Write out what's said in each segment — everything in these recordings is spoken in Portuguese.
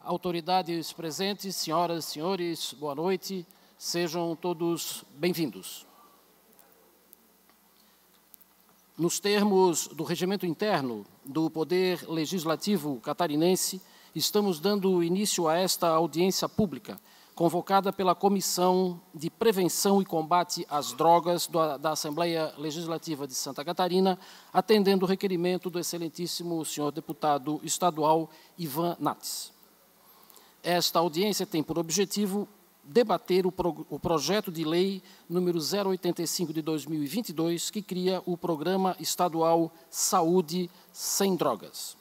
autoridades presentes, senhoras e senhores, boa noite, sejam todos bem-vindos. Nos termos do regimento interno do Poder Legislativo catarinense, estamos dando início a esta audiência pública, convocada pela Comissão de Prevenção e Combate às Drogas da Assembleia Legislativa de Santa Catarina, atendendo o requerimento do excelentíssimo senhor deputado estadual Ivan Nates. Esta audiência tem por objetivo debater o, pro, o, projeto de lei número 085 de 2022, que cria o Programa Estadual Saúde Sem Drogas.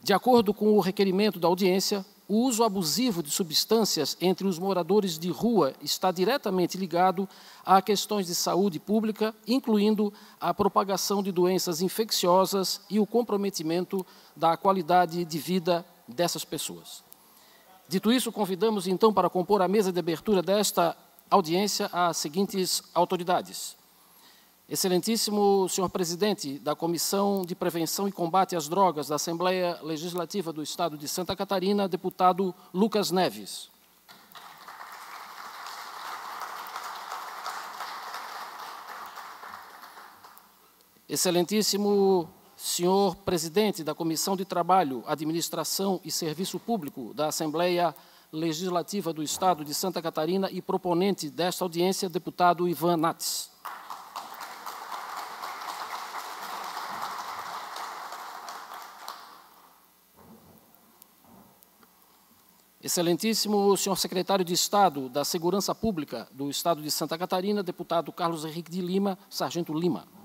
De acordo com o requerimento da audiência, o uso abusivo de substâncias entre os moradores de rua está diretamente ligado a questões de saúde pública, incluindo a propagação de doenças infecciosas e o comprometimento da qualidade de vida dessas pessoas. Dito isso, convidamos então para compor a mesa de abertura desta audiência as seguintes autoridades. Excelentíssimo senhor presidente da Comissão de Prevenção e Combate às Drogas da Assembleia Legislativa do Estado de Santa Catarina, deputado Lucas Neves. Excelentíssimo senhor presidente da Comissão de Trabalho, Administração e Serviço Público da Assembleia Legislativa do Estado de Santa Catarina e proponente desta audiência, deputado Ivan Nats. Excelentíssimo senhor secretário de Estado da Segurança Pública do Estado de Santa Catarina, deputado Carlos Henrique de Lima, Sargento Lima.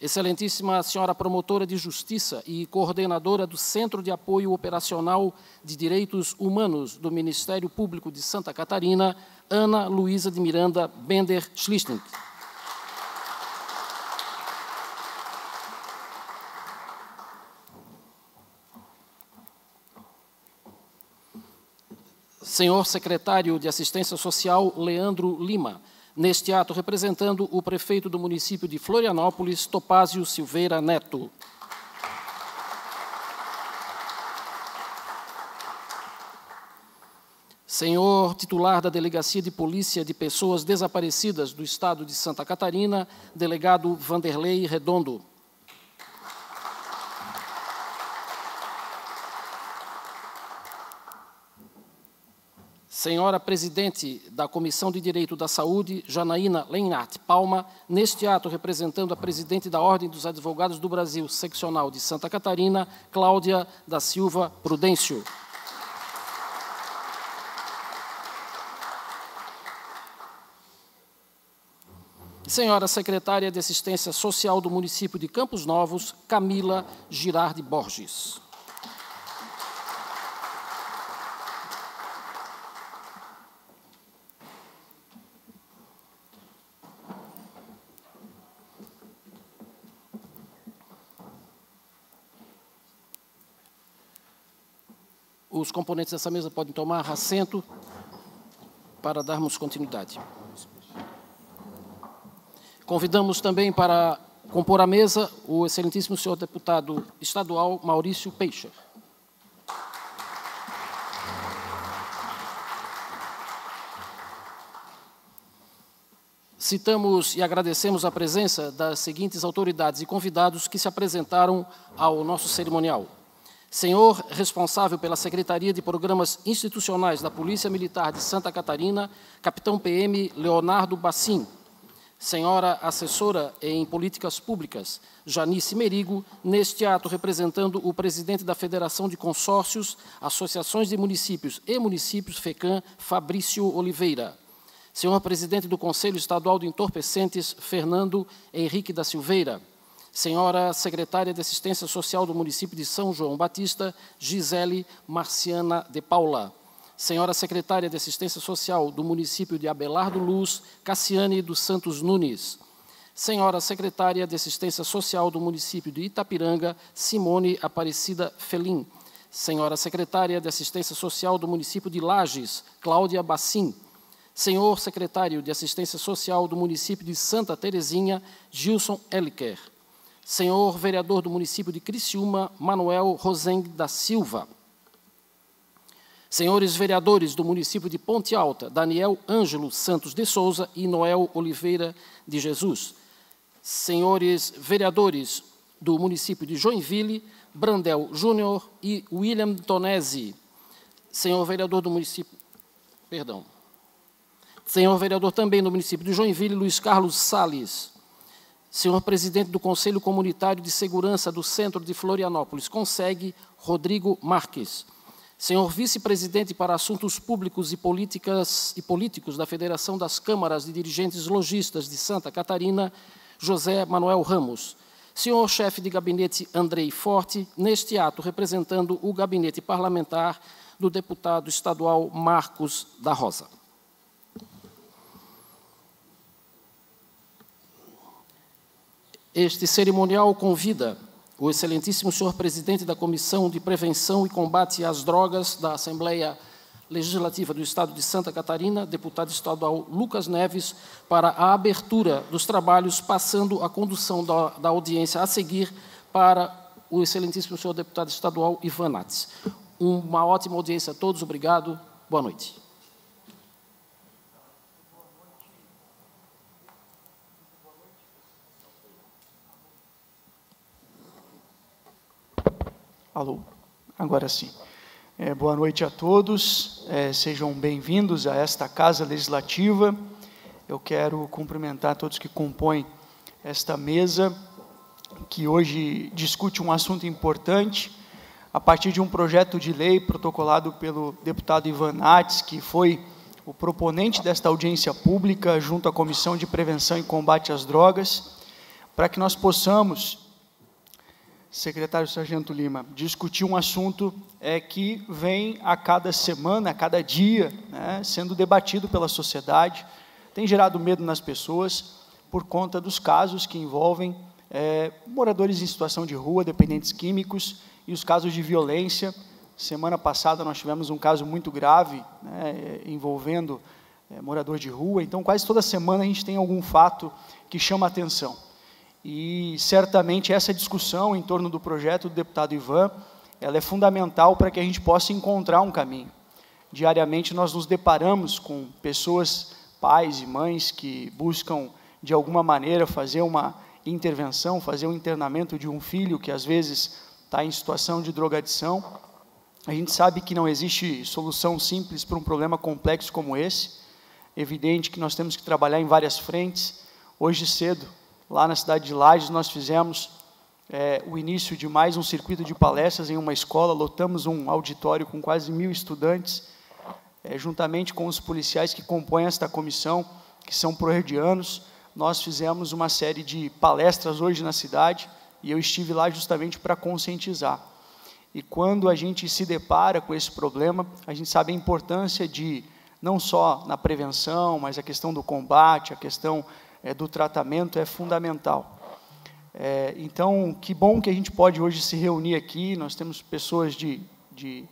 Excelentíssima Senhora Promotora de Justiça e coordenadora do Centro de Apoio Operacional de Direitos Humanos do Ministério Público de Santa Catarina, Ana Luísa de Miranda Bender Schlichting. Senhor Secretário de Assistência Social, Leandro Lima, neste ato representando o prefeito do município de Florianópolis, Topázio Silveira Neto. Senhor titular da Delegacia de Polícia de Pessoas Desaparecidas do Estado de Santa Catarina, delegado Vanderlei Redondo. Senhora Presidente da Comissão de Direito da Saúde, Janaína Leinart Palma, neste ato representando a Presidente da Ordem dos Advogados do Brasil, seccional de Santa Catarina, Cláudia da Silva Prudêncio. Senhora Secretária de Assistência Social do município de Campos Novos, Camila Girardi Borges. Os componentes dessa mesa podem tomar assento para darmos continuidade. Convidamos também para compor a mesa o excelentíssimo senhor deputado estadual Maurício Peixe. Citamos e agradecemos a presença das seguintes autoridades e convidados que se apresentaram ao nosso cerimonial. Senhor responsável pela Secretaria de Programas Institucionais da Polícia Militar de Santa Catarina, Capitão PM Leonardo Bassim. Senhora assessora em Políticas Públicas, Janice Merigo, neste ato representando o presidente da Federação de Consórcios, Associações de Municípios e Municípios FECAM, Fabrício Oliveira. Senhor presidente do Conselho Estadual de Entorpecentes, Fernando Henrique da Silveira senhora secretária de Assistência Social do município de São João Batista, Gisele Marciana de Paula, senhora secretária de Assistência Social do município de Abelardo Luz, Cassiane dos Santos Nunes, senhora secretária de Assistência Social do município de Itapiranga, Simone Aparecida Felim, senhora secretária de Assistência Social do município de Lages, Cláudia Bassim, senhor secretário de Assistência Social do município de Santa Terezinha, Gilson Eliker, senhor vereador do município de Criciúma, Manuel Roseng da Silva, senhores vereadores do município de Ponte Alta, Daniel Ângelo Santos de Souza e Noel Oliveira de Jesus, senhores vereadores do município de Joinville, Brandel Júnior e William Tonesi, senhor vereador do município, perdão, senhor vereador também do município de Joinville, Luiz Carlos Sales, senhor presidente do Conselho Comunitário de Segurança do Centro de Florianópolis, consegue Rodrigo Marques, senhor vice-presidente para Assuntos Públicos e Políticas e Políticos da Federação das Câmaras de Dirigentes Logistas de Santa Catarina, José Manuel Ramos, senhor chefe de gabinete Andrei Forte, neste ato representando o gabinete parlamentar do deputado estadual Marcos da Rosa. Este cerimonial convida o excelentíssimo senhor presidente da Comissão de Prevenção e Combate às Drogas da Assembleia Legislativa do Estado de Santa Catarina, deputado estadual Lucas Neves, para a abertura dos trabalhos, passando a condução da, da audiência a seguir para o excelentíssimo senhor deputado estadual Ivan Nats. Uma ótima audiência a todos, obrigado, boa noite. Alô, agora sim. É, boa noite a todos, é, sejam bem-vindos a esta Casa Legislativa. Eu quero cumprimentar todos que compõem esta mesa, que hoje discute um assunto importante, a partir de um projeto de lei protocolado pelo deputado Ivan Nates, que foi o proponente desta audiência pública, junto à Comissão de Prevenção e Combate às Drogas, para que nós possamos secretário Sargento Lima, discutir um assunto é, que vem a cada semana, a cada dia, né, sendo debatido pela sociedade, tem gerado medo nas pessoas por conta dos casos que envolvem é, moradores em situação de rua, dependentes químicos e os casos de violência. Semana passada nós tivemos um caso muito grave né, envolvendo é, morador de rua, então quase toda semana a gente tem algum fato que chama atenção. E certamente essa discussão em torno do projeto do deputado Ivan, ela é fundamental para que a gente possa encontrar um caminho. Diariamente nós nos deparamos com pessoas, pais e mães que buscam de alguma maneira fazer uma intervenção, fazer um internamento de um filho que às vezes está em situação de drogadição. A gente sabe que não existe solução simples para um problema complexo como esse. Evidente que nós temos que trabalhar em várias frentes. Hoje cedo Lá na cidade de Lages, nós fizemos é, o início de mais um circuito de palestras em uma escola, lotamos um auditório com quase mil estudantes, é, juntamente com os policiais que compõem esta comissão, que são proerdianos, nós fizemos uma série de palestras hoje na cidade, e eu estive lá justamente para conscientizar. E quando a gente se depara com esse problema, a gente sabe a importância de, não só na prevenção, mas a questão do combate, a questão é, do tratamento é fundamental. É, então, que bom que a gente pode hoje se reunir aqui. Nós temos pessoas de, de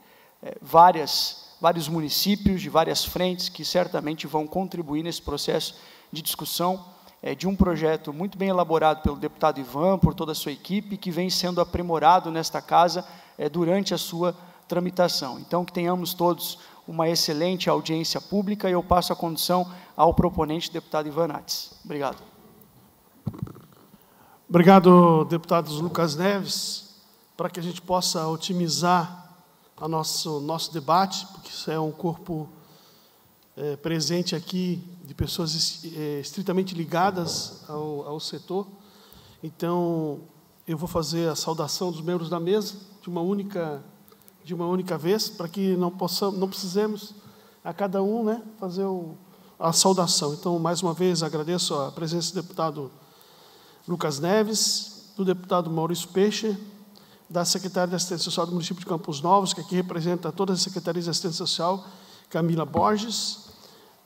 é, várias, vários municípios, de várias frentes, que certamente vão contribuir nesse processo de discussão é, de um projeto muito bem elaborado pelo deputado Ivan, por toda a sua equipe, que vem sendo aprimorado nesta casa é, durante a sua tramitação. Então, que tenhamos todos uma excelente audiência pública e eu passo a condição ao proponente, deputado Ivan Nates. Obrigado. Obrigado, deputados Lucas Neves, para que a gente possa otimizar a nosso, nosso debate, porque isso é um corpo é, presente aqui de pessoas é, estritamente ligadas ao, ao setor. Então, eu vou fazer a saudação dos membros da mesa de uma única de uma única vez, para que não possamos, não precisemos a cada um, né, fazer o, a saudação. Então, mais uma vez agradeço a presença do deputado Lucas Neves, do deputado Maurício Peixe, da secretária de Assistência Social do município de Campos Novos, que aqui representa todas as secretarias de Assistência Social, Camila Borges,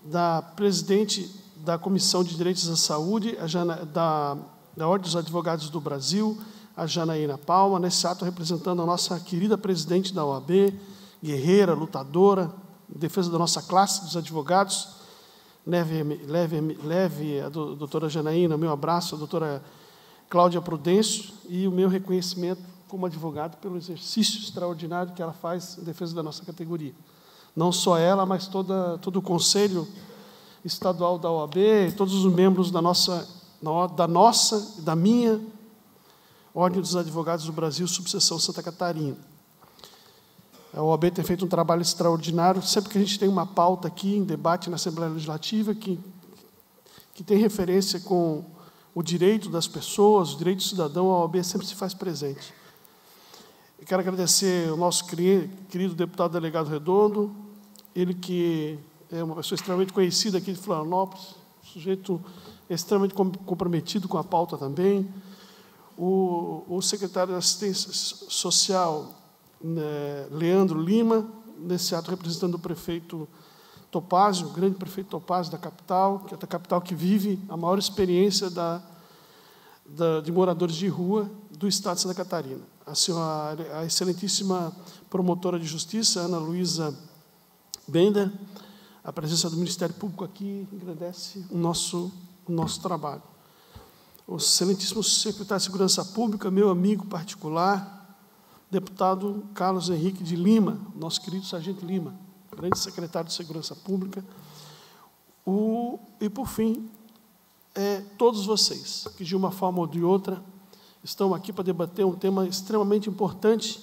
da presidente da Comissão de Direitos da Saúde, Jana, da, da Ordem dos Advogados do Brasil, a Janaína Palma, nesse ato representando a nossa querida presidente da OAB, guerreira, lutadora, em defesa da nossa classe dos advogados, leve, leve, leve a doutora Janaína, meu abraço, a doutora Cláudia Prudêncio e o meu reconhecimento como advogado pelo exercício extraordinário que ela faz em defesa da nossa categoria. Não só ela, mas toda, todo o conselho estadual da OAB, todos os membros da nossa, da nossa, da minha Ordem dos Advogados do Brasil, subseção Santa Catarina. A OAB tem feito um trabalho extraordinário. Sempre que a gente tem uma pauta aqui em debate na Assembleia Legislativa que, que tem referência com o direito das pessoas, o direito do cidadão, a OAB sempre se faz presente. Eu quero agradecer ao nosso querido deputado delegado Redondo, ele que é uma pessoa extremamente conhecida aqui de Florianópolis, sujeito extremamente comprometido com a pauta também o, o secretário de Assistência Social, né, Leandro Lima, nesse ato representando o prefeito Topázio, o grande prefeito Topázio da capital, que é da capital que vive a maior experiência da, da, de moradores de rua do estado de Santa Catarina. A, senhora, a excelentíssima promotora de justiça, Ana Luísa Bender, a presença do Ministério Público aqui engrandece o nosso, o nosso trabalho o excelentíssimo secretário de Segurança Pública, meu amigo particular, deputado Carlos Henrique de Lima, nosso querido Sargento Lima, grande secretário de Segurança Pública, o, e, por fim, é, todos vocês, que de uma forma ou de outra estão aqui para debater um tema extremamente importante,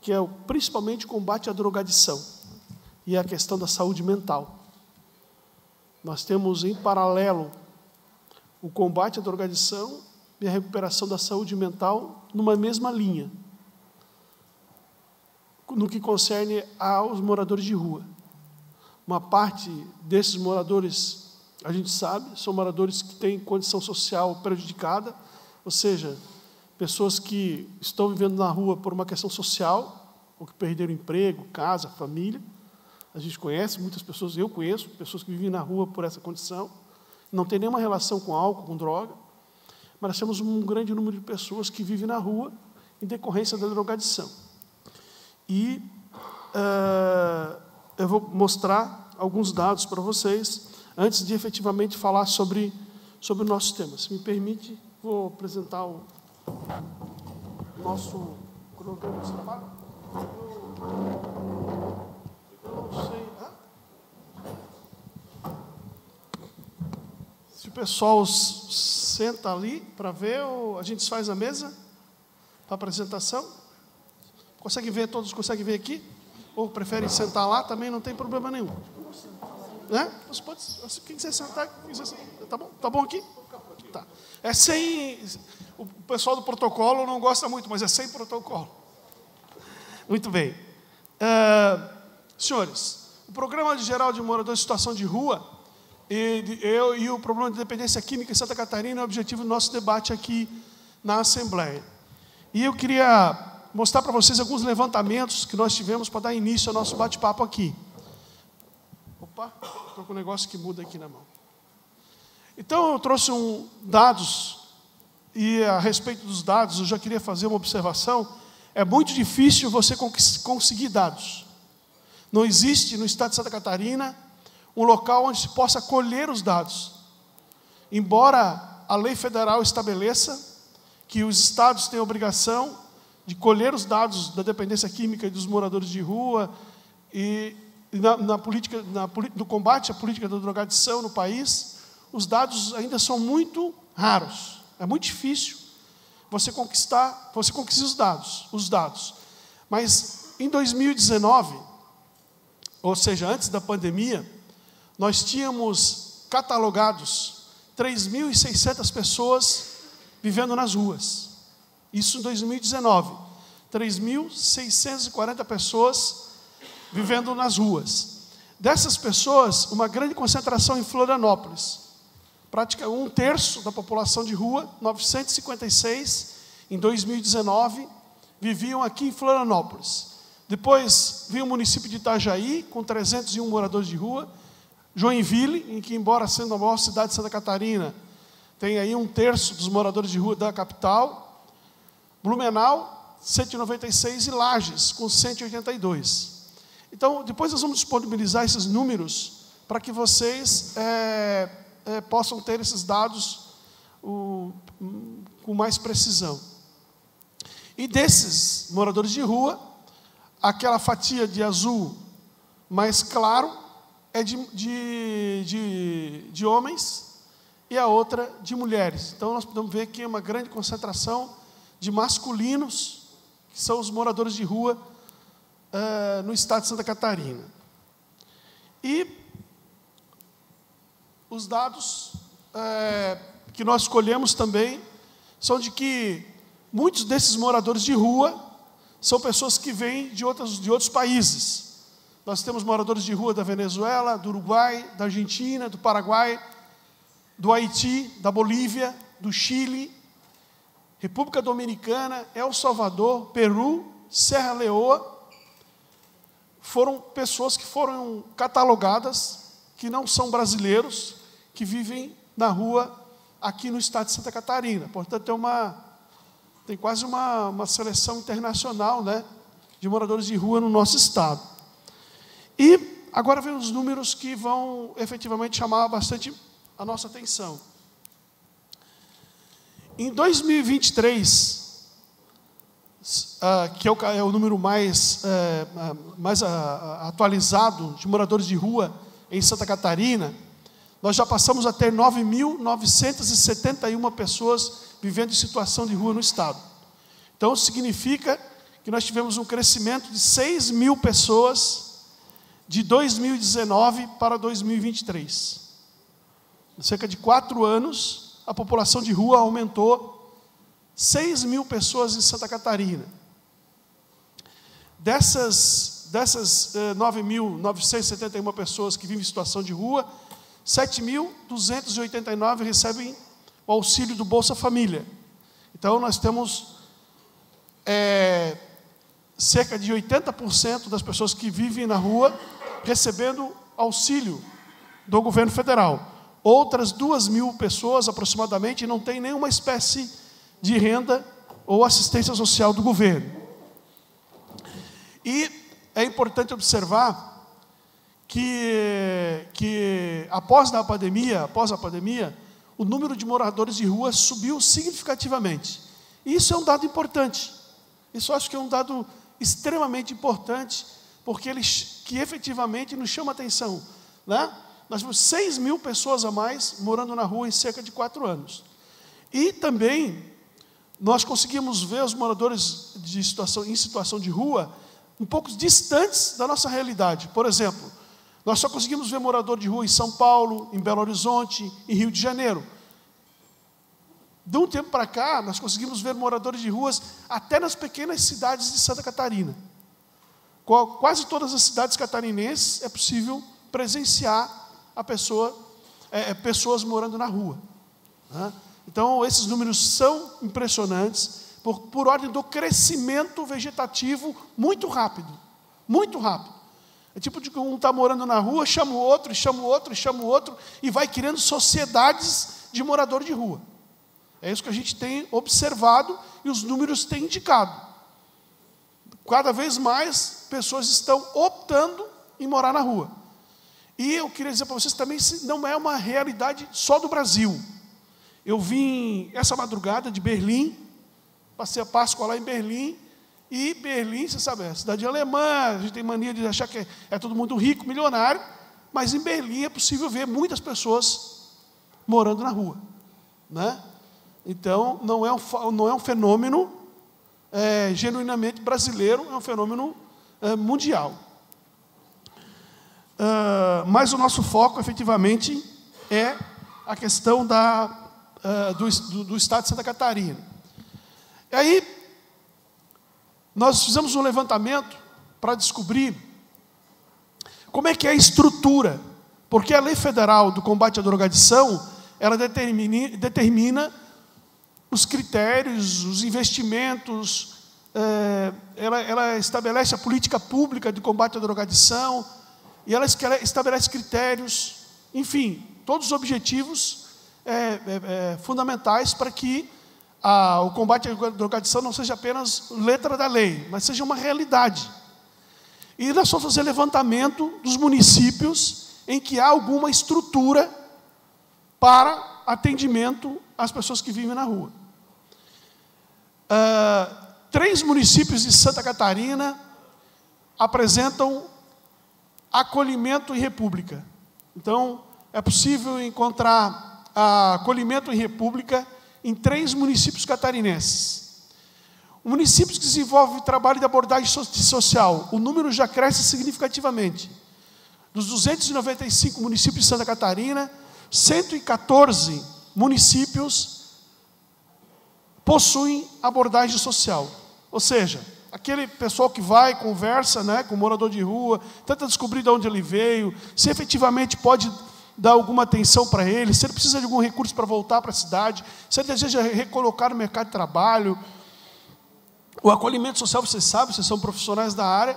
que é o, principalmente o combate à drogadição e a questão da saúde mental. Nós temos em paralelo o combate à drogadição e a recuperação da saúde mental numa mesma linha, no que concerne aos moradores de rua. Uma parte desses moradores, a gente sabe, são moradores que têm condição social prejudicada, ou seja, pessoas que estão vivendo na rua por uma questão social, ou que perderam emprego, casa, família. A gente conhece muitas pessoas, eu conheço pessoas que vivem na rua por essa condição não tem nenhuma relação com álcool, com droga, mas nós temos um grande número de pessoas que vivem na rua em decorrência da drogadição. E uh, eu vou mostrar alguns dados para vocês, antes de efetivamente falar sobre, sobre o nosso tema. Se me permite, vou apresentar o nosso cronograma de trabalho. Eu não sei. Se o pessoal senta ali para ver, ou a gente faz a mesa para apresentação. Consegue ver, todos conseguem ver aqui? Ou preferem sentar lá, também não tem problema nenhum. Né? Você pode, quem quiser sentar, quem quiser tá bom? Tá bom aqui? Tá. É sem. O pessoal do protocolo não gosta muito, mas é sem protocolo. Muito bem. Uh, senhores, o Programa de Geral de Moradores em Situação de Rua e, eu, e o problema de dependência química em Santa Catarina é o objetivo do nosso debate aqui na Assembleia. E eu queria mostrar para vocês alguns levantamentos que nós tivemos para dar início ao nosso bate-papo aqui. Opa, estou com um negócio que muda aqui na mão. Então eu trouxe um, dados, e a respeito dos dados, eu já queria fazer uma observação. É muito difícil você conseguir dados. Não existe no estado de Santa Catarina um local onde se possa colher os dados. Embora a lei federal estabeleça que os estados têm a obrigação de colher os dados da dependência química e dos moradores de rua e, na, na, política, na, no combate à política da drogadição no país, os dados ainda são muito raros. É muito difícil você conquistar, você conquistar os dados, os dados. Mas em 2019, ou seja, antes da pandemia, nós tínhamos catalogados 3.600 pessoas vivendo nas ruas. Isso em 2019. 3.640 pessoas vivendo nas ruas. Dessas pessoas, uma grande concentração em Florianópolis. Praticamente um terço da população de rua, 956, em 2019, viviam aqui em Florianópolis. Depois vinha o município de Itajaí, com 301 moradores de rua, Joinville, em que, embora sendo a maior cidade de Santa Catarina, tem aí um terço dos moradores de rua da capital. Blumenau, 196 e Lages, com 182. Então, depois nós vamos disponibilizar esses números para que vocês é, é, possam ter esses dados o, com mais precisão. E desses moradores de rua, aquela fatia de azul mais claro é de, de, de, de homens e a outra de mulheres. Então nós podemos ver que é uma grande concentração de masculinos, que são os moradores de rua uh, no estado de Santa Catarina. E os dados uh, que nós escolhemos também são de que muitos desses moradores de rua são pessoas que vêm de outros, de outros países. Nós temos moradores de rua da Venezuela, do Uruguai, da Argentina, do Paraguai, do Haiti, da Bolívia, do Chile, República Dominicana, El Salvador, Peru, Serra Leoa. Foram pessoas que foram catalogadas, que não são brasileiros, que vivem na rua aqui no estado de Santa Catarina. Portanto, tem, uma, tem quase uma, uma seleção internacional né, de moradores de rua no nosso estado. E agora vem os números que vão efetivamente chamar bastante a nossa atenção. Em 2023, uh, que é o, é o, número mais, uh, mais uh, atualizado de moradores de rua em Santa Catarina, nós já passamos a ter 9.971 pessoas vivendo em situação de rua no Estado. Então, significa que nós tivemos um crescimento de 6 mil pessoas de 2019 para 2023. Em cerca de quatro anos, a população de rua aumentou 6 mil pessoas em Santa Catarina. Dessas, dessas eh, 9.971 pessoas que vivem em situação de rua, 7.289 recebem o auxílio do Bolsa Família. Então, nós temos é, cerca de 80% das pessoas que vivem na rua recebendo auxílio do governo federal. Outras duas mil pessoas, aproximadamente, não têm nenhuma espécie de renda ou assistência social do governo. E é importante observar que, que após a pandemia, após a pandemia, o número de moradores de rua subiu significativamente. E isso é um dado importante. Isso acho que é um dado extremamente importante, porque ele que efetivamente nos chama atenção. Né? Nós temos 6 mil pessoas a mais morando na rua em cerca de quatro anos. E também nós conseguimos ver os moradores de situação, em situação de rua um pouco distantes da nossa realidade. Por exemplo, nós só conseguimos ver morador de rua em São Paulo, em Belo Horizonte, em Rio de Janeiro. De um tempo para cá, nós conseguimos ver moradores de ruas até nas pequenas cidades de Santa Catarina. Quase todas as cidades catarinenses é possível presenciar a pessoa, é, é, pessoas morando na rua. Né? Então, esses números são impressionantes por, por ordem do crescimento vegetativo muito rápido. Muito rápido. É tipo de que um está morando na rua, chama o outro, chama o outro, chama o outro, e vai criando sociedades de morador de rua. É isso que a gente tem observado e os números têm indicado. Cada vez mais pessoas estão optando em morar na rua. E eu queria dizer para vocês também, não é uma realidade só do Brasil. Eu vim essa madrugada de Berlim, passei a Páscoa lá em Berlim, e Berlim, você sabe, é cidade alemã, a gente tem mania de achar que é, é todo mundo rico, milionário, mas em Berlim é possível ver muitas pessoas morando na rua. Né? Então, não é um, não é um fenômeno é, genuinamente brasileiro, é um fenômeno é, mundial. Uh, mas o nosso foco, efetivamente, é a questão da, do, do, do, Estado de Santa Catarina. E aí, nós fizemos um levantamento para descobrir como é que é a estrutura, porque a lei federal do combate à drogadição, ela determina, determina os critérios, os investimentos, eh, ela, ela estabelece a política pública de combate à drogadição, e ela estabelece critérios, enfim, todos os objetivos é, é, é, fundamentais para que a, o combate à drogadição não seja apenas letra da lei, mas seja uma realidade. E nós vamos fazer levantamento dos municípios em que há alguma estrutura para atendimento às pessoas que vivem na rua. Uh, três municípios de Santa Catarina apresentam acolhimento em república. Então, é possível encontrar acolhimento em república em três municípios catarinenses. O município que desenvolve trabalho de abordagem social, o número já cresce significativamente. Dos 295 municípios de Santa Catarina, 114 municípios possuem abordagem social. Ou seja, aquele pessoal que vai, conversa né, com o morador de rua, tenta descobrir de onde ele veio, se efetivamente pode dar alguma atenção para ele, se ele precisa de algum recurso para voltar para a cidade, se ele deseja recolocar no mercado de trabalho. O acolhimento social, vocês sabem, vocês são profissionais da área,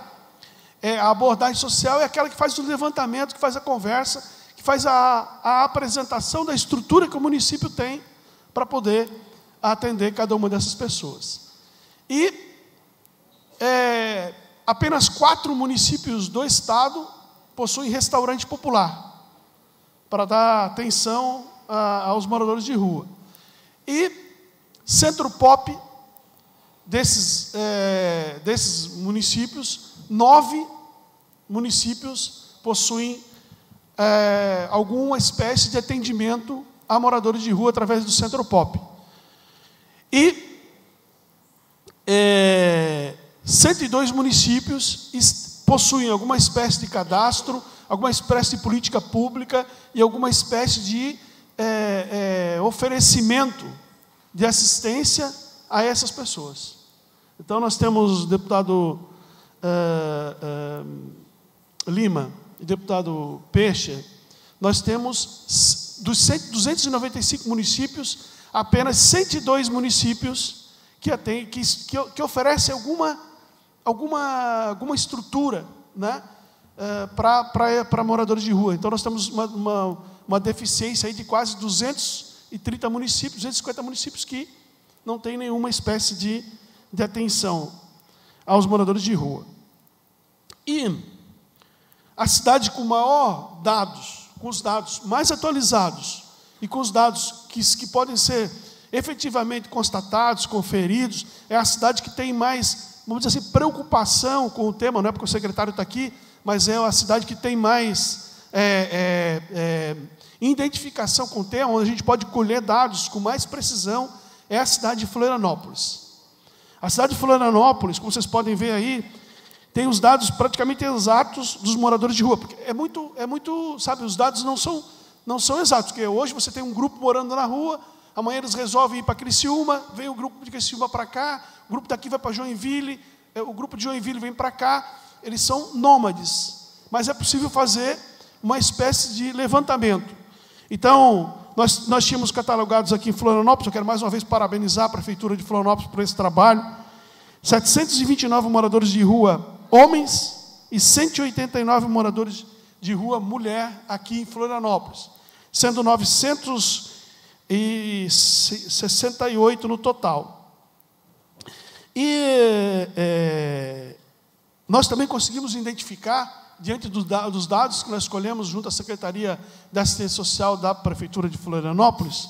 é, a abordagem social é aquela que faz o levantamento, que faz a conversa, que faz a, a apresentação da estrutura que o município tem para poder atender cada uma dessas pessoas. E é, apenas quatro municípios do estado possuem restaurante popular para dar atenção a, aos moradores de rua. E Centro Pop, desses, é, desses municípios, nove municípios possuem é, alguma espécie de atendimento a moradores de rua através do Centro Pop. E é, 102 municípios possuem alguma espécie de cadastro alguma espécie de política pública e alguma espécie de é, é, oferecimento de assistência a essas pessoas. Então, nós temos o deputado é, é Lima e deputado Peixe, nós temos dos 295 municípios, apenas 102 municípios que, atendem, que, que, oferecem alguma, alguma, alguma estrutura, né? uh, para moradores de rua. Então, nós temos uma, uma, uma, deficiência aí de quase 230 municípios, 250 municípios que não têm nenhuma espécie de, de atenção aos moradores de rua. E a cidade com maior dados, com os dados mais atualizados e com os dados que, que podem ser efetivamente constatados, conferidos, é a cidade que tem mais, vamos dizer assim, preocupação com o tema, não é porque o secretário está aqui, mas é a cidade que tem mais é, é, é, identificação com o tema, onde a gente pode colher dados com mais precisão, é a cidade de Florianópolis. A cidade de Florianópolis, como vocês podem ver aí, tem os dados praticamente exatos dos moradores de rua. Porque é muito, é muito, sabe, os dados não são, não são exatos, porque hoje você tem um grupo morando na rua, amanhã eles resolvem ir para Criciúma, vem o grupo de Criciúma para cá, o grupo daqui vai para Joinville, é, o grupo de Joinville vem para cá, eles são nômades, mas é possível fazer uma espécie de levantamento. Então, nós, nós tínhamos catalogados aqui em Florianópolis, eu quero mais uma vez parabenizar a Prefeitura de Florianópolis por esse trabalho, 729 moradores de rua homens e 189 moradores de rua mulher aqui em Florianópolis, sendo 968 no total. E é, nós também conseguimos identificar, diante dos dados que nós escolhemos junto à Secretaria da Assistência Social da Prefeitura de Florianópolis,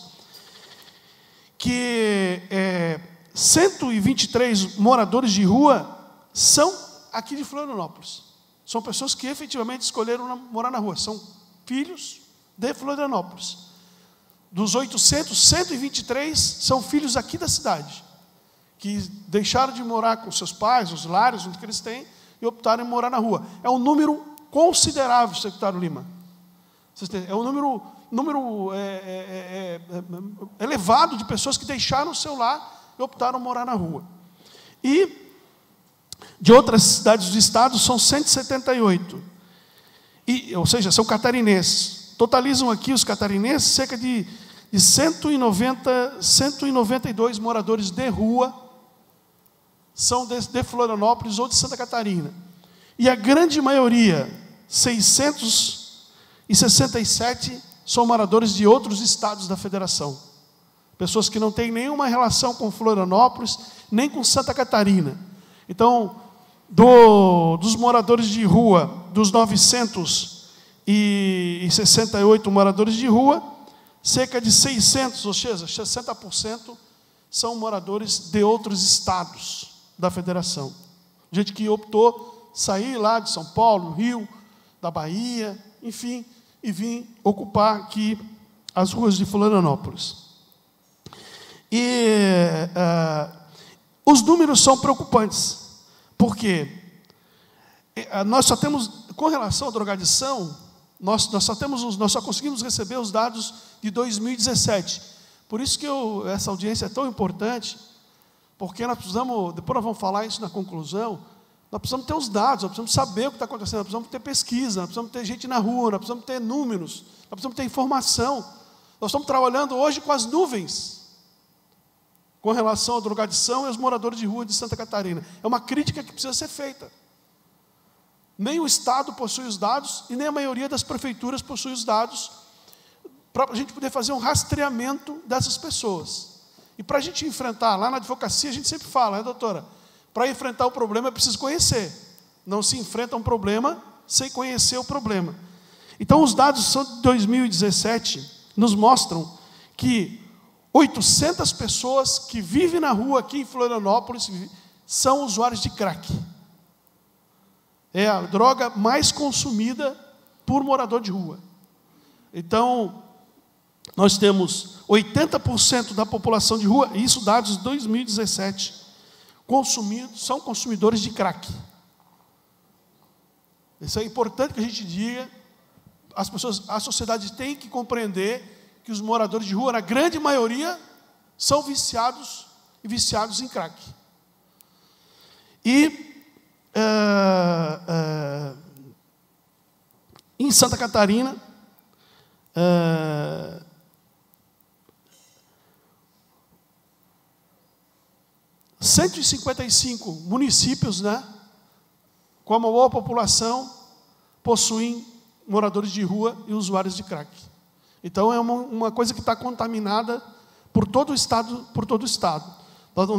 que é, 123 moradores de rua são aqui de Florianópolis. São pessoas que efetivamente escolheram morar na rua, são filhos de Florianópolis. Dos 800, 123 são filhos aqui da cidade, que deixaram de morar com seus pais, os lares onde eles têm, e optaram em morar na rua. É um número considerável, secretário Lima. É um número, número é, é, é, é, elevado de pessoas que deixaram o seu lar e optaram morar na rua. E de outras cidades do estado são 178. E, ou seja, são catarinenses. Totalizam aqui os catarinenses cerca de, de 190, 192 moradores de rua são de, de Florianópolis ou de Santa Catarina. E a grande maioria, 667, são moradores de outros estados da federação. Pessoas que não têm nenhuma relação com Florianópolis, nem com Santa Catarina. Então, do, dos moradores de rua, dos 900 e 68 moradores de rua, cerca de 600, ou seja, 60% são moradores de outros estados da federação. Gente que optou sair lá de São Paulo, Rio, da Bahia, enfim, e vir ocupar aqui as ruas de Florianópolis. E uh, os números são preocupantes, porque uh, nós só temos, com relação à drogadição, nós, nós, só temos, nós só conseguimos receber os dados de 2017. Por isso que eu, essa audiência é tão importante, porque nós precisamos, depois nós vamos falar isso na conclusão, nós precisamos ter os dados, nós precisamos saber o que está acontecendo, nós precisamos ter pesquisa, nós precisamos ter gente na rua, nós precisamos ter números, nós precisamos ter informação. Nós estamos trabalhando hoje com as nuvens, com relação à drogadição e aos moradores de rua de Santa Catarina. É uma crítica que precisa ser feita. Nem o Estado possui os dados e nem a maioria das prefeituras possui os dados para a gente poder fazer um rastreamento dessas pessoas. E para a gente enfrentar, lá na advocacia a gente sempre fala, né, doutora? Para enfrentar o problema é preciso conhecer. Não se enfrenta um problema sem conhecer o problema. Então, os dados de 2017 nos mostram que 800 pessoas que vivem na rua aqui em Florianópolis são usuários de crack é a droga mais consumida por morador de rua. Então, nós temos 80% da população de rua, isso dados de 2017, consumindo, são consumidores de crack. Isso é importante que a gente diga. As pessoas, a sociedade tem que compreender que os moradores de rua, na grande maioria, são viciados e viciados em crack. E é, em Santa Catarina, é, cento e cinquenta e cinco municípios, né, com a maior população, possuem moradores de rua e usuários de crack. Então é uma, uma coisa que está contaminada por todo o estado, por todo o estado.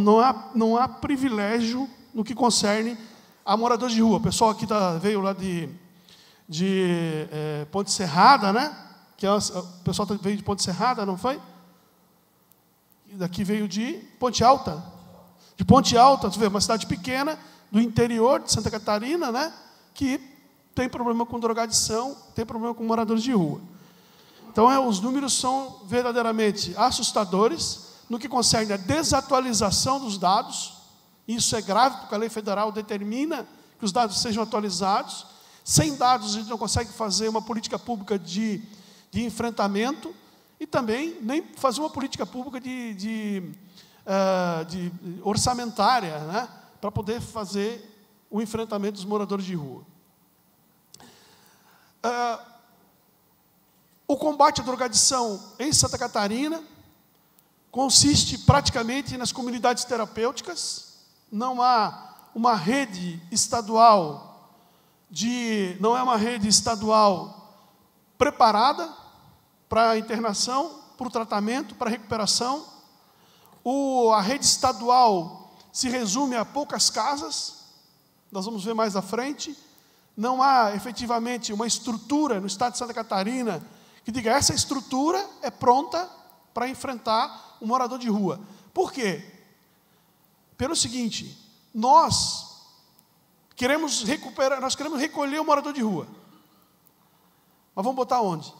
Não há, não há privilégio no que concerne a moradores de rua. O pessoal aqui tá, veio lá de, de é, Ponte Serrada, né? Que é, o pessoal tá, veio de Ponte Serrada, não foi? E daqui veio de Ponte Alta. De Ponte Alta, tu vê, uma cidade pequena, do interior de Santa Catarina, né? Que tem problema com drogadição, tem problema com moradores de rua. Então, é, os números são verdadeiramente assustadores no que concerne a desatualização dos dados, isso é grave porque a lei federal determina que os dados sejam atualizados. Sem dados, a gente não consegue fazer uma política pública de, de enfrentamento e também nem fazer uma política pública de, de, uh, de orçamentária, né, para poder fazer o enfrentamento dos moradores de rua. Uh, o combate à drogadição em Santa Catarina consiste praticamente nas comunidades terapêuticas, não há uma rede estadual de não é uma rede estadual preparada para a internação, para o tratamento, para a recuperação. O, a rede estadual se resume a poucas casas, nós vamos ver mais à frente. Não há efetivamente uma estrutura no estado de Santa Catarina que diga essa estrutura é pronta para enfrentar um morador de rua. Por quê? Pelo seguinte: nós queremos recuperar, nós queremos recolher o morador de rua. Mas vamos botar onde?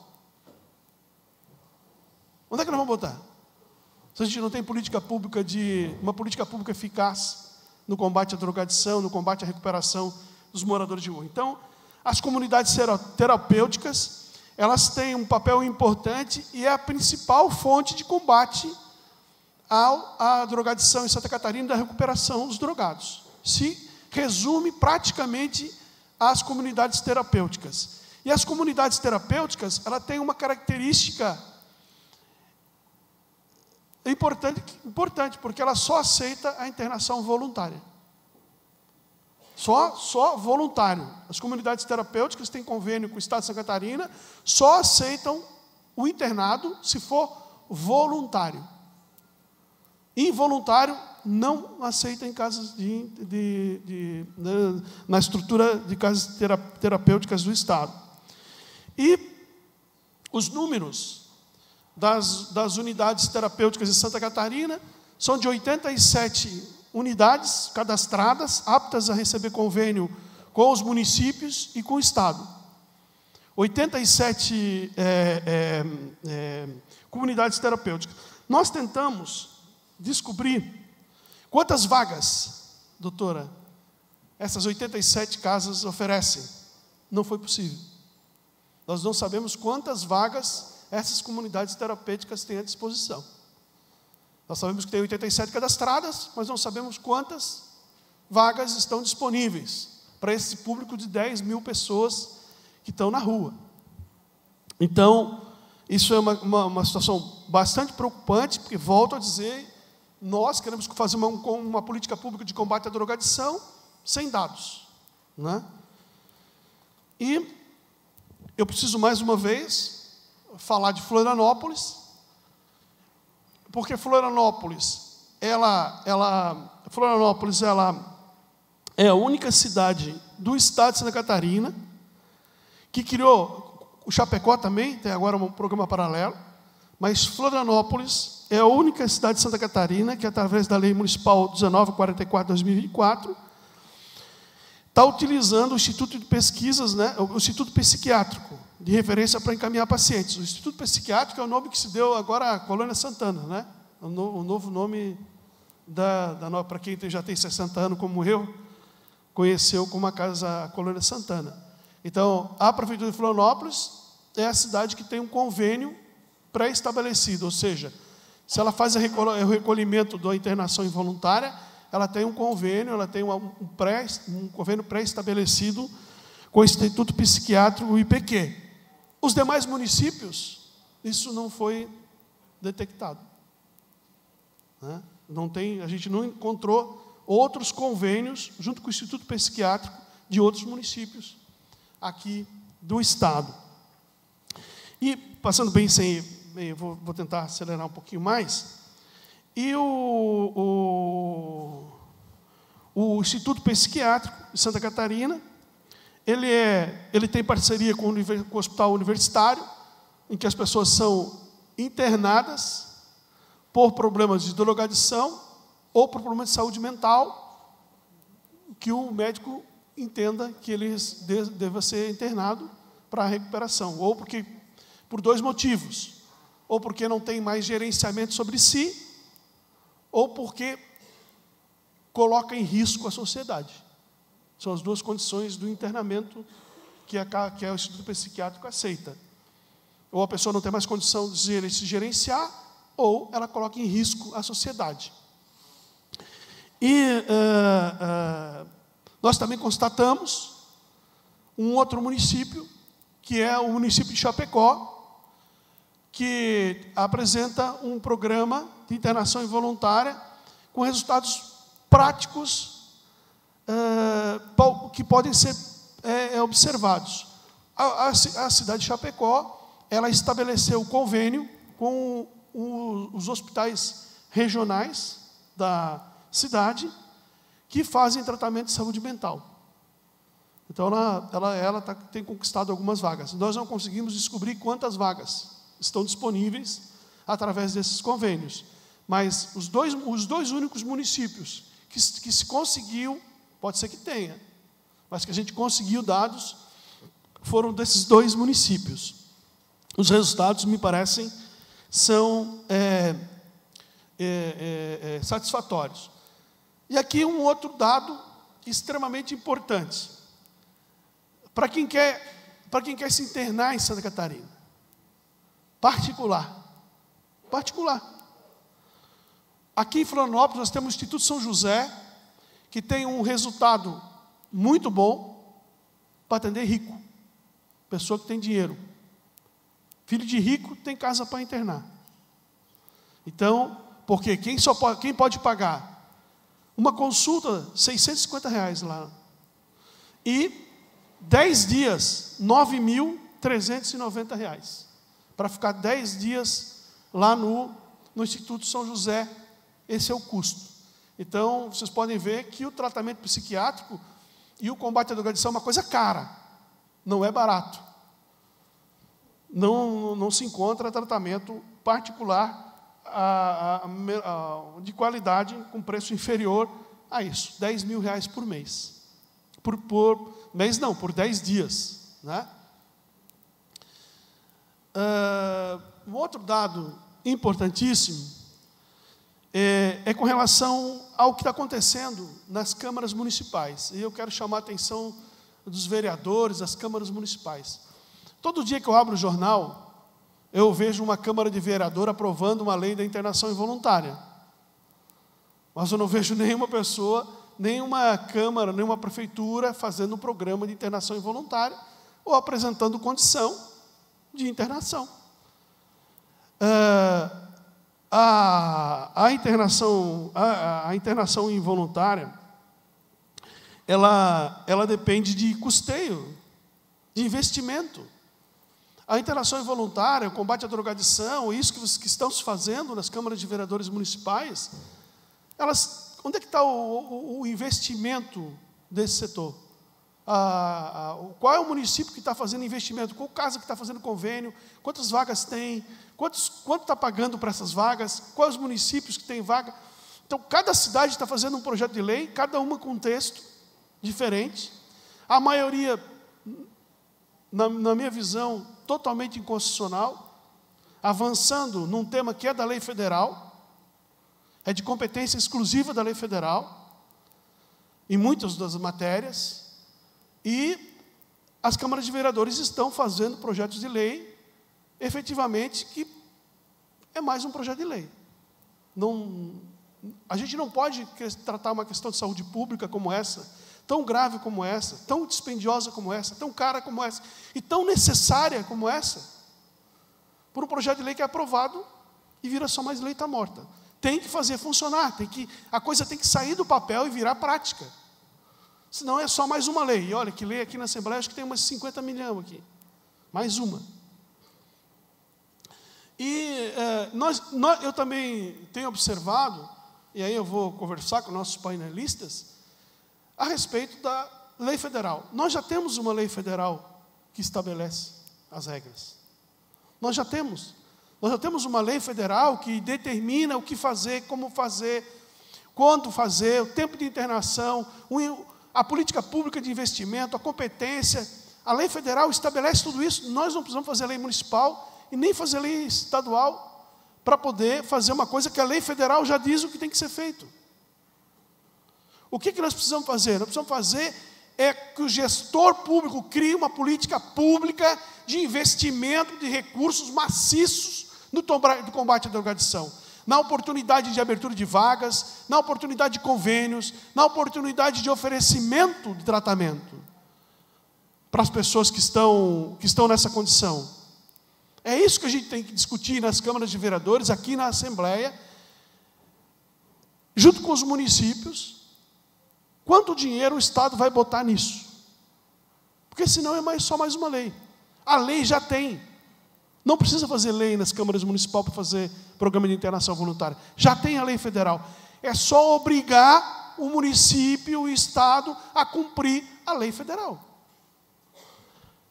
Onde é que nós vamos botar? Se a gente não tem política pública de uma política pública eficaz no combate à drogadição, no combate à recuperação dos moradores de rua. Então, as comunidades terapêuticas, elas têm um papel importante e é a principal fonte de combate à drogadição em Santa Catarina da recuperação dos drogados. Se resume praticamente às comunidades terapêuticas. E as comunidades terapêuticas, ela tem uma característica importante, importante, porque ela só aceita a internação voluntária. Só, só voluntário. As comunidades terapêuticas têm convênio com o Estado de Santa Catarina, só aceitam o internado se for voluntário. Involuntário não aceita em casas de, de, de, de na estrutura de casas terapêuticas do Estado. E os números das, das unidades terapêuticas de Santa Catarina são de 87 unidades cadastradas, aptas a receber convênio com os municípios e com o Estado. 87 é, é, é, comunidades terapêuticas. Nós tentamos descobrir quantas vagas, doutora, essas 87 casas oferecem. Não foi possível. Nós não sabemos quantas vagas essas comunidades terapêuticas têm à disposição. Nós sabemos que tem 87 cadastradas, mas não sabemos quantas vagas estão disponíveis para esse público de 10 mil pessoas que estão na rua. Então, isso é uma, uma, uma situação bastante preocupante, porque, volto a dizer, nós queremos fazer uma, uma política pública de combate à drogadição sem dados. Né? E eu preciso mais uma vez falar de Florianópolis, porque Florianópolis, ela, ela, Florianópolis, ela é a única cidade do estado de Santa Catarina que criou, o Chapecó também, tem agora um programa paralelo, mas Florianópolis é a única cidade de Santa Catarina que, através da Lei Municipal 1944-2004, está utilizando o Instituto de Pesquisas, né, o Instituto Psiquiátrico, de referência para encaminhar pacientes. O Instituto Psiquiátrico é o nome que se deu agora à Colônia Santana, né? o, no, o novo nome da, da para quem já tem 60 anos como eu, conheceu como a Casa a Colônia Santana. Então, a Prefeitura de Florianópolis é a cidade que tem um convênio pré-estabelecido, ou seja, se ela faz o recolhimento da internação involuntária, ela tem um convênio, ela tem um, pré, um convênio pré-estabelecido com o Instituto Psiquiátrico, IPQ. Os demais municípios, isso não foi detectado. Né? Não tem, a gente não encontrou outros convênios junto com o Instituto Psiquiátrico de outros municípios aqui do Estado. E, passando bem sem. Bem, vou, vou, tentar acelerar um pouquinho mais. E o, o, o Instituto Psiquiátrico de Santa Catarina, ele, é, ele tem parceria com o, com o Hospital Universitário, em que as pessoas são internadas por problemas de drogadição ou por problemas de saúde mental, que o médico entenda que ele deva ser internado para recuperação, ou porque por dois motivos, ou porque não tem mais gerenciamento sobre si, ou porque coloca em risco a sociedade. São as duas condições do internamento que, a, que o Instituto Psiquiátrico aceita. Ou a pessoa não tem mais condição de se gerenciar, ou ela coloca em risco a sociedade. E uh, uh, nós também constatamos um outro município, que é o município de Chapecó, que apresenta um programa de internação involuntária com resultados práticos uh, que podem ser é, observados. A, a, a, cidade de Chapecó, ela estabeleceu convênio com o, os hospitais regionais da cidade, que fazem tratamento de saúde mental. Então, ela, ela, ela tá, tem conquistado algumas vagas. Nós não conseguimos descobrir quantas vagas estão disponíveis através desses convênios. Mas os dois, os dois únicos municípios que, que se conseguiu, pode ser que tenha, mas que a gente conseguiu dados, foram desses dois municípios. Os resultados, me parecem, são é, é, é, é satisfatórios. E aqui um outro dado extremamente importante. Para quem quer, para quem quer se internar em Santa Catarina. Particular. Particular. Aqui em Florianópolis nós temos o Instituto São José, que tem um resultado muito bom para atender rico. Pessoa que tem dinheiro. Filho de rico tem casa para internar. Então, porque quem, só pode, quem pode pagar uma consulta, 650 reais lá. E 10 dias, 9.390 reais. Para ficar 10 dias lá no, no Instituto São José, esse é o custo. Então, vocês podem ver que o tratamento psiquiátrico e o combate à drogadição é uma coisa cara, não é barato. não, não se encontra tratamento particular a, a, a, de qualidade com preço inferior a isso, 10 mil reais por mês. Por, por mês não, por 10 dias. Né? Uh, um outro dado importantíssimo é, é com relação ao que está acontecendo nas câmaras municipais. E eu quero chamar a atenção dos vereadores, das câmaras municipais. Todo dia que eu abro o jornal, eu vejo uma Câmara de Vereador aprovando uma lei da internação involuntária. Mas eu não vejo nenhuma pessoa, nenhuma Câmara, nenhuma Prefeitura fazendo um programa de internação involuntária ou apresentando condição de internação. Uh, a, a internação, a, a, internação involuntária, ela, ela depende de custeio, de investimento. A internação involuntária, o combate à drogadição, isso que, que estão se fazendo nas câmaras de vereadores municipais, elas, onde é que está o, o, o investimento desse setor? Ah, qual é o município que está fazendo investimento? Qual casa que está fazendo convênio? Quantas vagas tem? Quantos, quanto está pagando para essas vagas? Quais os municípios que têm vaga? Então, cada cidade está fazendo um projeto de lei, cada uma com um texto diferente. A maioria, na, na minha visão, totalmente inconstitucional, avançando num tema que é da lei federal, é de competência exclusiva da lei federal, em muitas das matérias. E as câmaras de vereadores estão fazendo projetos de lei, efetivamente, que é mais um projeto de lei. Não, a gente não pode tratar uma questão de saúde pública como essa, tão grave como essa, tão dispendiosa como essa, tão cara como essa, e tão necessária como essa, por um projeto de lei que é aprovado e vira só mais lei está morta. Tem que fazer funcionar, tem que, a coisa tem que sair do papel e virar prática. Senão é só mais uma lei. E olha, que lei aqui na Assembleia, acho que tem umas 50 milhões aqui. Mais uma. E é, nós, nós, eu também tenho observado, e aí eu vou conversar com nossos painelistas, a respeito da lei federal. Nós já temos uma lei federal que estabelece as regras. Nós já temos. Nós já temos uma lei federal que determina o que fazer, como fazer, quando fazer, o tempo de internação, a política pública de investimento, a competência. A lei federal estabelece tudo isso. Nós não precisamos fazer lei municipal e nem fazer lei estadual para poder fazer uma coisa que a lei federal já diz o que tem que ser feito. O que, que nós precisamos fazer? Nós precisamos fazer é que o gestor público crie uma política pública de investimento de recursos maciços no combate à drogadição na oportunidade de abertura de vagas, na oportunidade de convênios, na oportunidade de oferecimento de tratamento para as pessoas que estão, que estão nessa condição. É isso que a gente tem que discutir nas câmaras de vereadores, aqui na Assembleia, junto com os municípios, quanto dinheiro o Estado vai botar nisso. Porque senão é mais, só mais uma lei. A lei já tem. Não precisa fazer lei nas câmaras municipais para fazer programa de internação voluntária. Já tem a lei federal. É só obrigar o município, o Estado, a cumprir a lei federal.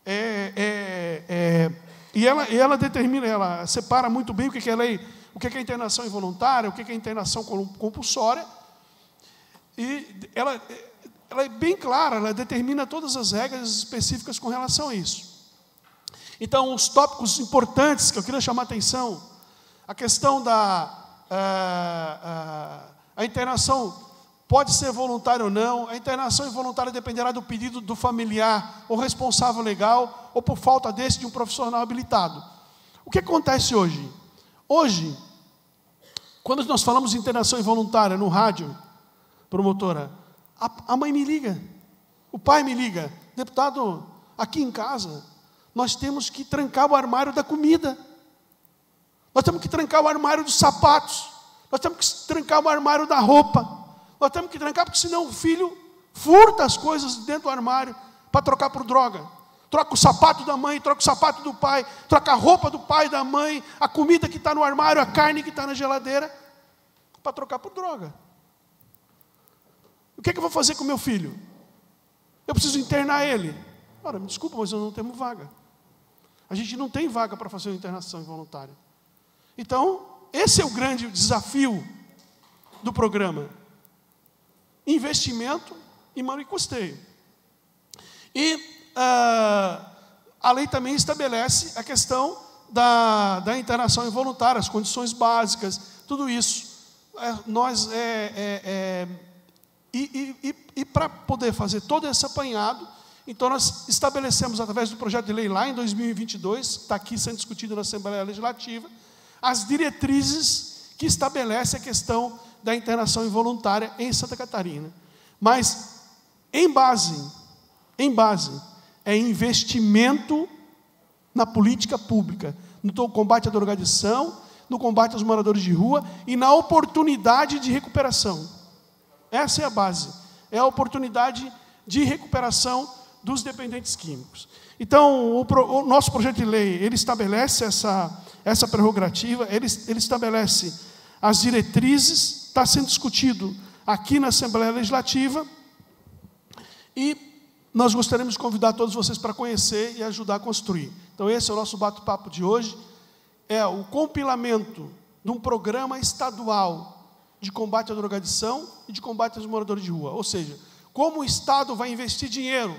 É, é, é, e, ela, ela determina, ela separa muito bem o que é lei, o que é internação involuntária, o que é internação compulsória. E ela, ela é bem clara, ela determina todas as regras específicas com relação a isso. Então, os tópicos importantes que eu queria chamar a atenção, a questão da eh, eh, a internação pode ser voluntária ou não, a internação involuntária dependerá do pedido do familiar ou responsável legal, ou por falta desse de um profissional habilitado. O que acontece hoje? Hoje, quando nós falamos de internação involuntária no rádio, promotora, a, a mãe me liga, o pai me liga, deputado, aqui em casa, nós temos que trancar o armário da comida. Nós temos que trancar o armário dos sapatos. Nós temos que trancar o armário da roupa. Nós temos que trancar, porque senão o filho furta as coisas dentro do armário para trocar por droga. Troca o sapato da mãe, troca o sapato do pai, troca a roupa do pai da mãe, a comida que está no armário, a carne que está na geladeira, para trocar por droga. O que, é que eu vou fazer com meu filho? Eu preciso internar ele. Ora, me desculpa, mas eu não tenho vaga. A gente não tem vaga para fazer uma internação involuntária. Então, esse é o grande desafio do programa: investimento e mano e custeio. E uh, a lei também estabelece a questão da, da internação involuntária, as condições básicas, tudo isso. É, nós é, é, é e, e, e, e para poder fazer todo esse apanhado, então nós estabelecemos através do projeto de lei lá em 2022, está aqui sendo discutido na Assembleia Legislativa, as diretrizes que estabelecem a questão da internação involuntária em Santa Catarina. Mas em base, em base, é investimento na política pública, no combate à drogadição, no combate aos moradores de rua e na oportunidade de recuperação. Essa é a base. É a oportunidade de recuperação dos dependentes químicos. Então, o, pro, o nosso projeto de lei, ele estabelece essa, essa prerrogativa, ele, ele estabelece as diretrizes, está sendo discutido aqui na Assembleia Legislativa, e nós gostaríamos de convidar todos vocês para conhecer e ajudar a construir. Então, esse é o nosso bate-papo de hoje, é o compilamento de um programa estadual de combate à drogadição e de combate aos moradores de rua. Ou seja, como o Estado vai investir dinheiro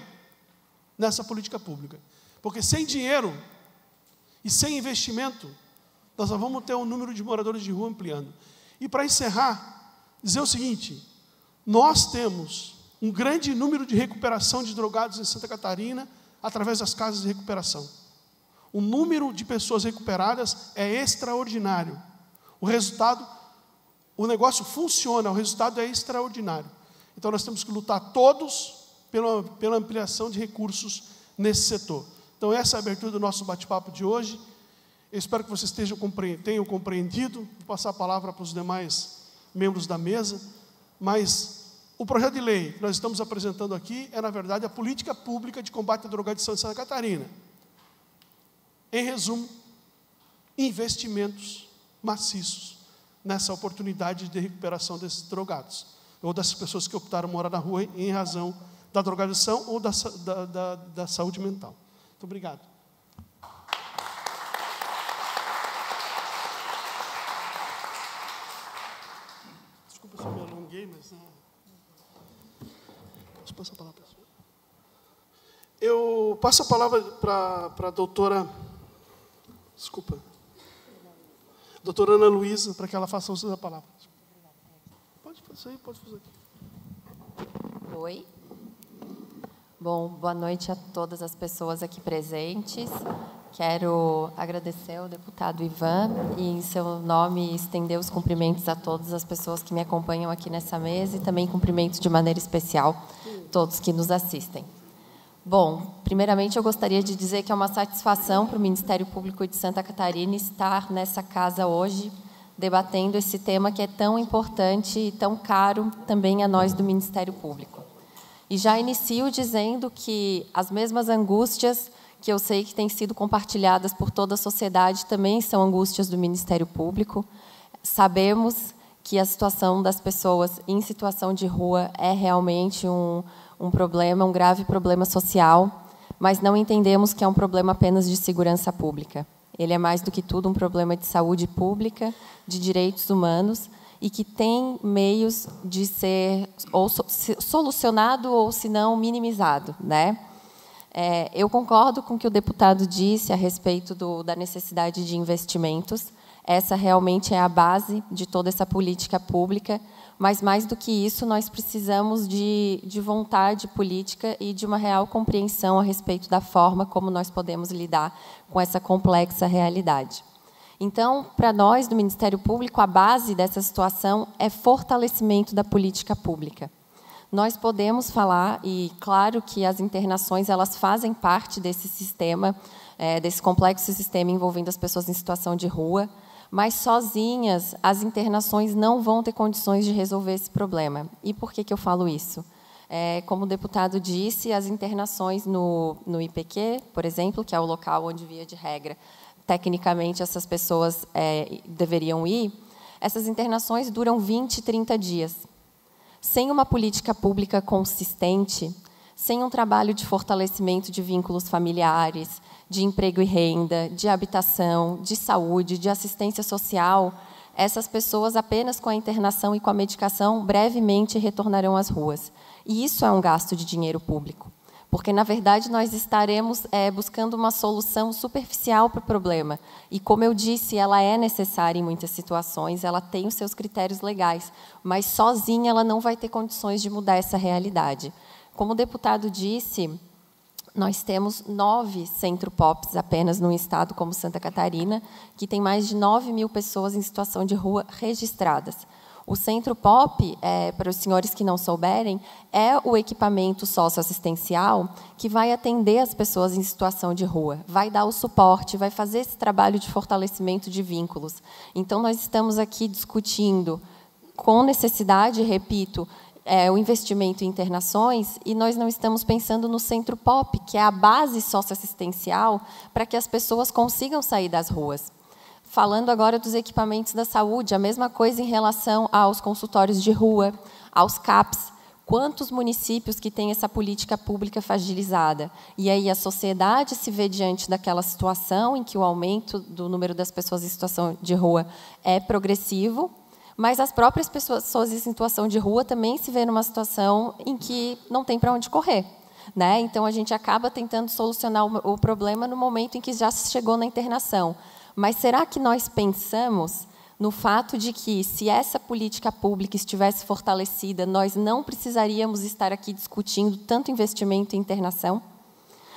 nessa política pública. Porque sem dinheiro e sem investimento, nós só vamos ter um número de moradores de rua ampliando. E para encerrar, dizer o seguinte: nós temos um grande número de recuperação de drogados em Santa Catarina através das casas de recuperação. O número de pessoas recuperadas é extraordinário. O resultado o negócio funciona, o resultado é extraordinário. Então nós temos que lutar todos pela, pela ampliação de recursos nesse setor. Então essa é a abertura do nosso bate-papo de hoje. Eu espero que vocês estejam, tenham compreendido. Vou passar a palavra para os demais membros da mesa. Mas o projeto de lei que nós estamos apresentando aqui é, na verdade, a política pública de combate à drogadição de Santa Catarina. Em resumo, investimentos maciços nessa oportunidade de recuperação desses drogados, ou dessas pessoas que optaram morar na rua em razão da drogadição ou da, da, da, da saúde mental. Muito obrigado. Desculpa se eu me alonguei, mas. Né? Posso passar a palavra? Eu passo a palavra para a doutora. Desculpa doutora Ana Luísa, para que ela faça uso da palavra. Pode fazer, pode fazer. Oi. Bom, boa noite a todas as pessoas aqui presentes. Quero agradecer ao deputado Ivan e, em seu nome, estender os cumprimentos a todas as pessoas que me acompanham aqui nessa mesa e também cumprimentos de maneira especial todos que nos assistem. Bom, primeiramente eu gostaria de dizer que é uma satisfação para o Ministério Público de Santa Catarina estar nessa casa hoje, debatendo esse tema que é tão importante e tão caro também a nós do Ministério Público. E já inicio dizendo que as mesmas angústias que eu sei que têm sido compartilhadas por toda a sociedade também são angústias do Ministério Público. Sabemos que a situação das pessoas em situação de rua é realmente um um problema, um grave problema social, mas não entendemos que é um problema apenas de segurança pública. Ele é mais do que tudo um problema de saúde pública, de direitos humanos e que tem meios de ser ou solucionado ou, se não, minimizado, né? É, eu concordo com o que o deputado disse a respeito do, da necessidade de investimentos. Essa realmente é a base de toda essa política pública mas, mais do que isso, nós precisamos de, de vontade política e de uma real compreensão a respeito da forma como nós podemos lidar com essa complexa realidade. Então, para nós do Ministério Público, a base dessa situação é fortalecimento da política pública. Nós podemos falar, e claro que as internações elas fazem parte desse sistema, é, desse complexo sistema envolvendo as pessoas em situação de rua, mas sozinhas as internações não vão ter condições de resolver esse problema. E por que, que eu falo isso? É, como o deputado disse, as internações no, no IPQ, por exemplo, que é o local onde, via de regra, tecnicamente essas pessoas é, deveriam ir, essas internações duram 20, 30 dias. Sem uma política pública consistente, sem um trabalho de fortalecimento de vínculos familiares, de emprego e renda, de habitação, de saúde, de assistência social, essas pessoas apenas com a internação e com a medicação brevemente retornarão às ruas. E isso é um gasto de dinheiro público, porque na verdade nós estaremos é, buscando uma solução superficial para o problema. E como eu disse, ela é necessária em muitas situações, ela tem os seus critérios legais, mas sozinha ela não vai ter condições de mudar essa realidade. Como o deputado disse, nós temos nove centro-pops apenas num estado como Santa Catarina, que tem mais de 9 mil pessoas em situação de rua registradas. O Centro Pop, é, para os senhores que não souberem, é o equipamento socioassistencial que vai atender as pessoas em situação de rua, vai dar o suporte, vai fazer esse trabalho de fortalecimento de vínculos. Então, nós estamos aqui discutindo, com necessidade, repito, é, o investimento em internações e nós não estamos pensando no centro POP, que é a base socioassistencial para que as pessoas consigam sair das ruas. Falando agora dos equipamentos da saúde, a mesma coisa em relação aos consultórios de rua, aos CAPs. Quantos municípios que têm essa política pública fragilizada? E aí a sociedade se vê diante daquela situação em que o aumento do número das pessoas em situação de rua é progressivo, mas as próprias pessoas em situação de rua também se vê numa situação em que não tem para onde correr. Né? Então, a gente acaba tentando solucionar o problema no momento em que já chegou na internação. Mas será que nós pensamos no fato de que, se essa política pública estivesse fortalecida, nós não precisaríamos estar aqui discutindo tanto investimento em internação?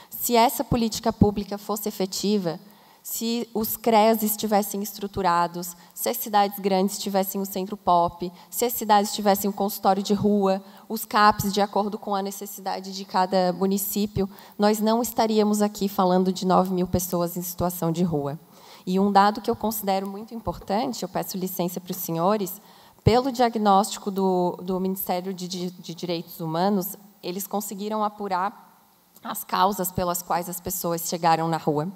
Se essa política pública fosse efetiva, se os CREAs estivessem estruturados, se as cidades grandes tivessem o centro pop, se as cidades tivessem o consultório de rua, os CAPs de acordo com a necessidade de cada município, nós não estaríamos aqui falando de 9 mil pessoas em situação de rua. E um dado que eu considero muito importante, eu peço licença para os senhores, pelo diagnóstico do, do Ministério de, de Direitos Humanos, eles conseguiram apurar as causas pelas quais as pessoas chegaram na rua.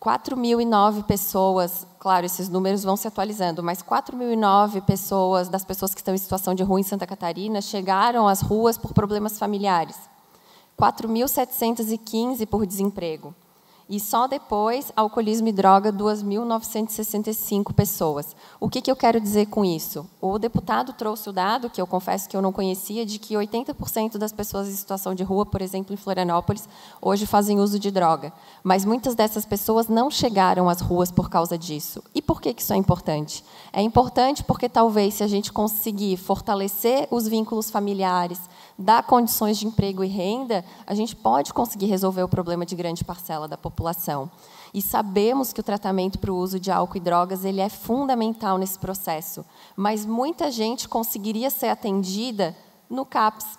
4.009 pessoas, claro, esses números vão se atualizando, mas 4.009 pessoas, das pessoas que estão em situação de rua em Santa Catarina, chegaram às ruas por problemas familiares. 4.715 por desemprego. E só depois, alcoolismo e droga, 2.965 pessoas. O que, que eu quero dizer com isso? O deputado trouxe o dado, que eu confesso que eu não conhecia, de que 80% das pessoas em situação de rua, por exemplo, em Florianópolis, hoje fazem uso de droga. Mas muitas dessas pessoas não chegaram às ruas por causa disso. E por que, que isso é importante? É importante porque talvez, se a gente conseguir fortalecer os vínculos familiares, dar condições de emprego e renda, a gente pode conseguir resolver o problema de grande parcela da população. E sabemos que o tratamento para o uso de álcool e drogas ele é fundamental nesse processo, mas muita gente conseguiria ser atendida no CAPS.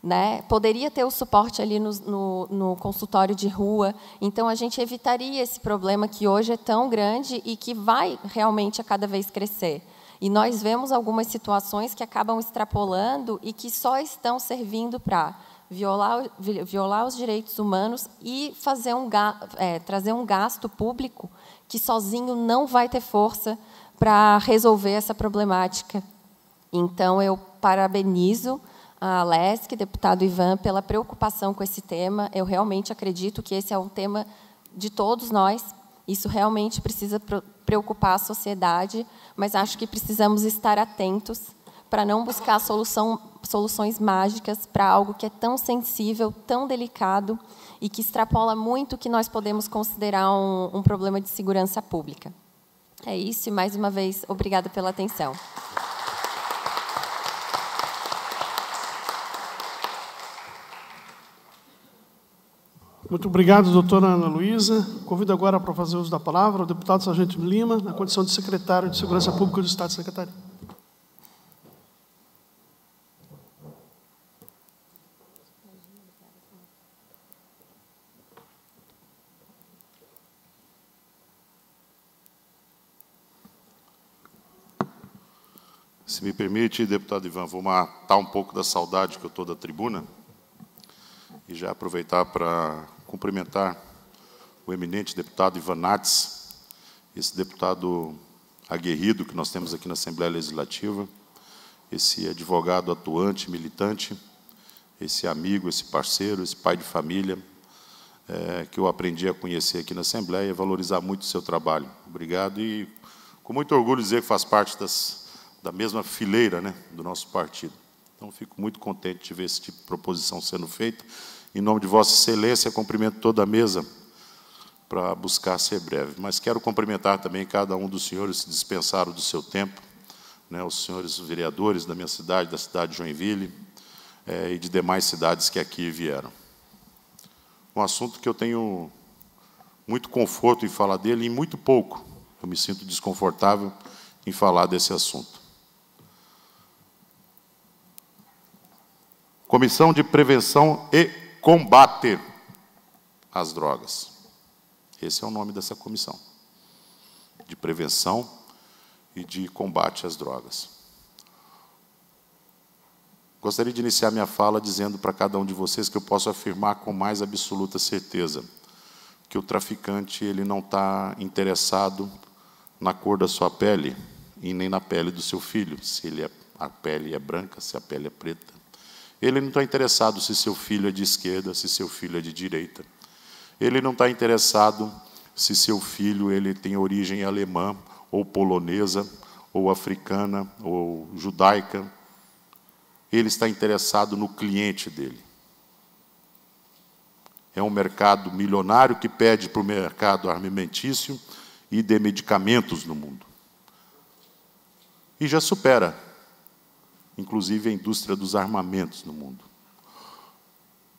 Né? Poderia ter o suporte ali no, no, no consultório de rua, então a gente evitaria esse problema que hoje é tão grande e que vai realmente a cada vez crescer. E nós vemos algumas situações que acabam extrapolando e que só estão servindo para violar, violar os direitos humanos e fazer um, é, trazer um gasto público que sozinho não vai ter força para resolver essa problemática. Então, eu parabenizo a Lesc, deputado Ivan, pela preocupação com esse tema. Eu realmente acredito que esse é um tema de todos nós. Isso realmente precisa preocupar a sociedade, mas acho que precisamos estar atentos para não buscar solução, soluções mágicas para algo que é tão sensível, tão delicado e que extrapola muito o que nós podemos considerar um, um problema de segurança pública. É isso e, mais uma vez, obrigada pela atenção. Muito obrigado, doutora Ana Luísa. Convido agora para fazer uso da palavra o deputado Sargento Lima, na condição de secretário de Segurança Pública do Estado de Santa. Se me permite, deputado Ivan, vou matar um pouco da saudade que eu estou da tribuna e já aproveitar para cumprimentar o eminente deputado Ivan Nats, esse deputado aguerrido que nós temos aqui na Assembleia Legislativa, esse advogado atuante, militante, esse amigo, esse parceiro, esse pai de família, é, que eu aprendi a conhecer aqui na Assembleia valorizar muito o seu trabalho. Obrigado e com muito orgulho dizer que faz parte das, da mesma fileira né, do nosso partido. Então, fico muito contente de ver esse tipo de proposição sendo feita. Em nome de Vossa Excelência, cumprimento toda a mesa para buscar ser breve. Mas quero cumprimentar também cada um dos senhores que dispensaram do seu tempo, né, os senhores vereadores da minha cidade, da cidade de Joinville, é, e de demais cidades que aqui vieram. Um assunto que eu tenho muito conforto em falar dele e muito pouco. Eu me sinto desconfortável em falar desse assunto. Comissão de Prevenção e Combate às Drogas. Esse é o nome dessa comissão, de prevenção e de combate às drogas. Gostaria de iniciar minha fala dizendo para cada um de vocês que eu posso afirmar com mais absoluta certeza que o traficante ele não está interessado na cor da sua pele e nem na pele do seu filho, se ele é, a pele é branca, se a pele é preta. Ele não está interessado se seu filho é de esquerda, se seu filho é de direita. Ele não está interessado se seu filho ele tem origem alemã, ou polonesa, ou africana, ou judaica. Ele está interessado no cliente dele. É um mercado milionário que pede para o mercado armamentício e de medicamentos no mundo. E já supera, inclusive, a indústria dos armamentos no mundo.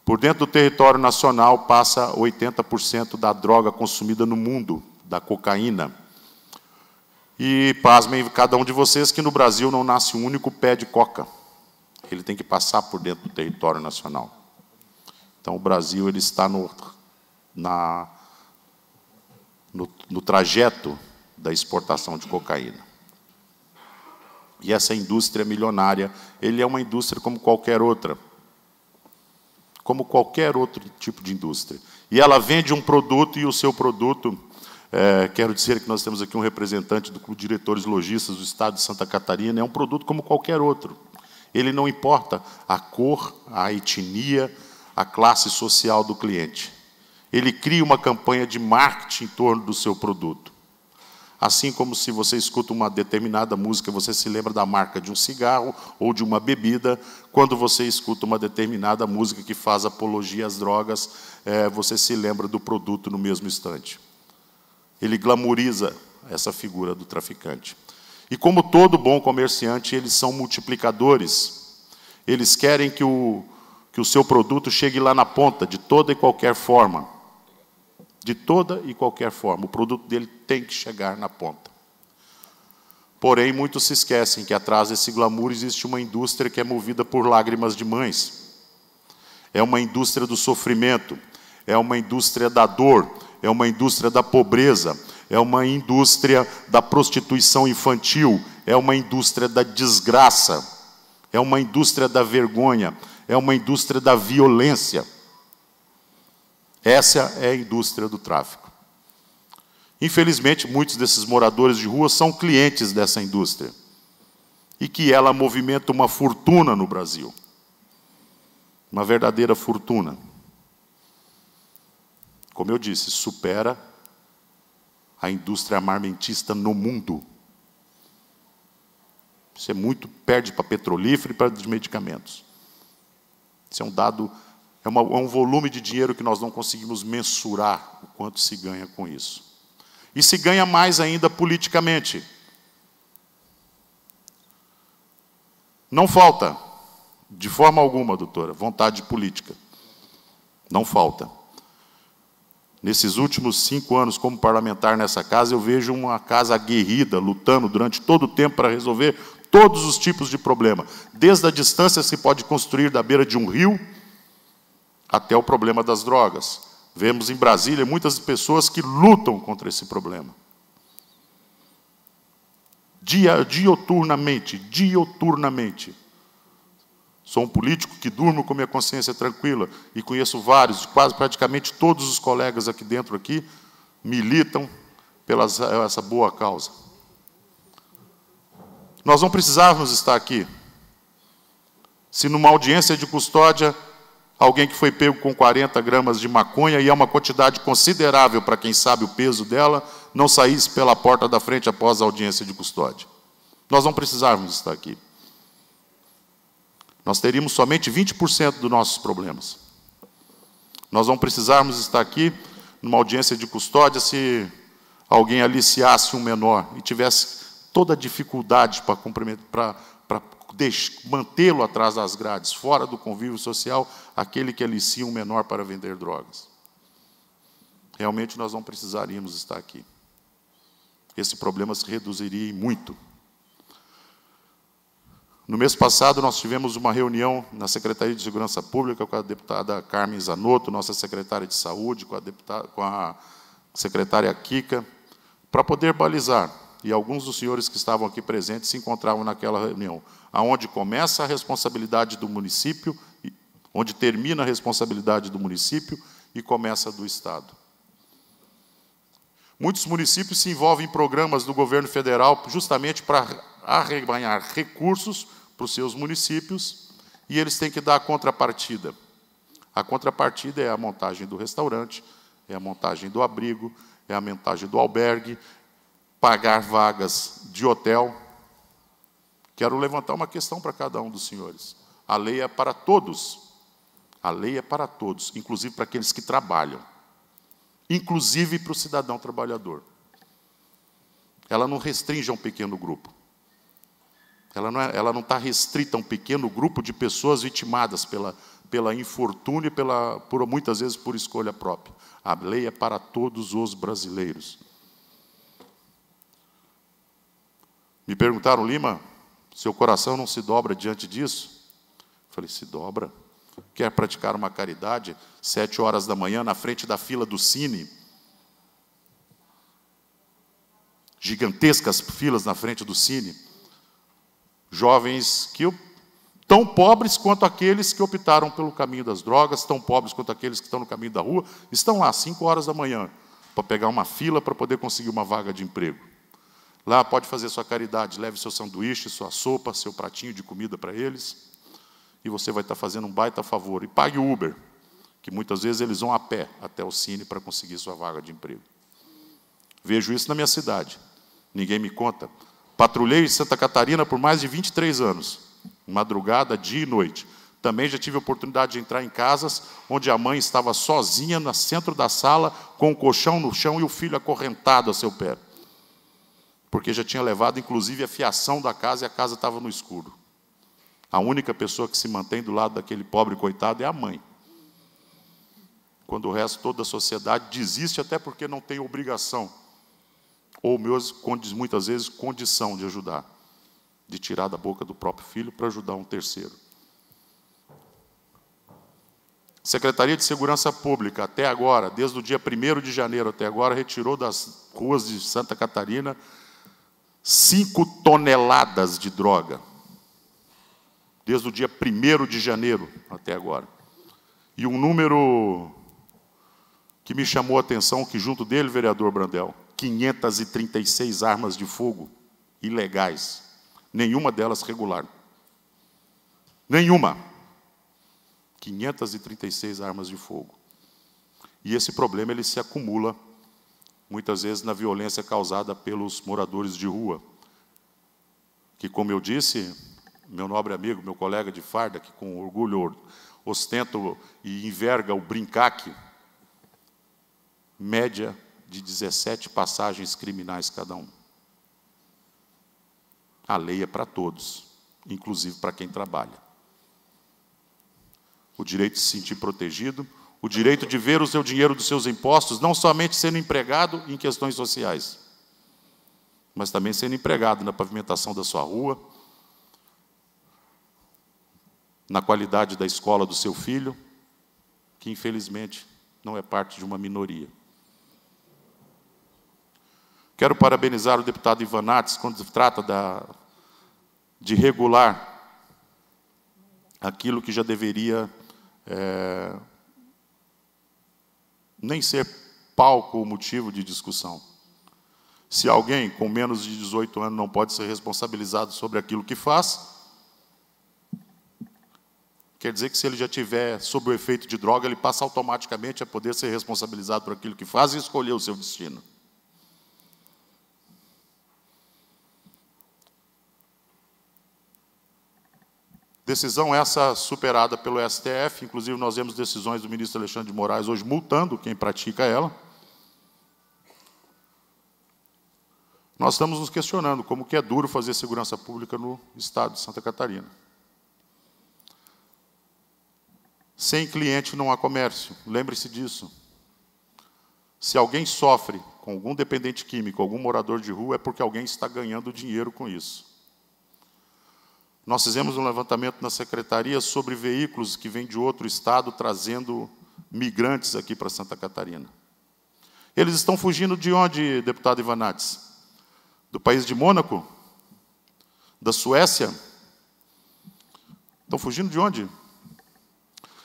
Por dentro do território nacional passa 80% da droga consumida no mundo, da cocaína. E pasmem cada um de vocês que no Brasil não nasce um único pé de coca. Ele tem que passar por dentro do território nacional. Então o Brasil ele está no, na, no, no trajeto da exportação de cocaína. E essa indústria milionária, ele é uma indústria como qualquer outra como qualquer outro tipo de indústria. E ela vende um produto e o seu produto, é, quero dizer que nós temos aqui um representante do Clube Diretores Logistas do Estado de Santa Catarina, é um produto como qualquer outro. Ele não importa a cor, a etnia, a classe social do cliente. Ele cria uma campanha de marketing em torno do seu produto. Assim como se você escuta uma determinada música, você se lembra da marca de um cigarro ou de uma bebida. Quando você escuta uma determinada música que faz apologia às drogas, é, você se lembra do produto no mesmo instante. Ele glamoriza essa figura do traficante. E como todo bom comerciante, eles são multiplicadores. Eles querem que o, que o seu produto chegue lá na ponta, de toda e qualquer forma de toda e qualquer forma. O produto dele tem que chegar na ponta. Porém, muitos se esquecem que atrás desse glamour existe uma indústria que é movida por lágrimas de mães. É uma indústria do sofrimento, é uma indústria da dor, é uma indústria da pobreza, é uma indústria da prostituição infantil, é uma indústria da desgraça, é uma indústria da vergonha, é uma indústria da violência. Essa é a indústria do tráfico. Infelizmente, muitos desses moradores de rua são clientes dessa indústria e que ela movimenta uma fortuna no Brasil. Uma verdadeira fortuna. Como eu disse, supera a indústria armamentista no mundo. Isso é muito, perde para petrolífero e para os medicamentos. Isso é um dado é, uma, é um volume de dinheiro que nós não conseguimos mensurar o quanto se ganha com isso. E se ganha mais ainda politicamente. Não falta, de forma alguma, doutora, vontade política. Não falta. Nesses últimos cinco anos como parlamentar nessa casa, eu vejo uma casa aguerrida, lutando durante todo o tempo para resolver todos os tipos de problema. Desde a distância se pode construir da beira de um rio, até o problema das drogas. Vemos em Brasília muitas pessoas que lutam contra esse problema. Dia, dioturnamente, dioturnamente. Sou um político que durmo com minha consciência tranquila e conheço vários, quase praticamente todos os colegas aqui dentro aqui militam pela essa boa causa. Nós não precisávamos estar aqui se numa audiência de custódia alguém que foi pego com 40 gramas de maconha, e é uma quantidade considerável para quem sabe o peso dela, não saísse pela porta da frente após a audiência de custódia. Nós não precisávamos estar aqui. Nós teríamos somente 20% dos nossos problemas. Nós não precisávamos estar aqui numa audiência de custódia se alguém aliciasse um menor e tivesse toda a dificuldade para, mantê-lo atrás das grades, fora do convívio social, aquele que alicia um menor para vender drogas. Realmente nós não precisaríamos estar aqui. Esse problema se reduziria muito. No mês passado, nós tivemos uma reunião na Secretaria de Segurança Pública com a deputada Carmen Zanotto, nossa secretária de Saúde, com a, deputada, com a secretária Kika, para poder balizar. E alguns dos senhores que estavam aqui presentes se encontravam naquela reunião, aonde começa a responsabilidade do município, onde termina a responsabilidade do município e começa a do Estado. Muitos municípios se envolvem em programas do governo federal justamente para arrebanhar recursos para os seus municípios e eles têm que dar a contrapartida. A contrapartida é a montagem do restaurante, é a montagem do abrigo, é a montagem do albergue, pagar vagas de hotel. Quero levantar uma questão para cada um dos senhores. A lei é para todos. A lei é para todos, inclusive para aqueles que trabalham, inclusive para o cidadão trabalhador. Ela não restringe a um pequeno grupo. Ela não, é, está restrita a um pequeno grupo de pessoas vitimadas pela, pela infortúnio e pela, por, muitas vezes por escolha própria. A lei é para todos os brasileiros. Me perguntaram, Lima, seu coração não se dobra diante disso? Eu falei, se dobra. Quer praticar uma caridade? Sete horas da manhã, na frente da fila do Cine. Gigantescas filas na frente do Cine Jovens que tão pobres quanto aqueles que optaram pelo caminho das drogas, tão pobres quanto aqueles que estão no caminho da rua, estão lá às 5 horas da manhã para pegar uma fila para poder conseguir uma vaga de emprego. Lá pode fazer sua caridade, leve seu sanduíche, sua sopa, seu pratinho de comida para eles, e você vai estar fazendo um baita favor. E pague o Uber, que muitas vezes eles vão a pé até o Cine para conseguir sua vaga de emprego. Vejo isso na minha cidade. Ninguém me conta. Patrulhei Santa Catarina por mais de 23 anos, madrugada, dia e noite. Também já tive a oportunidade de entrar em casas onde a mãe estava sozinha no centro da sala, com o colchão no chão e o filho acorrentado a seu pé. Porque já tinha levado, inclusive, a fiação da casa e a casa estava no escuro. A única pessoa que se mantém do lado daquele pobre coitado é a mãe. Quando o resto, toda a sociedade desiste, até porque não tem obrigação ou muitas vezes, condição de ajudar, de tirar da boca do próprio filho para ajudar um terceiro. Secretaria de Segurança Pública, até agora, desde o dia 1 de janeiro até agora, retirou das ruas de Santa Catarina 5 toneladas de droga. Desde o dia 1 de janeiro até agora. E um número que me chamou a atenção, que junto dele, vereador Brandel, 536 armas de fogo ilegais, nenhuma delas regular. Nenhuma. 536 armas de fogo. E esse problema ele se acumula muitas vezes na violência causada pelos moradores de rua, que como eu disse, meu nobre amigo, meu colega de farda, que com orgulho ostenta e enverga o brincaque, média de 17 passagens criminais cada um. A lei é para todos, inclusive para quem trabalha. O direito de se sentir protegido, o direito de ver o seu dinheiro dos seus impostos não somente sendo empregado em questões sociais, mas também sendo empregado na pavimentação da sua rua, na qualidade da escola do seu filho, que infelizmente não é parte de uma minoria. Quero parabenizar o deputado Ivan quando se trata da, de regular aquilo que já deveria é, nem ser palco ou motivo de discussão. Se alguém com menos de 18 anos não pode ser responsabilizado sobre aquilo que faz, quer dizer que se ele já tiver sob o efeito de droga, ele passa automaticamente a poder ser responsabilizado por aquilo que faz e escolher o seu destino. Decisão essa superada pelo STF, inclusive nós vemos decisões do ministro Alexandre de Moraes hoje multando quem pratica ela. Nós estamos nos questionando como que é duro fazer segurança pública no estado de Santa Catarina. Sem cliente não há comércio, lembre-se disso. Se alguém sofre com algum dependente químico, algum morador de rua, é porque alguém está ganhando dinheiro com isso. Nós fizemos um levantamento na secretaria sobre veículos que vêm de outro estado trazendo migrantes aqui para Santa Catarina. Eles estão fugindo de onde, deputado Ivanates? Do país de Mônaco? Da Suécia? Estão fugindo de onde?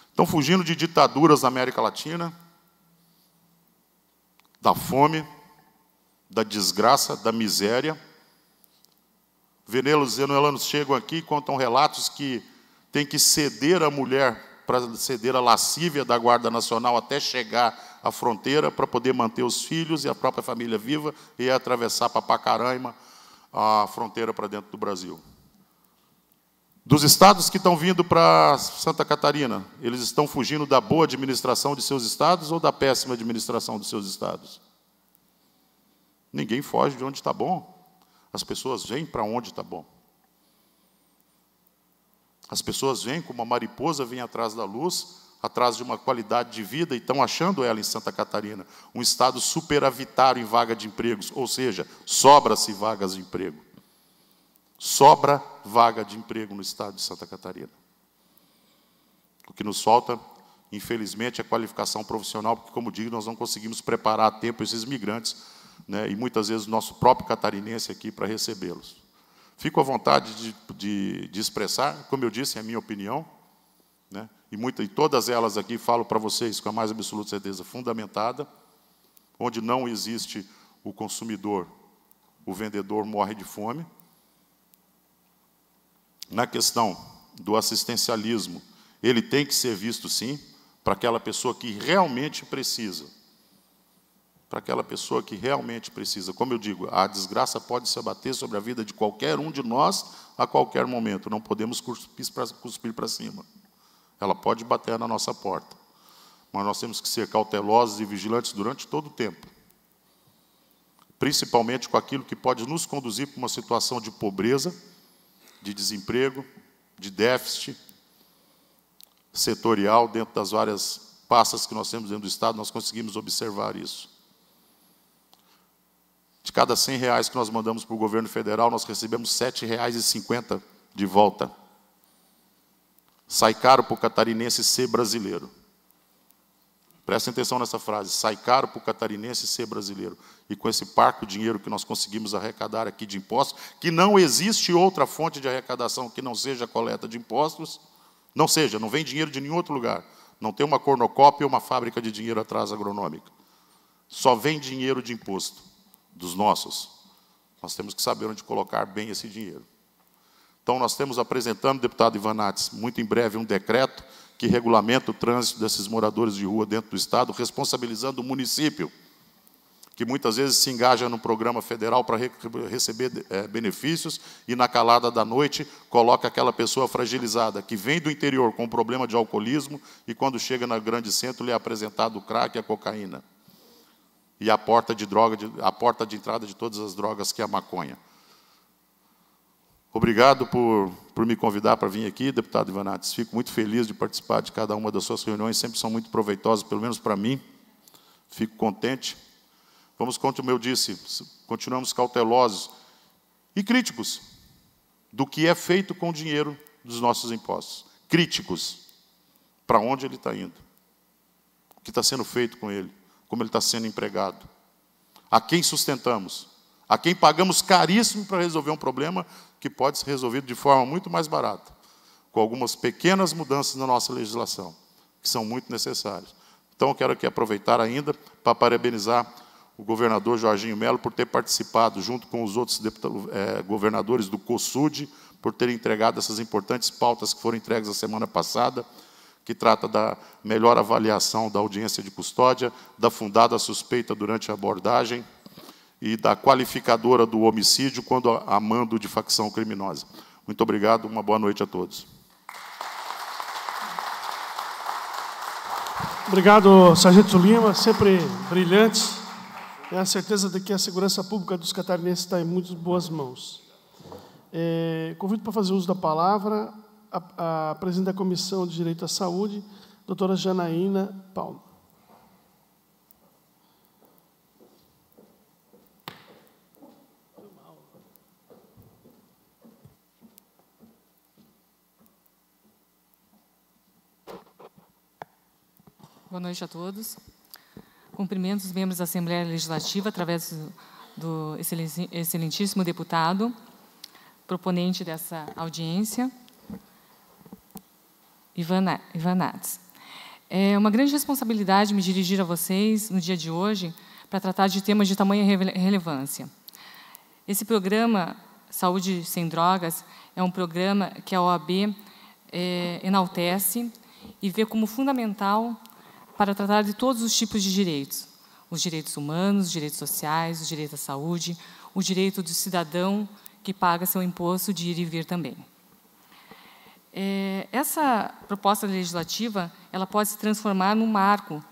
Estão fugindo de ditaduras na América Latina, da fome, da desgraça, da miséria venezuelanos chegam aqui e contam relatos que tem que ceder a mulher para ceder a lascívia da Guarda Nacional até chegar à fronteira para poder manter os filhos e a própria família viva e atravessar para Pacaraima a fronteira para dentro do Brasil. Dos estados que estão vindo para Santa Catarina, eles estão fugindo da boa administração de seus estados ou da péssima administração de seus estados? Ninguém foge de onde está bom. As pessoas vêm para onde está bom. As pessoas vêm como uma mariposa vem atrás da luz, atrás de uma qualidade de vida e estão achando ela em Santa Catarina, um estado superavitário em vaga de empregos, ou seja, sobra-se vagas de emprego. Sobra vaga de emprego no estado de Santa Catarina. O que nos falta, infelizmente, é qualificação profissional, porque, como digo, nós não conseguimos preparar a tempo esses migrantes né, e muitas vezes o nosso próprio catarinense aqui para recebê-los. Fico à vontade de, de, de, expressar, como eu disse, é a minha opinião, né, e, muita, e todas elas aqui falo para vocês com a mais absoluta certeza fundamentada, onde não existe o consumidor, o vendedor morre de fome. Na questão do assistencialismo, ele tem que ser visto sim para aquela pessoa que realmente precisa para aquela pessoa que realmente precisa. Como eu digo, a desgraça pode se abater sobre a vida de qualquer um de nós a qualquer momento. Não podemos cuspir para cima. Ela pode bater na nossa porta. Mas nós temos que ser cautelosos e vigilantes durante todo o tempo. Principalmente com aquilo que pode nos conduzir para uma situação de pobreza, de desemprego, de déficit setorial dentro das várias passas que nós temos dentro do Estado, nós conseguimos observar isso. De cada 100 reais que nós mandamos para o governo federal, nós recebemos R$ 7,50 de volta. Sai caro para o catarinense ser brasileiro. Prestem atenção nessa frase. Sai caro para o catarinense ser brasileiro. E com esse parco dinheiro que nós conseguimos arrecadar aqui de impostos, que não existe outra fonte de arrecadação que não seja a coleta de impostos, não seja, não vem dinheiro de nenhum outro lugar. Não tem uma cornocópia ou uma fábrica de dinheiro atrás agronômica. Só vem dinheiro de imposto dos nossos, nós temos que saber onde colocar bem esse dinheiro. Então, nós temos apresentando, deputado Ivan Nates, muito em breve, um decreto que regulamenta o trânsito desses moradores de rua dentro do Estado, responsabilizando o município, que muitas vezes se engaja no programa federal para re receber é, benefícios e, na calada da noite, coloca aquela pessoa fragilizada, que vem do interior com problema de alcoolismo e, quando chega no grande centro, lhe é apresentado o crack e a cocaína e a porta de droga, a porta de entrada de todas as drogas que é a maconha. Obrigado por, por me convidar para vir aqui, deputado Ivanates. Fico muito feliz de participar de cada uma das suas reuniões, sempre são muito proveitosas, pelo menos para mim. Fico contente. Vamos, como eu disse, continuamos cautelosos e críticos do que é feito com o dinheiro dos nossos impostos. Críticos para onde ele está indo, o que está sendo feito com ele como ele está sendo empregado. A quem sustentamos? A quem pagamos caríssimo para resolver um problema que pode ser resolvido de forma muito mais barata, com algumas pequenas mudanças na nossa legislação, que são muito necessárias. Então, eu quero aqui aproveitar ainda para parabenizar o governador Jorginho Melo por ter participado, junto com os outros é, governadores do COSUD, por ter entregado essas importantes pautas que foram entregues a semana passada, que trata da melhor avaliação da audiência de custódia, da fundada suspeita durante a abordagem e da qualificadora do homicídio quando a mando de facção criminosa. Muito obrigado, uma boa noite a todos. Obrigado, Sargento Lima, sempre brilhante. É a certeza de que a segurança pública dos catarinenses está em muito boas mãos. É, convido para fazer uso da palavra a, a presidente da Comissão de Direito à Saúde, doutora Janaína Paulo. Boa noite a todos. Cumprimento os membros da Assembleia Legislativa através do excelentíssimo deputado, proponente dessa audiência, Ivan, Ivan Nats. É uma grande responsabilidade me dirigir a vocês no dia de hoje para tratar de temas de tamanha relevância. Esse programa Saúde Sem Drogas é um programa que a OAB é, enaltece e vê como fundamental para tratar de todos os tipos de direitos: os direitos humanos, os direitos sociais, o direito à saúde, o direito do cidadão que paga seu imposto de ir e vir também. É, essa proposta legislativa ela pode se transformar num marco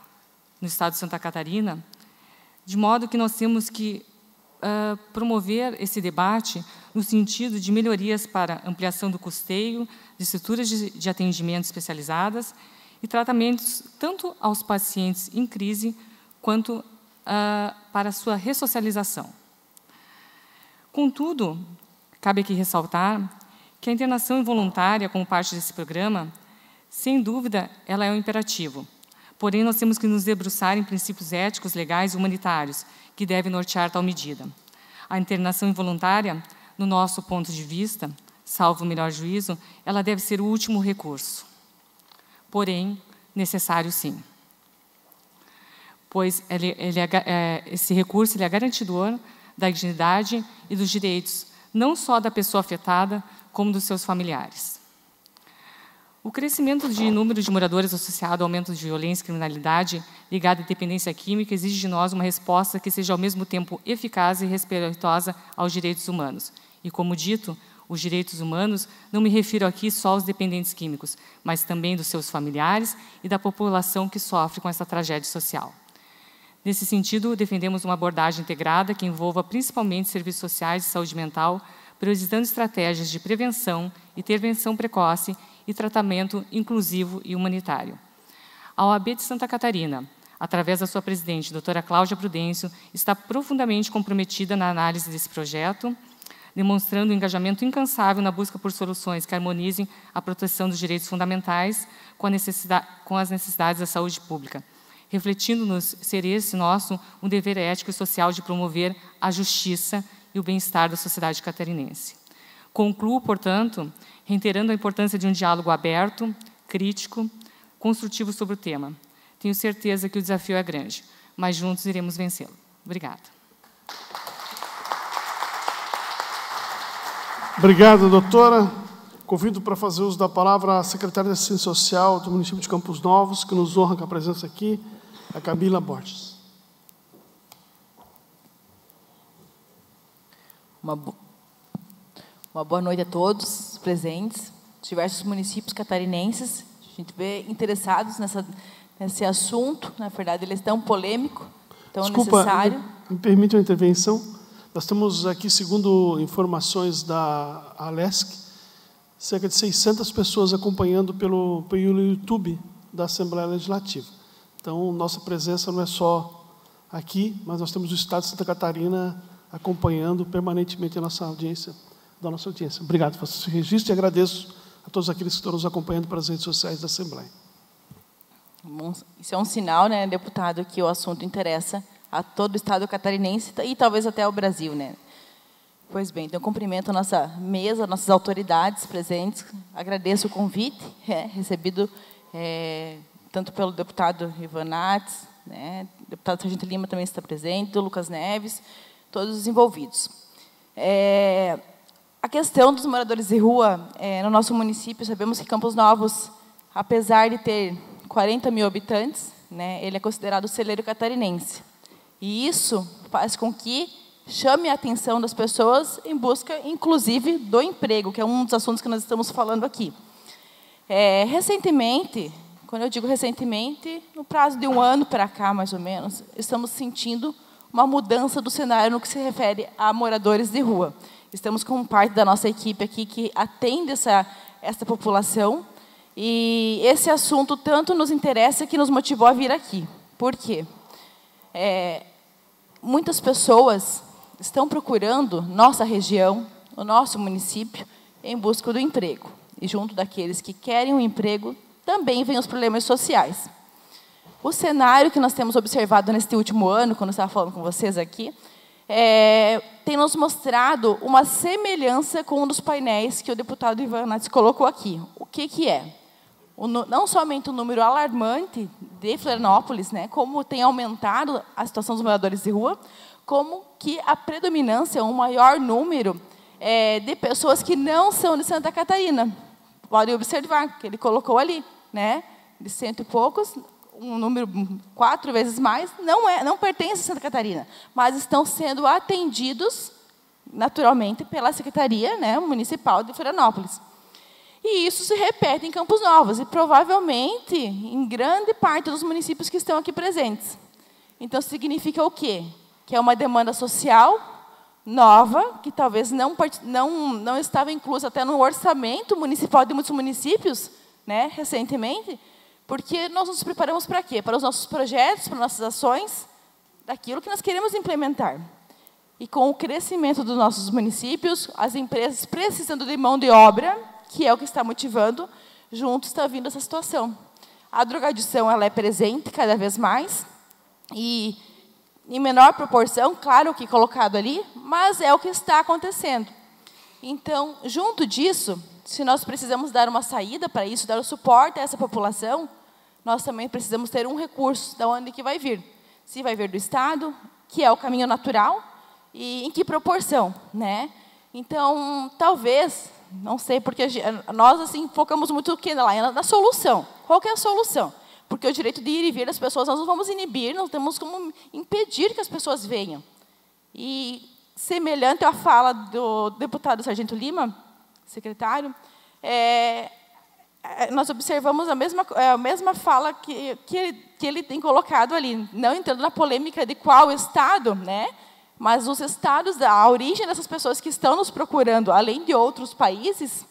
no Estado de Santa Catarina, de modo que nós temos que uh, promover esse debate no sentido de melhorias para ampliação do custeio de estruturas de, de atendimento especializadas e tratamentos tanto aos pacientes em crise quanto uh, para sua ressocialização. Contudo, cabe aqui ressaltar que a internação involuntária, como parte desse programa, sem dúvida, ela é um imperativo. Porém, nós temos que nos debruçar em princípios éticos, legais e humanitários que devem nortear tal medida. A internação involuntária, no nosso ponto de vista, salvo o melhor juízo, ela deve ser o último recurso porém necessário sim. Pois ele, ele é, é, esse recurso ele é garantidor da dignidade e dos direitos, não só da pessoa afetada, como dos seus familiares. O crescimento de número de moradores associado ao aumento de violência e criminalidade ligada à dependência química exige de nós uma resposta que seja ao mesmo tempo eficaz e respeitosa aos direitos humanos. E, como dito, os direitos humanos, não me refiro aqui só aos dependentes químicos, mas também dos seus familiares e da população que sofre com essa tragédia social. Nesse sentido, defendemos uma abordagem integrada que envolva principalmente serviços sociais de saúde mental, priorizando estratégias de prevenção, intervenção precoce e tratamento inclusivo e humanitário. A OAB de Santa Catarina, através da sua presidente, doutora Cláudia Prudêncio, está profundamente comprometida na análise desse projeto demonstrando um engajamento incansável na busca por soluções que harmonizem a proteção dos direitos fundamentais com, com as necessidades da saúde pública, refletindo-nos ser esse nosso um dever ético e social de promover a justiça e o bem-estar da sociedade catarinense. Concluo, portanto, reiterando a importância de um diálogo aberto, crítico, construtivo sobre o tema. Tenho certeza que o desafio é grande, mas juntos iremos vencê-lo. Obrigada. Obrigado, doutora. Convido para fazer uso da palavra a secretária de Assistência Social do município de Campos Novos, que nos honra com a presença aqui, a Camila Borges. Uma, bo... Uma boa noite a todos presentes, diversos municípios catarinenses. A gente vê interessados nessa, nesse assunto. Na verdade, ele é tão polêmico, tão Desculpa, necessário. Me, me permite uma intervenção? Nós temos aqui, segundo informações da Alesc, cerca de 600 pessoas acompanhando pelo, pelo YouTube da Assembleia Legislativa. Então, nossa presença não é só aqui, mas nós temos o Estado de Santa Catarina acompanhando permanentemente a nossa audiência, da nossa audiência. Obrigado por esse registro e agradeço a todos aqueles que estão nos acompanhando pelas redes sociais da Assembleia. Isso é um sinal, né, deputado, que o assunto interessa a todo o Estado catarinense e talvez até ao Brasil. Né? Pois bem, então cumprimento a nossa mesa, nossas autoridades presentes, agradeço o convite é, recebido é, tanto pelo deputado Ivan Nats, né, deputado Sargento Lima também está presente, Lucas Neves, todos os envolvidos. É, a questão dos moradores de rua é, no nosso município, sabemos que Campos Novos, apesar de ter 40 mil habitantes, né, ele é considerado celeiro catarinense. E isso faz com que chame a atenção das pessoas em busca, inclusive, do emprego, que é um dos assuntos que nós estamos falando aqui. É, recentemente, quando eu digo recentemente, no prazo de um ano para cá, mais ou menos, estamos sentindo uma mudança do cenário no que se refere a moradores de rua. Estamos com parte da nossa equipe aqui que atende essa, essa população, e esse assunto tanto nos interessa que nos motivou a vir aqui. Por quê? É, muitas pessoas estão procurando nossa região, o nosso município, em busca do emprego. E junto daqueles que querem um emprego, também vêm os problemas sociais. O cenário que nós temos observado neste último ano, quando eu estava falando com vocês aqui, é, tem nos mostrado uma semelhança com um dos painéis que o deputado Ivan Nats colocou aqui. O que, que é? O, não somente o número alarmante de Florianópolis, né, como tem aumentado a situação dos moradores de rua, como que a predominância, um maior número é, de pessoas que não são de Santa Catarina. Pode observar que ele colocou ali, né, de cento e poucos, um número quatro vezes mais, não é, não pertence a Santa Catarina, mas estão sendo atendidos naturalmente pela Secretaria né, Municipal de Florianópolis. E isso se repete em Campos Novos e provavelmente em grande parte dos municípios que estão aqui presentes. Então significa o quê? que é uma demanda social nova, que talvez não, não, não estava inclusa até no orçamento municipal de muitos municípios, né, recentemente, porque nós nos preparamos para quê? Para os nossos projetos, para nossas ações, daquilo que nós queremos implementar. E com o crescimento dos nossos municípios, as empresas precisando de mão de obra, que é o que está motivando, junto está vindo essa situação. A drogadição ela é presente cada vez mais, e em menor proporção, claro que colocado ali, mas é o que está acontecendo. Então, junto disso, se nós precisamos dar uma saída para isso, dar o suporte a essa população, nós também precisamos ter um recurso da onde que vai vir. Se vai vir do Estado, que é o caminho natural, e em que proporção, né? Então, talvez, não sei, porque nós assim focamos muito lá na solução. Qual que é a solução? Porque o direito de ir e vir das pessoas nós não vamos inibir, não temos como impedir que as pessoas venham. E semelhante à fala do deputado Sargento Lima, secretário, é, é nós observamos a mesma, é, a mesma fala que, que, ele, que ele tem colocado ali, não entrando na polêmica de qual estado, né? mas os estados, a origem dessas pessoas que estão nos procurando, além de outros países,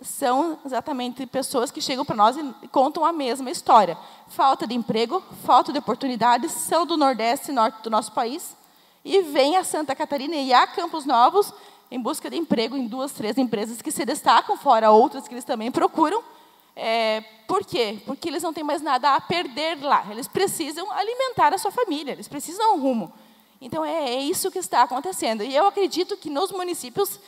são exatamente pessoas que chegam para nós e contam a mesma história. Falta de emprego, falta de oportunidades, são do Nordeste e Norte do nosso país e vêm a Santa Catarina e a Campos Novos em busca de emprego em duas, três empresas que se destacam, fora outras que eles também procuram. É, por quê? Porque eles não têm mais nada a perder lá. Eles precisam alimentar a sua família, eles precisam um rumo. Então, é, é isso que está acontecendo. E eu acredito que nos municípios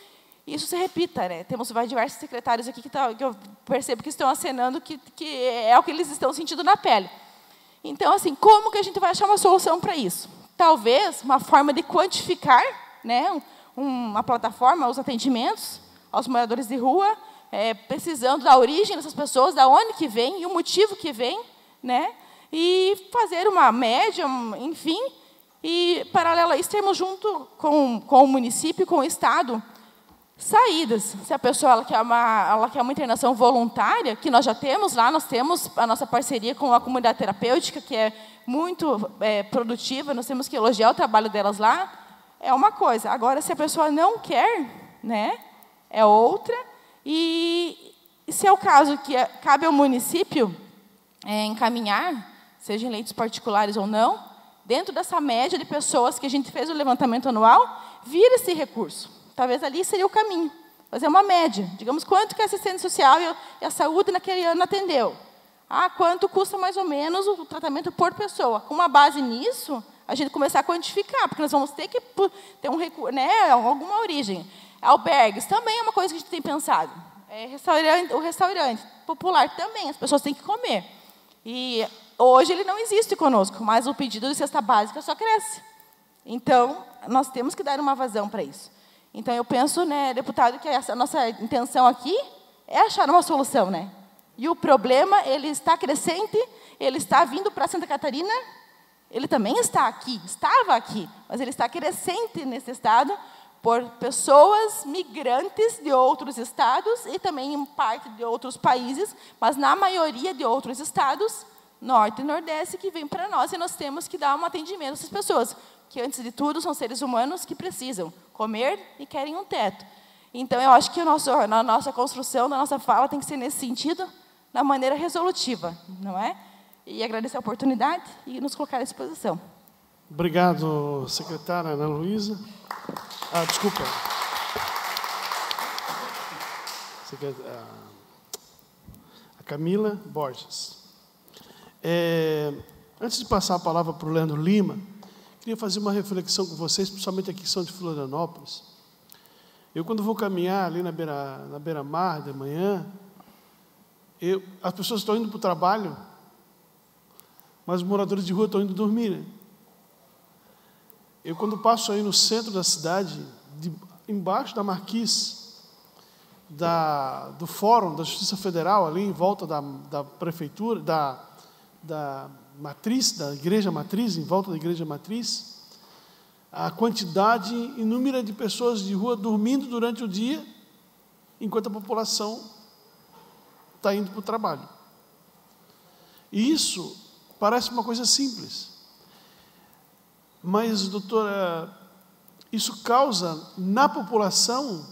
isso se repita. Né? Temos diversos secretários aqui que, tá, que eu percebo que estão acenando que, que é o que eles estão sentindo na pele. Então, assim, como que a gente vai achar uma solução para isso? Talvez uma forma de quantificar né, uma plataforma, os atendimentos aos moradores de rua, é, precisando da origem dessas pessoas, da onde que vem e o motivo que vem, né, e fazer uma média, enfim, e, paralelo a isso, termos junto com, com o município, com o Estado, saídas. Se a pessoa ela quer, uma, ela quer uma internação voluntária, que nós já temos lá, nós temos a nossa parceria com a comunidade terapêutica, que é muito é, produtiva, nós temos que elogiar o trabalho delas lá, é uma coisa. Agora, se a pessoa não quer, né, é outra. E, se é o caso que é, cabe ao município é, encaminhar, seja em leitos particulares ou não, dentro dessa média de pessoas que a gente fez o levantamento anual, vira esse recurso. Talvez ali seria o caminho. Fazer uma média. Digamos, quanto que a assistência social e a saúde naquele ano atendeu? Ah, quanto custa mais ou menos o tratamento por pessoa? Com uma base nisso, a gente começar a quantificar, porque nós vamos ter que ter um recurso, né, alguma origem. Albergues também é uma coisa que a gente tem pensado. É, restaurante, o restaurante popular também, as pessoas têm que comer. E hoje ele não existe conosco, mas o pedido de cesta básica só cresce. Então, nós temos que dar uma vazão para isso. Então, eu penso, né, deputado, que essa nossa intenção aqui é achar uma solução, né? E o problema, ele está crescente, ele está vindo para Santa Catarina, ele também está aqui, estava aqui, mas ele está crescente nesse estado por pessoas migrantes de outros estados e também em parte de outros países, mas na maioria de outros estados, norte e nordeste, que vem para nós e nós temos que dar um atendimento a essas pessoas, que antes de tudo são seres humanos que precisam comer e querem um teto. Então, eu acho que nosso, a nossa construção, a nossa fala tem que ser nesse sentido, na maneira resolutiva, não é? E agradecer a oportunidade e nos colocar à disposição. Obrigado, secretária Ana Luísa. Ah, desculpa. A Camila Borges. É, antes de passar a palavra para o Leandro Lima, queria fazer uma reflexão com vocês, principalmente aqui que são de Florianópolis. Eu, quando vou caminhar ali na beira-mar na beira de manhã, eu, as pessoas estão indo para o trabalho, mas os moradores de rua estão indo dormir. Né? Eu, quando passo aí no centro da cidade, de, embaixo da marquise, da, do Fórum da Justiça Federal, ali em volta da, da prefeitura, da, da matriz, da igreja matriz, em volta da igreja matriz, a quantidade inúmera de pessoas de rua dormindo durante o dia, enquanto a população está indo para o trabalho. E isso parece uma coisa simples. Mas, doutora, isso causa na população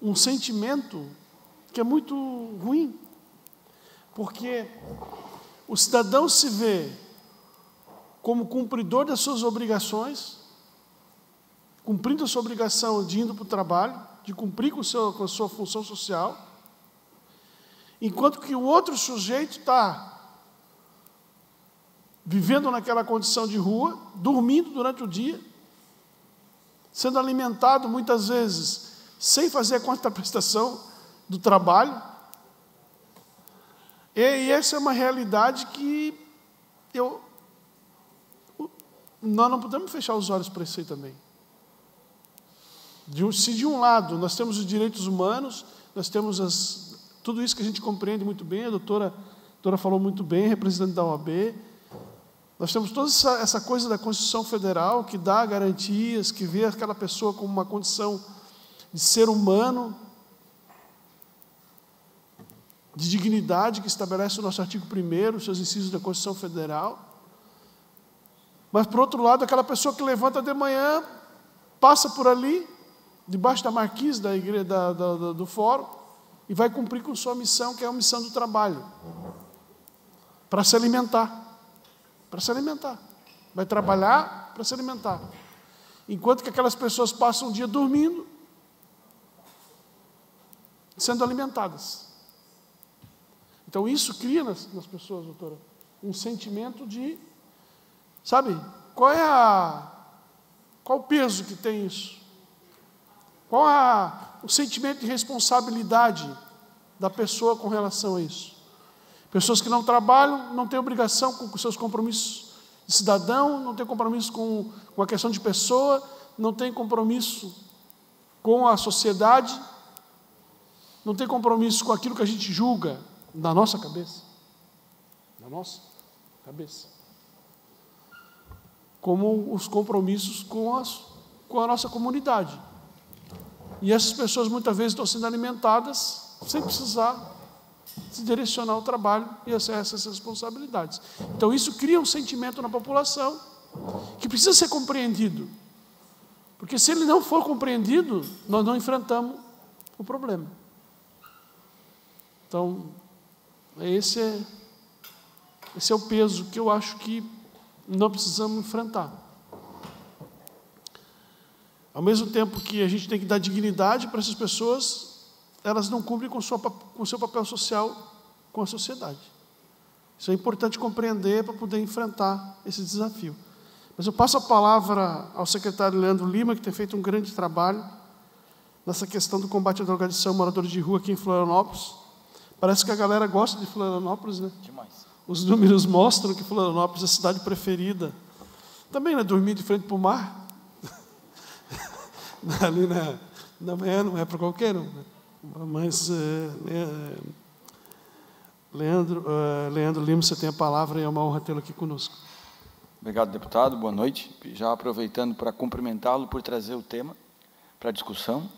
um sentimento que é muito ruim. Porque o cidadão se vê como cumpridor das suas obrigações, cumprindo a sua obrigação de indo para o trabalho, de cumprir com, seu, com a sua função social, enquanto que o outro sujeito está vivendo naquela condição de rua, dormindo durante o dia, sendo alimentado muitas vezes sem fazer a contraprestação do trabalho. E, essa é uma realidade que eu, nós não podemos fechar os olhos para isso aí também. De, se de um lado nós temos os direitos humanos, nós temos as, tudo isso que a gente compreende muito bem, a doutora, a doutora falou muito bem, representante da OAB, nós temos toda essa, essa coisa da Constituição Federal que dá garantias, que vê aquela pessoa como uma condição de ser humano, de dignidade, que estabelece o nosso artigo 1, os seus incisos da Constituição Federal. Mas, por outro lado, aquela pessoa que levanta de manhã, passa por ali, debaixo da marquise da igreja, da, da, do fórum, e vai cumprir com sua missão, que é a missão do trabalho, para se alimentar para se alimentar. Vai trabalhar para se alimentar. Enquanto que aquelas pessoas passam o dia dormindo, sendo alimentadas. Então isso cria nas, nas pessoas, doutora, um sentimento de, sabe, qual é a, qual o peso que tem isso? Qual é o sentimento de responsabilidade da pessoa com relação a isso? Pessoas que não trabalham, não têm obrigação com seus compromissos de cidadão, não têm compromisso com, com a questão de pessoa, não têm compromisso com a sociedade, não tem compromisso com aquilo que a gente julga na nossa cabeça. Na nossa cabeça. Como os compromissos com, as, com a nossa comunidade. E essas pessoas muitas vezes estão sendo alimentadas sem precisar se direcionar ao trabalho e essas responsabilidades. Então, isso cria um sentimento na população que precisa ser compreendido. Porque se ele não for compreendido, nós não enfrentamos o problema. Então, esse é, esse é o peso que eu acho que não precisamos enfrentar. Ao mesmo tempo que a gente tem que dar dignidade para essas pessoas, elas não cumprem com, o seu papel social com a sociedade. Isso é importante compreender para poder enfrentar esse desafio. Mas eu passo a palavra ao secretário Leandro Lima, que tem feito um grande trabalho nessa questão do combate à drogadição moradores de rua aqui em Florianópolis. Parece que a galera gosta de Florianópolis, né? Demais. os números mostram que Florianópolis é a cidade preferida. Também, né? Dormir de frente para o mar. Ali na, na manhã não é para qualquer um. Né? Mas, é, é, Leandro, uh, Leandro Lima, você tem a palavra e é uma honra tê-lo aqui conosco. Obrigado, deputado. Boa noite. Já aproveitando para cumprimentá-lo por trazer o tema para discussão.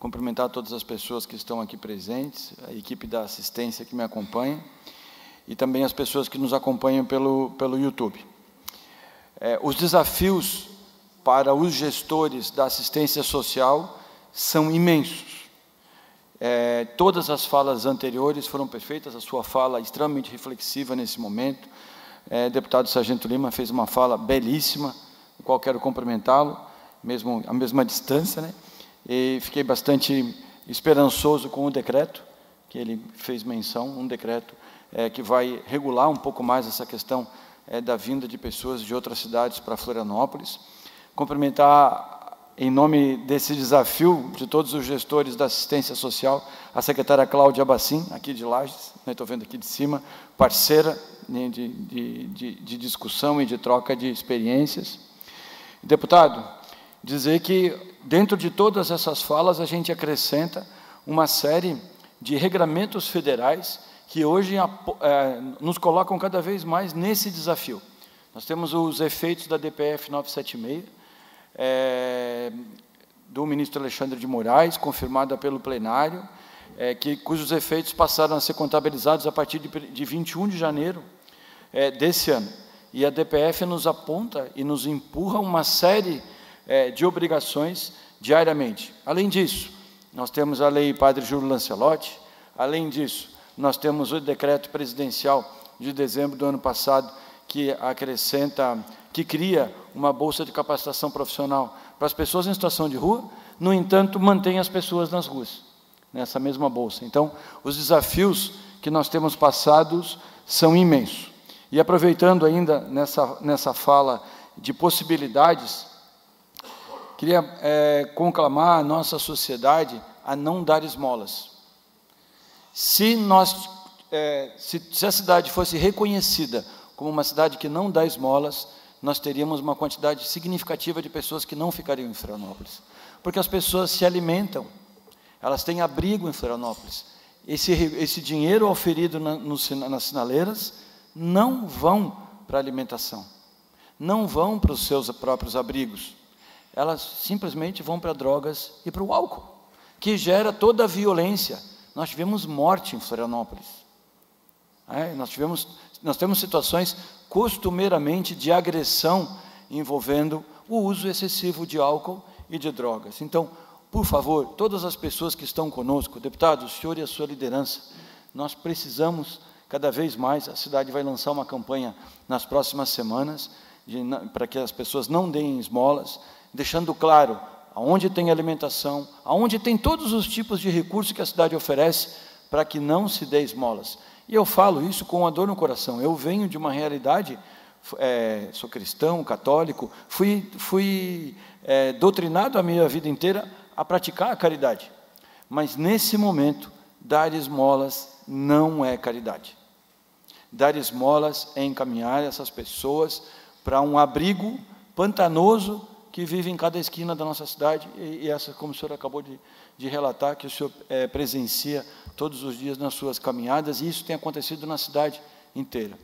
Cumprimentar todas as pessoas que estão aqui presentes, a equipe da assistência que me acompanha e também as pessoas que nos acompanham pelo, pelo YouTube. É, os desafios para os gestores da assistência social são imensos. É, todas as falas anteriores foram perfeitas, a sua fala extremamente reflexiva nesse momento. É, deputado Sargento Lima fez uma fala belíssima, no qual quero cumprimentá-lo, mesmo a mesma distância, né? E fiquei bastante esperançoso com o decreto que ele fez menção, um decreto é, que vai regular um pouco mais essa questão é, da vinda de pessoas de outras cidades para Florianópolis. Cumprimentar, em nome desse desafio de todos os gestores da assistência social, a secretária Cláudia Bassim, aqui de Lages, né, estou vendo aqui de cima, parceira né, de, de, de, de discussão e de troca de experiências. Deputado, dizer que, dentro de todas essas falas, a gente acrescenta uma série de regramentos federais que hoje é, nos colocam cada vez mais nesse desafio. Nós temos os efeitos da DPF 976, é, do ministro Alexandre de Moraes, confirmada pelo plenário, é, que, cujos efeitos passaram a ser contabilizados a partir de, de 21 de janeiro é, desse ano. E a DPF nos aponta e nos empurra uma série é, de obrigações diariamente. Além disso, nós temos a lei Padre Júlio Lancelotti, além disso, nós temos o decreto presidencial de dezembro do ano passado, que acrescenta, que cria uma bolsa de capacitação profissional para as pessoas em situação de rua, no entanto, mantém as pessoas nas ruas, nessa mesma bolsa. Então, os desafios que nós temos passados são imensos. E aproveitando ainda nessa, nessa fala de possibilidades, queria é, conclamar a nossa sociedade a não dar esmolas. Se, nós, é, se, se a cidade fosse reconhecida como uma cidade que não dá esmolas, nós teríamos uma quantidade significativa de pessoas que não ficariam em Florianópolis. Porque as pessoas se alimentam, elas têm abrigo em Florianópolis. Esse, esse dinheiro oferido na, no, nas sinaleiras não vão para a alimentação, não vão para os seus próprios abrigos. Elas simplesmente vão para drogas e para o álcool, que gera toda a violência, nós tivemos morte em Florianópolis. É, nós, tivemos, nós temos situações costumeiramente de agressão envolvendo o uso excessivo de álcool e de drogas. Então, por favor, todas as pessoas que estão conosco, deputado, o senhor e a sua liderança, nós precisamos cada vez mais, a cidade vai lançar uma campanha nas próximas semanas para que as pessoas não deem esmolas, deixando claro aonde tem alimentação, aonde tem todos os tipos de recursos que a cidade oferece para que não se dê esmolas. E eu falo isso com a dor no coração. Eu venho de uma realidade, é, sou cristão, católico, fui, fui é, doutrinado a minha vida inteira a praticar a caridade. Mas nesse momento, dar esmolas não é caridade. Dar esmolas é encaminhar essas pessoas para um abrigo pantanoso que vive em cada esquina da nossa cidade, e, e essa, como o senhor acabou de, de relatar, que o senhor é, presencia todos os dias nas suas caminhadas, e isso tem acontecido na cidade inteira.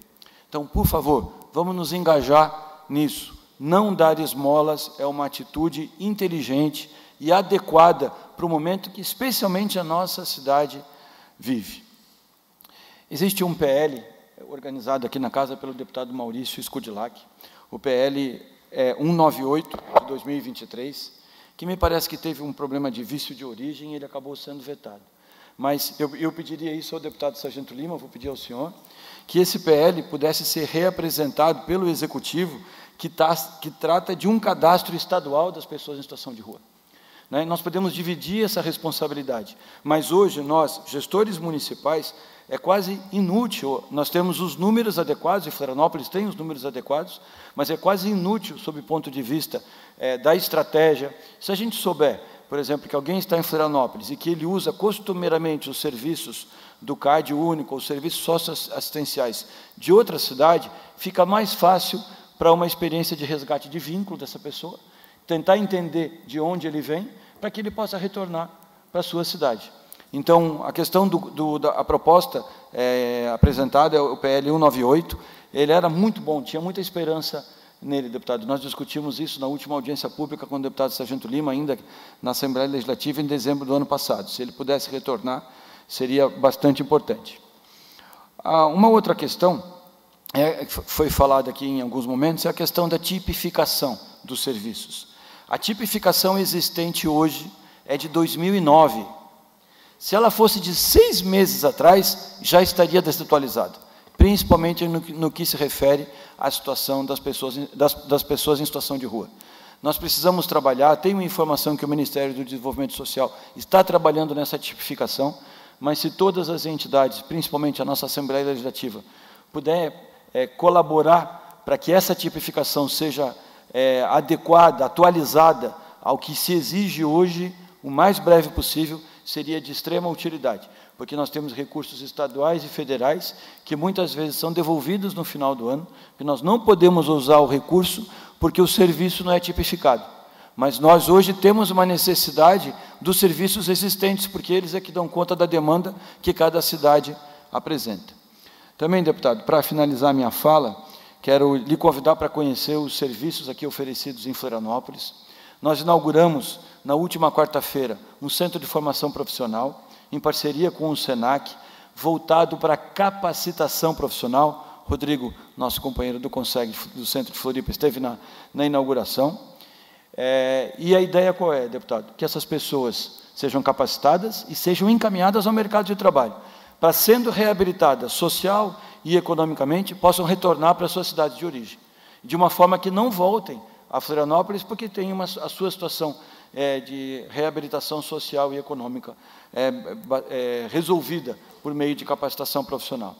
Então, por favor, vamos nos engajar nisso. Não dar esmolas é uma atitude inteligente e adequada para o momento que, especialmente, a nossa cidade vive. Existe um PL organizado aqui na casa pelo deputado Maurício Scudilac. O PL é, 198 de 2023, que me parece que teve um problema de vício de origem e ele acabou sendo vetado. Mas eu, eu pediria isso ao deputado Sargento Lima, vou pedir ao senhor, que esse PL pudesse ser reapresentado pelo Executivo, que, tá, que trata de um cadastro estadual das pessoas em situação de rua. Né? Nós podemos dividir essa responsabilidade, mas hoje nós, gestores municipais, é quase inútil. Nós temos os números adequados, e Florianópolis tem os números adequados, mas é quase inútil, sob o ponto de vista é, da estratégia. Se a gente souber por exemplo, que alguém está em Florianópolis e que ele usa costumeiramente os serviços do CAD único, os serviços socioassistenciais de outra cidade, fica mais fácil para uma experiência de resgate de vínculo dessa pessoa, tentar entender de onde ele vem, para que ele possa retornar para a sua cidade. Então, a questão do, do da a proposta é, apresentada é o PL 198, ele era muito bom, tinha muita esperança nele, deputado. Nós discutimos isso na última audiência pública com o deputado Sargento Lima, ainda na Assembleia Legislativa, em dezembro do ano passado. Se ele pudesse retornar, seria bastante importante. Ah, uma outra questão, é, foi falada aqui em alguns momentos, é a questão da tipificação dos serviços. A tipificação existente hoje é de 2009. Se ela fosse de seis meses atrás, já estaria desatualizada principalmente no, no que se refere à situação das pessoas, das, das pessoas em situação de rua. Nós precisamos trabalhar, tenho informação que o Ministério do Desenvolvimento Social está trabalhando nessa tipificação, mas se todas as entidades, principalmente a nossa Assembleia Legislativa, puder é, colaborar para que essa tipificação seja é, adequada, atualizada ao que se exige hoje, o mais breve possível, seria de extrema utilidade porque nós temos recursos estaduais e federais que muitas vezes são devolvidos no final do ano, e nós não podemos usar o recurso porque o serviço não é tipificado. Mas nós hoje temos uma necessidade dos serviços existentes, porque eles é que dão conta da demanda que cada cidade apresenta. Também, deputado, para finalizar minha fala, quero lhe convidar para conhecer os serviços aqui oferecidos em Florianópolis. Nós inauguramos, na última quarta-feira, um centro de formação profissional, em parceria com o SENAC, voltado para capacitação profissional. Rodrigo, nosso companheiro do CONSEG, do Centro de Floripa, esteve na, na inauguração. É, e a ideia qual é, deputado? Que essas pessoas sejam capacitadas e sejam encaminhadas ao mercado de trabalho, para, sendo reabilitadas social e economicamente, possam retornar para a sua cidade de origem, de uma forma que não voltem a Florianópolis, porque tem uma, a sua situação é, de reabilitação social e econômica é, é, resolvida por meio de capacitação profissional.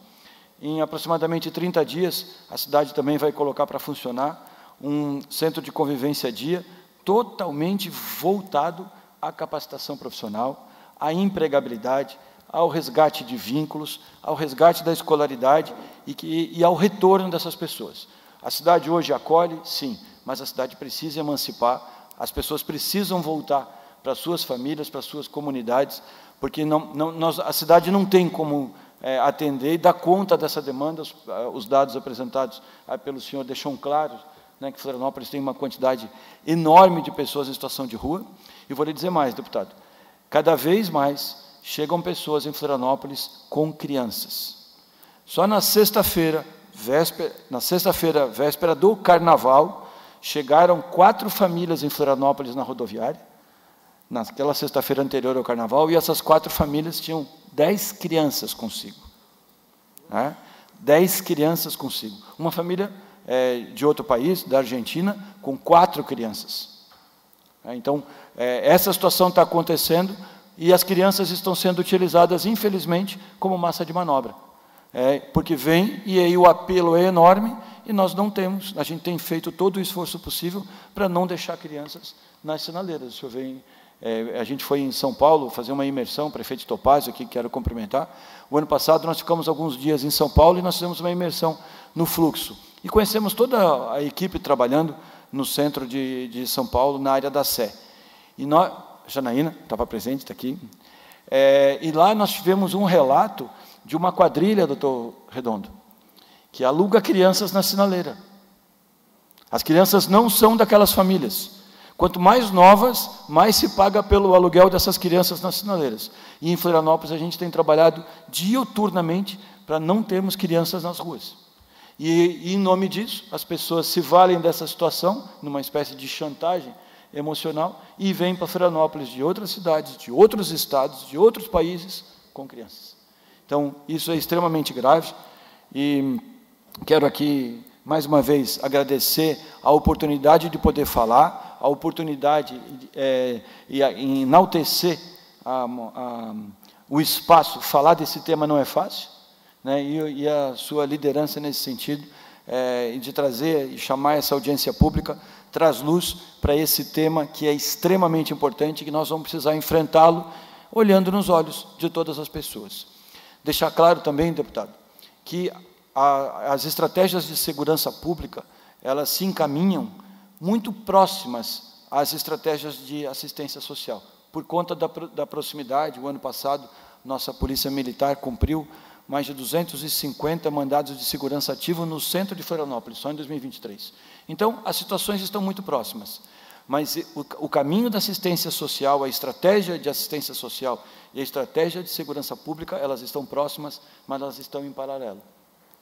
Em aproximadamente 30 dias, a cidade também vai colocar para funcionar um centro de convivência dia totalmente voltado à capacitação profissional, à empregabilidade, ao resgate de vínculos, ao resgate da escolaridade e, que, e ao retorno dessas pessoas. A cidade hoje acolhe, sim, mas a cidade precisa emancipar, as pessoas precisam voltar para suas famílias, para suas comunidades, porque não, não, nós, a cidade não tem como é, atender e dar conta dessa demanda. Os, ah, os dados apresentados ah, pelo senhor deixam claro né, que Florianópolis tem uma quantidade enorme de pessoas em situação de rua. E vou lhe dizer mais, deputado: cada vez mais chegam pessoas em Florianópolis com crianças. Só na sexta-feira, véspera, na sexta-feira, véspera do Carnaval, chegaram quatro famílias em Florianópolis na rodoviária naquela sexta-feira anterior ao carnaval, e essas quatro famílias tinham dez crianças consigo. Né? Dez crianças consigo. Uma família é, de outro país, da Argentina, com quatro crianças. É, então, é, essa situação está acontecendo e as crianças estão sendo utilizadas, infelizmente, como massa de manobra. É, porque vem e aí o apelo é enorme e nós não temos, a gente tem feito todo o esforço possível para não deixar crianças nas sinaleiras. O senhor vem é, a gente foi em São Paulo fazer uma imersão, prefeito Topázio, aqui quero cumprimentar. O ano passado nós ficamos alguns dias em São Paulo e nós fizemos uma imersão no fluxo. E conhecemos toda a equipe trabalhando no centro de, de São Paulo, na área da Sé. E nós, Janaína estava presente, está aqui. É, e lá nós tivemos um relato de uma quadrilha, doutor Redondo, que aluga crianças na sinaleira. As crianças não são daquelas famílias. Quanto mais novas, mais se paga pelo aluguel dessas crianças nas sinaleiras. E em Florianópolis a gente tem trabalhado diuturnamente para não termos crianças nas ruas. E, e, em nome disso, as pessoas se valem dessa situação, numa espécie de chantagem emocional, e vêm para Florianópolis de outras cidades, de outros estados, de outros países, com crianças. Então, isso é extremamente grave, e quero aqui, mais uma vez, agradecer a oportunidade de poder falar, a oportunidade é, e a, enaltecer a, a, o espaço, falar desse tema não é fácil, né, e, e, a sua liderança nesse sentido é, de trazer e chamar essa audiência pública, traz luz para esse tema que é extremamente importante e que nós vamos precisar enfrentá-lo olhando nos olhos de todas as pessoas. Deixar claro também, deputado, que a, as estratégias de segurança pública, elas se encaminham muito próximas às estratégias de assistência social. Por conta da, da proximidade, o ano passado, nossa Polícia Militar cumpriu mais de 250 mandados de segurança ativo no centro de Florianópolis, só em 2023. Então, as situações estão muito próximas. Mas o, o, caminho da assistência social, a estratégia de assistência social e a estratégia de segurança pública, elas estão próximas, mas elas estão em paralelo.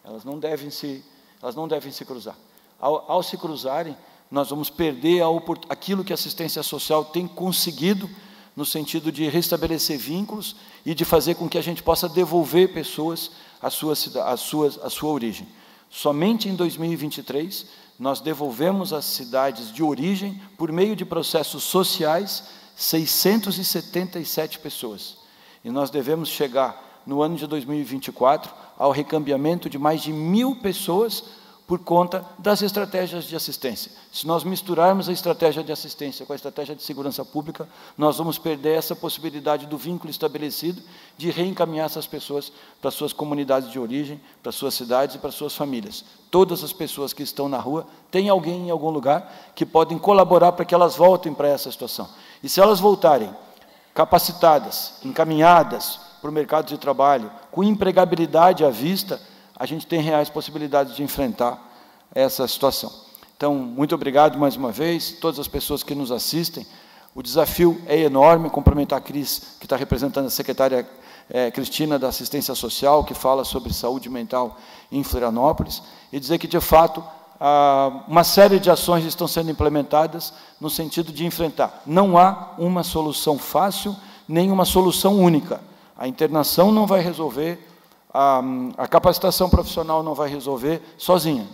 Elas não devem se, elas não devem se cruzar. Ao, ao se cruzarem, nós vamos perder aquilo que a assistência social tem conseguido no sentido de restabelecer vínculos e de fazer com que a gente possa devolver pessoas à sua, à sua, à sua origem. Somente em 2023, nós devolvemos às cidades de origem, por meio de processos sociais, 677 pessoas. E nós devemos chegar, no ano de 2024, ao recambiamento de mais de mil pessoas por conta das estratégias de assistência. Se nós misturarmos a estratégia de assistência com a estratégia de segurança pública, nós vamos perder essa possibilidade do vínculo estabelecido de reencaminhar essas pessoas para suas comunidades de origem, para suas cidades e para suas famílias. Todas as pessoas que estão na rua têm alguém em algum lugar que podem colaborar para que elas voltem para essa situação. E se elas voltarem capacitadas, encaminhadas para o mercado de trabalho, com empregabilidade à vista, a gente tem reais possibilidades de enfrentar essa situação. Então, muito obrigado mais uma vez, todas as pessoas que nos assistem. O desafio é enorme, cumprimentar a Cris, que está representando a secretária é, Cristina da Assistência Social, que fala sobre saúde mental em Florianópolis, e dizer que, de fato, uma série de ações estão sendo implementadas no sentido de enfrentar. Não há uma solução fácil, nem uma solução única. A internação não vai resolver a, a capacitação profissional não vai resolver sozinha.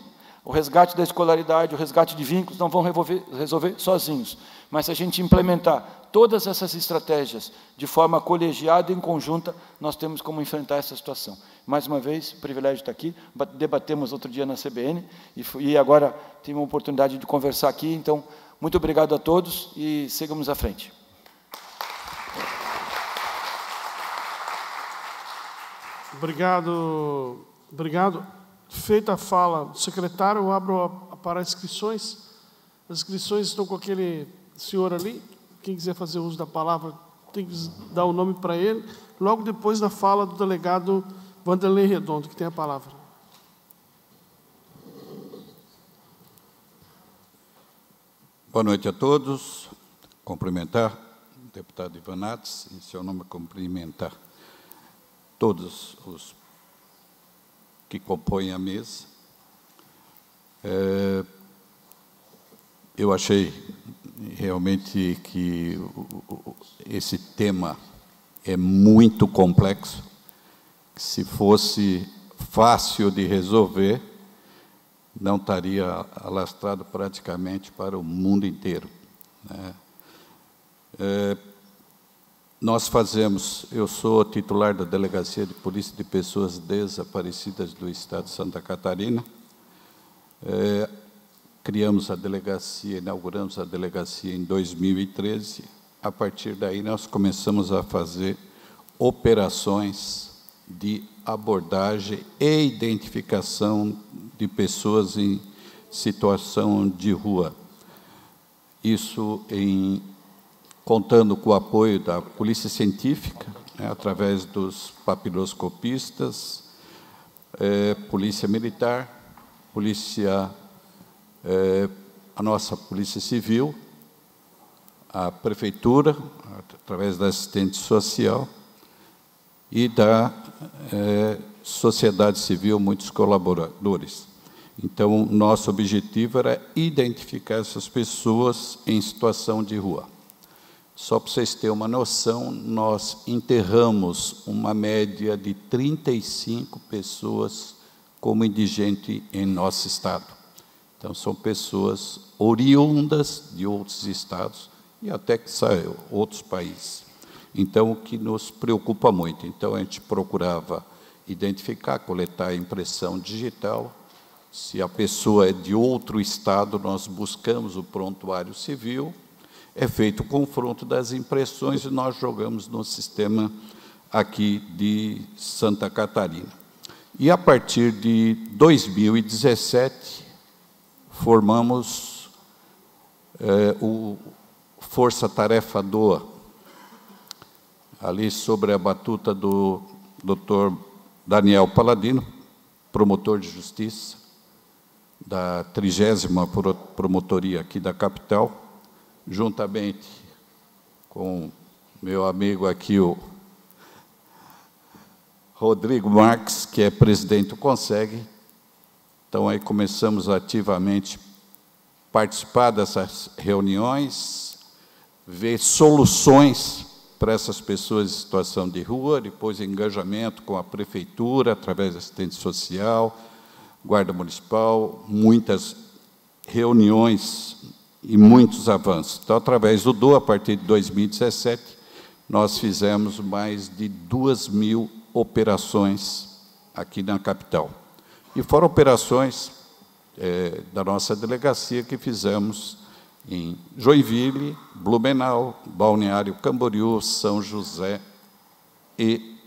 O resgate da escolaridade, o resgate de vínculos não vão resolver, resolver sozinhos. Mas se a gente implementar todas essas estratégias de forma colegiada e em conjunta, nós temos como enfrentar essa situação. Mais uma vez, privilégio estar aqui, debatemos outro dia na CBN e, e agora tive uma oportunidade de conversar aqui. Então, muito obrigado a todos e sigamos à frente. Obrigado, obrigado. Feita a fala secretário, eu abro para inscrições. As inscrições estão com aquele senhor ali. Quem quiser fazer uso da palavra, tem que dar o nome para ele. Logo depois da fala do delegado Vanderlei Redondo, que tem a palavra. Boa noite a todos. Cumprimentar o deputado Ivanates, em seu nome cumprimentar todos os que compõem a mesa. É, eu achei realmente que esse tema é muito complexo. Se fosse fácil de resolver, não estaria alastrado praticamente para o mundo inteiro. Né? É, nós fazemos, eu sou titular da Delegacia de Polícia de Pessoas Desaparecidas do Estado de Santa Catarina. É, criamos a delegacia, inauguramos a delegacia em 2013. A partir daí, nós começamos a fazer operações de abordagem e identificação de pessoas em situação de rua. Isso em contando com o apoio da Polícia Científica, né, através dos papiloscopistas, é, Polícia Militar, Polícia, é, a nossa Polícia Civil, a Prefeitura, através da assistente social, e da é, sociedade civil, muitos colaboradores. Então, nosso objetivo era identificar essas pessoas em situação de rua. Só para vocês terem uma noção, nós enterramos uma média de 35 pessoas como indigente em nosso estado. Então, são pessoas oriundas de outros estados e até que saem outros países. Então, o que nos preocupa muito. Então, a gente procurava identificar, coletar a impressão digital Se a pessoa é de outro estado, nós buscamos o prontuário civil, é feito o confronto das impressões e nós jogamos no sistema aqui de Santa Catarina. E a partir de 2017, formamos é, o Força Tarefa DOA, ali sobre a batuta do Dr. Daniel Paladino, promotor de justiça da trigésima promotoria aqui da capital, juntamente com meu amigo aqui, o Rodrigo Marques, que é presidente do Consegue. Então, aí começamos ativamente participar dessas reuniões, ver soluções para essas pessoas em situação de rua, depois engajamento com a prefeitura, através da assistente social, guarda municipal, muitas reuniões e muitos avanços. Então, através do DO, a partir de 2017, nós fizemos mais de 2 mil operações aqui na capital. E foram operações é, da nossa delegacia que fizemos em Joinville, Blumenau, Balneário Camboriú, São José e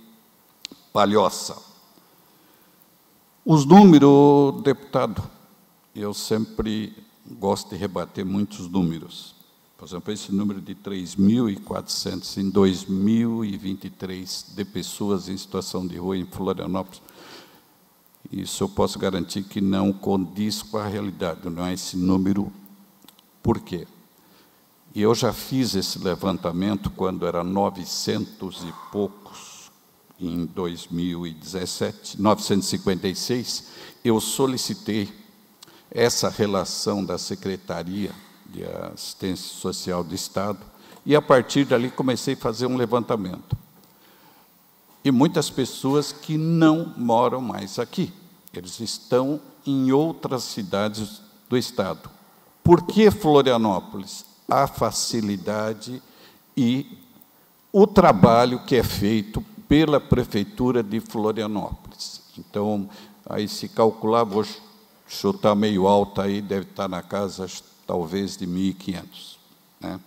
Palhoça. Os números, deputado, eu sempre gosto de rebater muitos números. Por exemplo, esse número de 3.400 em 2023 de pessoas em situação de rua em Florianópolis, isso eu posso garantir que não condiz com a realidade, não é esse número por quê? E eu já fiz esse levantamento quando era 900 e poucos, em 2017, 956, eu solicitei essa relação da Secretaria de Assistência Social do Estado, e a partir dali comecei a fazer um levantamento. E muitas pessoas que não moram mais aqui, eles estão em outras cidades do Estado. Por que Florianópolis? A facilidade e o trabalho que é feito pela Prefeitura de Florianópolis. Então, aí se calcular, vou chutar meio alto aí, deve estar na casa talvez de 1.500, né?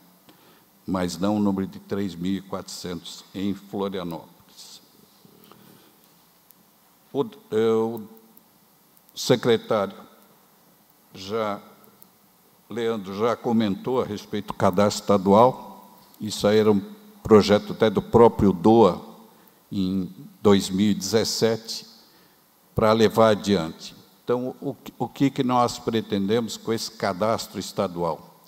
mas não o número de 3.400 em Florianópolis. O, é, o secretário já Leandro já comentou a respeito do cadastro estadual. Isso aí era um projeto até do próprio DOA em 2017 para levar adiante. Então, o, o que, que nós pretendemos com esse cadastro estadual?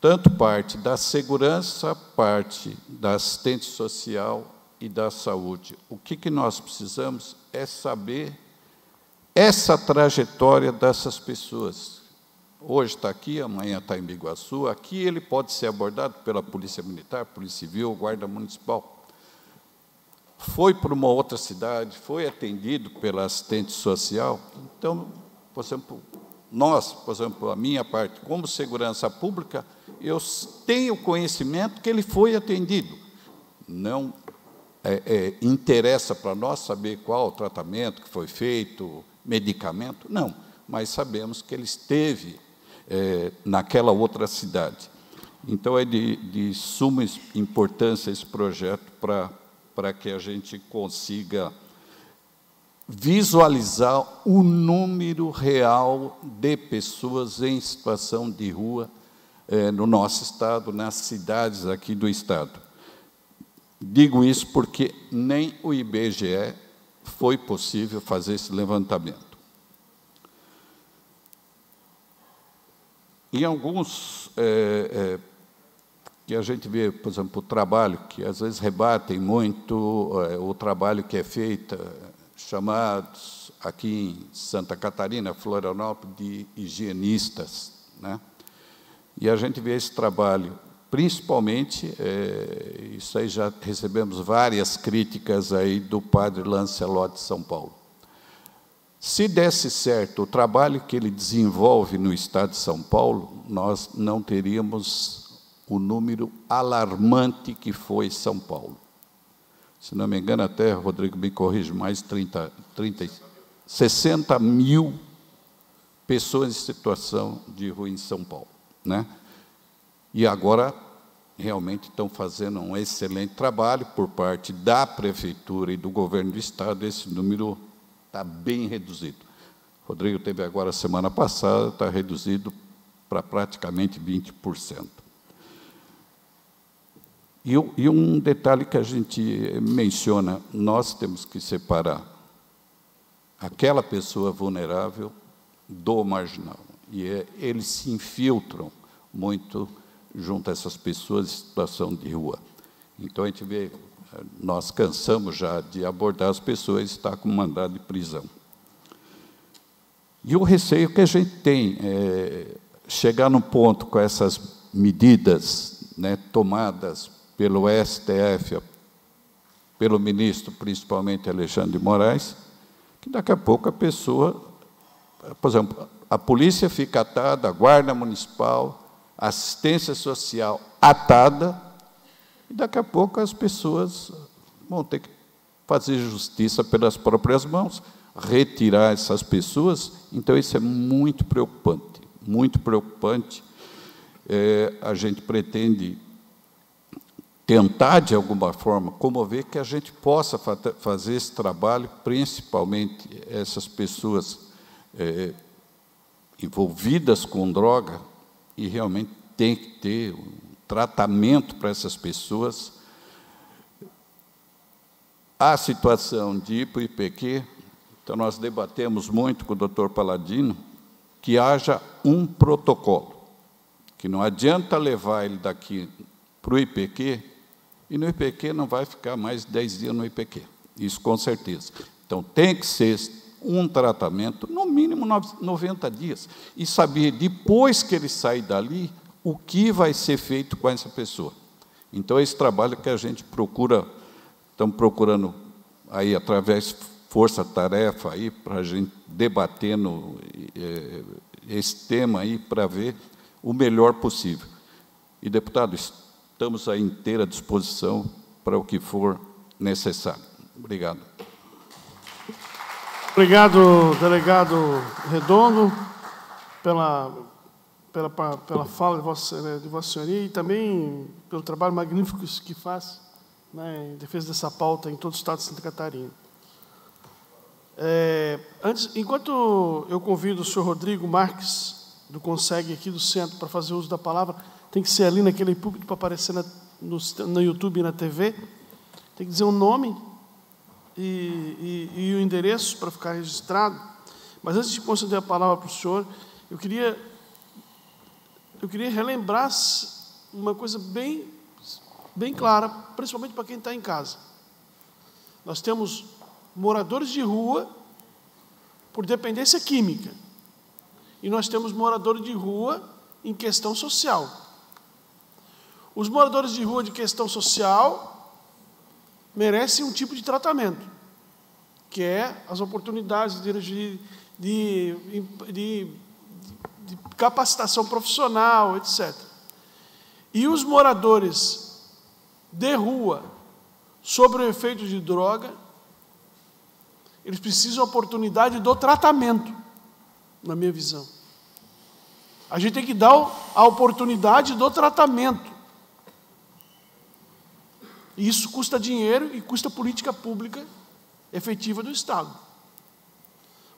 Tanto parte da segurança, parte da assistência social e da saúde. O que, que nós precisamos é saber essa trajetória dessas pessoas Hoje está aqui, amanhã está em Biguaçu. Aqui ele pode ser abordado pela Polícia Militar, Polícia Civil, Guarda Municipal. Foi para uma outra cidade, foi atendido pela assistente social. Então, por exemplo, nós, por exemplo, a minha parte, como segurança pública, eu tenho conhecimento que ele foi atendido. Não é, é, interessa para nós saber qual o tratamento que foi feito, medicamento, não, mas sabemos que ele esteve é, naquela outra cidade. Então, é de, de suma importância esse projeto para que a gente consiga visualizar o número real de pessoas em situação de rua é, no nosso estado, nas cidades aqui do estado. Digo isso porque nem o IBGE foi possível fazer esse levantamento. Em alguns é, é, que a gente vê, por exemplo, o trabalho, que às vezes rebatem muito é, o trabalho que é feito, chamados aqui em Santa Catarina, Florianópolis, de higienistas. Né? E a gente vê esse trabalho, principalmente, é, isso aí já recebemos várias críticas aí do padre Lancelot de São Paulo. Se desse certo o trabalho que ele desenvolve no estado de São Paulo, nós não teríamos o número alarmante que foi São Paulo. Se não me engano, até, Rodrigo, me corrige, mais 30, 30 60 mil pessoas em situação de rua em São Paulo. Né? E agora realmente estão fazendo um excelente trabalho por parte da Prefeitura e do Governo do Estado, esse número está bem reduzido. Rodrigo teve agora, semana passada, está reduzido para praticamente 20%. E, e um detalhe que a gente menciona, nós temos que separar aquela pessoa vulnerável do marginal. E é, eles se infiltram muito junto a essas pessoas em situação de rua. Então, a gente vê, nós cansamos já de abordar as pessoas e está com mandado de prisão. E o receio que a gente tem é chegar no ponto com essas medidas né, tomadas pelo STF, pelo ministro, principalmente Alexandre de Moraes, que daqui a pouco a pessoa, por exemplo, a polícia fica atada, a guarda municipal, a assistência social atada, e daqui a pouco as pessoas vão ter que fazer justiça pelas próprias mãos, retirar essas pessoas. Então, isso é muito preocupante, muito preocupante. É, a gente pretende tentar, de alguma forma, comover que a gente possa fazer esse trabalho, principalmente essas pessoas é, envolvidas com droga, e realmente tem que ter um tratamento para essas pessoas. A situação de ir para o IPQ, então nós debatemos muito com o doutor Paladino, que haja um protocolo, que não adianta levar ele daqui para o IPQ e no IPQ não vai ficar mais 10 dias no IPQ, isso com certeza. Então, tem que ser um tratamento, no mínimo 90 dias, e saber, depois que ele sair dali, o que vai ser feito com essa pessoa. Então, esse trabalho que a gente procura, estamos procurando aí, através força-tarefa aí, para a gente debater no, é, esse tema aí, para ver o melhor possível. E, deputado, estamos à inteira disposição para o que for necessário. Obrigado. Obrigado, delegado Redondo, pela, pela, pela fala de Vossa, de Vossa Senhoria e também pelo trabalho magnífico que faz né, em defesa dessa pauta em todo o Estado de Santa Catarina. É, antes, enquanto eu convido o senhor Rodrigo Marques, do Consegue aqui do Centro, para fazer uso da palavra, tem que ser ali naquele público para aparecer na, no, no YouTube e na TV. Tem que dizer o nome e, e, e o endereço para ficar registrado. Mas antes de conceder a palavra para o senhor, eu queria, eu queria relembrar uma coisa bem, bem clara, principalmente para quem está em casa. Nós temos moradores de rua por dependência química. E nós temos moradores de rua em questão social. Os moradores de rua de questão social merecem um tipo de tratamento, que é as oportunidades de, de, de, de capacitação profissional, etc. E os moradores de rua, sobre o efeito de droga, eles precisam oportunidade do tratamento, na minha visão. A gente tem que dar a oportunidade do tratamento. E isso custa dinheiro e custa política pública efetiva do Estado.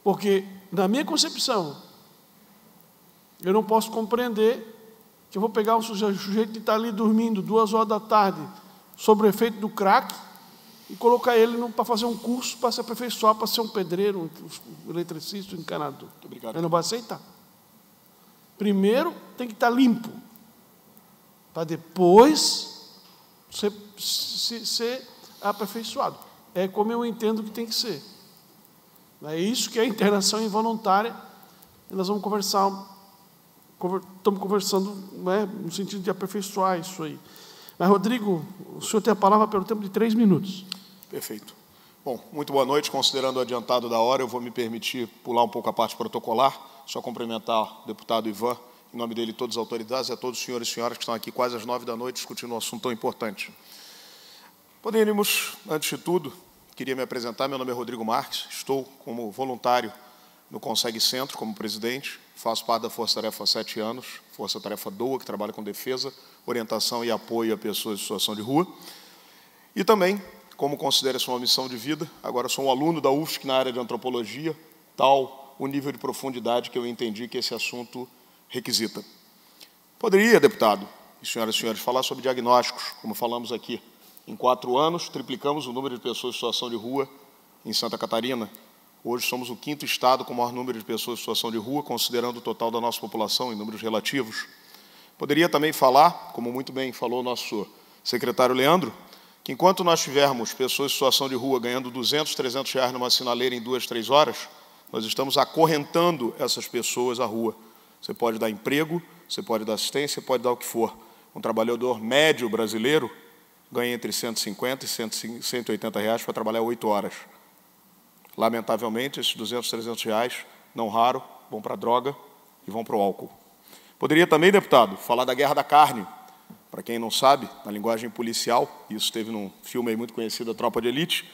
Porque, na minha concepção, eu não posso compreender que eu vou pegar um sujeito que está ali dormindo duas horas da tarde sobre o efeito do crack e colocar ele para fazer um curso para se aperfeiçoar, para ser um pedreiro, um eletricista, um encanador. Obrigado. Eu não vou aceitar. Primeiro tem que estar limpo, para depois ser, ser aperfeiçoado. É como eu entendo que tem que ser. É isso que é internação involuntária. E nós vamos conversar, estamos conversando né, no sentido de aperfeiçoar isso aí. Mas, Rodrigo, o senhor tem a palavra pelo tempo de três minutos. Perfeito. Bom, muito boa noite. Considerando o adiantado da hora, eu vou me permitir pular um pouco a parte protocolar. Só cumprimentar o deputado Ivan em nome dele, todas as autoridades e a todos os senhores e senhoras que estão aqui quase às nove da noite discutindo um assunto tão importante. Poderíamos, antes de tudo, queria me apresentar. Meu nome é Rodrigo Marques, estou como voluntário no Consegue Centro, como presidente. Faço parte da Força Tarefa há sete anos, Força Tarefa DOA, que trabalha com defesa, orientação e apoio a pessoas em situação de rua. E também, como considero essa uma missão de vida, agora sou um aluno da UFSC na área de antropologia, tal o nível de profundidade que eu entendi que esse assunto requisita. Poderia, deputado, e senhoras e senhores, falar sobre diagnósticos, como falamos aqui. Em quatro anos, triplicamos o número de pessoas em situação de rua em Santa Catarina. Hoje somos o quinto estado com o maior número de pessoas em situação de rua, considerando o total da nossa população em números relativos. Poderia também falar, como muito bem falou nosso secretário Leandro, que enquanto nós tivermos pessoas em situação de rua ganhando 200, 300 reais numa sinaleira em duas, três horas, nós estamos acorrentando essas pessoas à rua. Você pode dar emprego, você pode dar assistência, pode dar o que for. Um trabalhador médio brasileiro ganha entre 150 e 180 reais para trabalhar oito horas. Lamentavelmente, esses 200, 300 reais, não raro, vão para a droga e vão para o álcool. Poderia também, deputado, falar da guerra da carne. Para quem não sabe, na linguagem policial, isso teve num filme muito conhecido, A Tropa de Elite,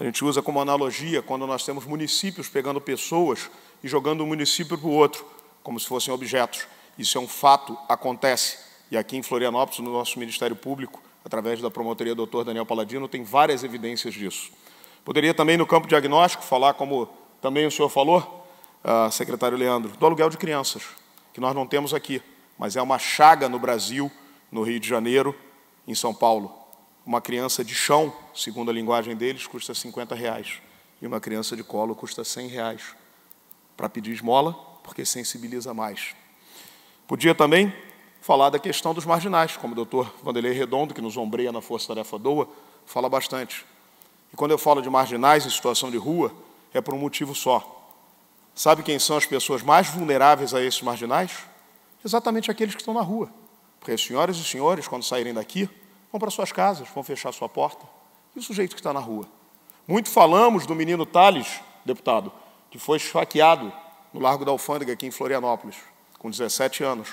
a gente usa como analogia quando nós temos municípios pegando pessoas e jogando um município para o outro, como se fossem objetos. Isso é um fato, acontece. E aqui em Florianópolis, no nosso Ministério Público, através da promotoria doutor Daniel Paladino, tem várias evidências disso. Poderia também, no campo diagnóstico, falar, como também o senhor falou, uh, secretário Leandro, do aluguel de crianças, que nós não temos aqui, mas é uma chaga no Brasil, no Rio de Janeiro, em São Paulo. Uma criança de chão, segundo a linguagem deles, custa 50 reais. E uma criança de colo custa 100 reais. Para pedir esmola, porque sensibiliza mais. Podia também falar da questão dos marginais, como o doutor Vanderlei Redondo, que nos ombreia na Força Tarefa DOA, fala bastante. E quando eu falo de marginais em situação de rua, é por um motivo só. Sabe quem são as pessoas mais vulneráveis a esses marginais? Exatamente aqueles que estão na rua. Porque as senhoras e senhores, quando saírem daqui, vão para suas casas, vão fechar sua porta. E o sujeito que está na rua? Muito falamos do menino Thales, deputado, que foi esfaqueado no Largo da Alfândega, aqui em Florianópolis com 17 anos.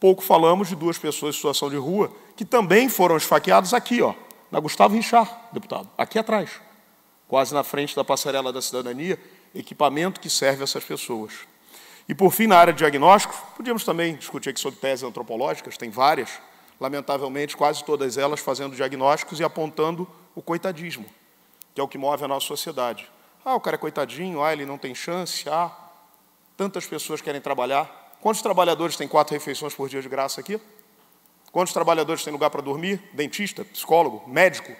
Pouco falamos de duas pessoas em situação de rua que também foram esfaqueadas aqui, ó, na Gustavo Richard, deputado, aqui atrás, quase na frente da passarela da cidadania, equipamento que serve essas pessoas. E por fim, na área de diagnóstico, podíamos também discutir aqui sobre teses antropológicas, tem várias, lamentavelmente, quase todas elas fazendo diagnósticos e apontando o coitadismo, que é o que move a nossa sociedade. Ah, o cara é coitadinho, ah, ele não tem chance, ah, tantas pessoas querem trabalhar, Quantos trabalhadores têm quatro refeições por dia de graça aqui? Quantos trabalhadores têm lugar para dormir? Dentista, psicólogo, médico?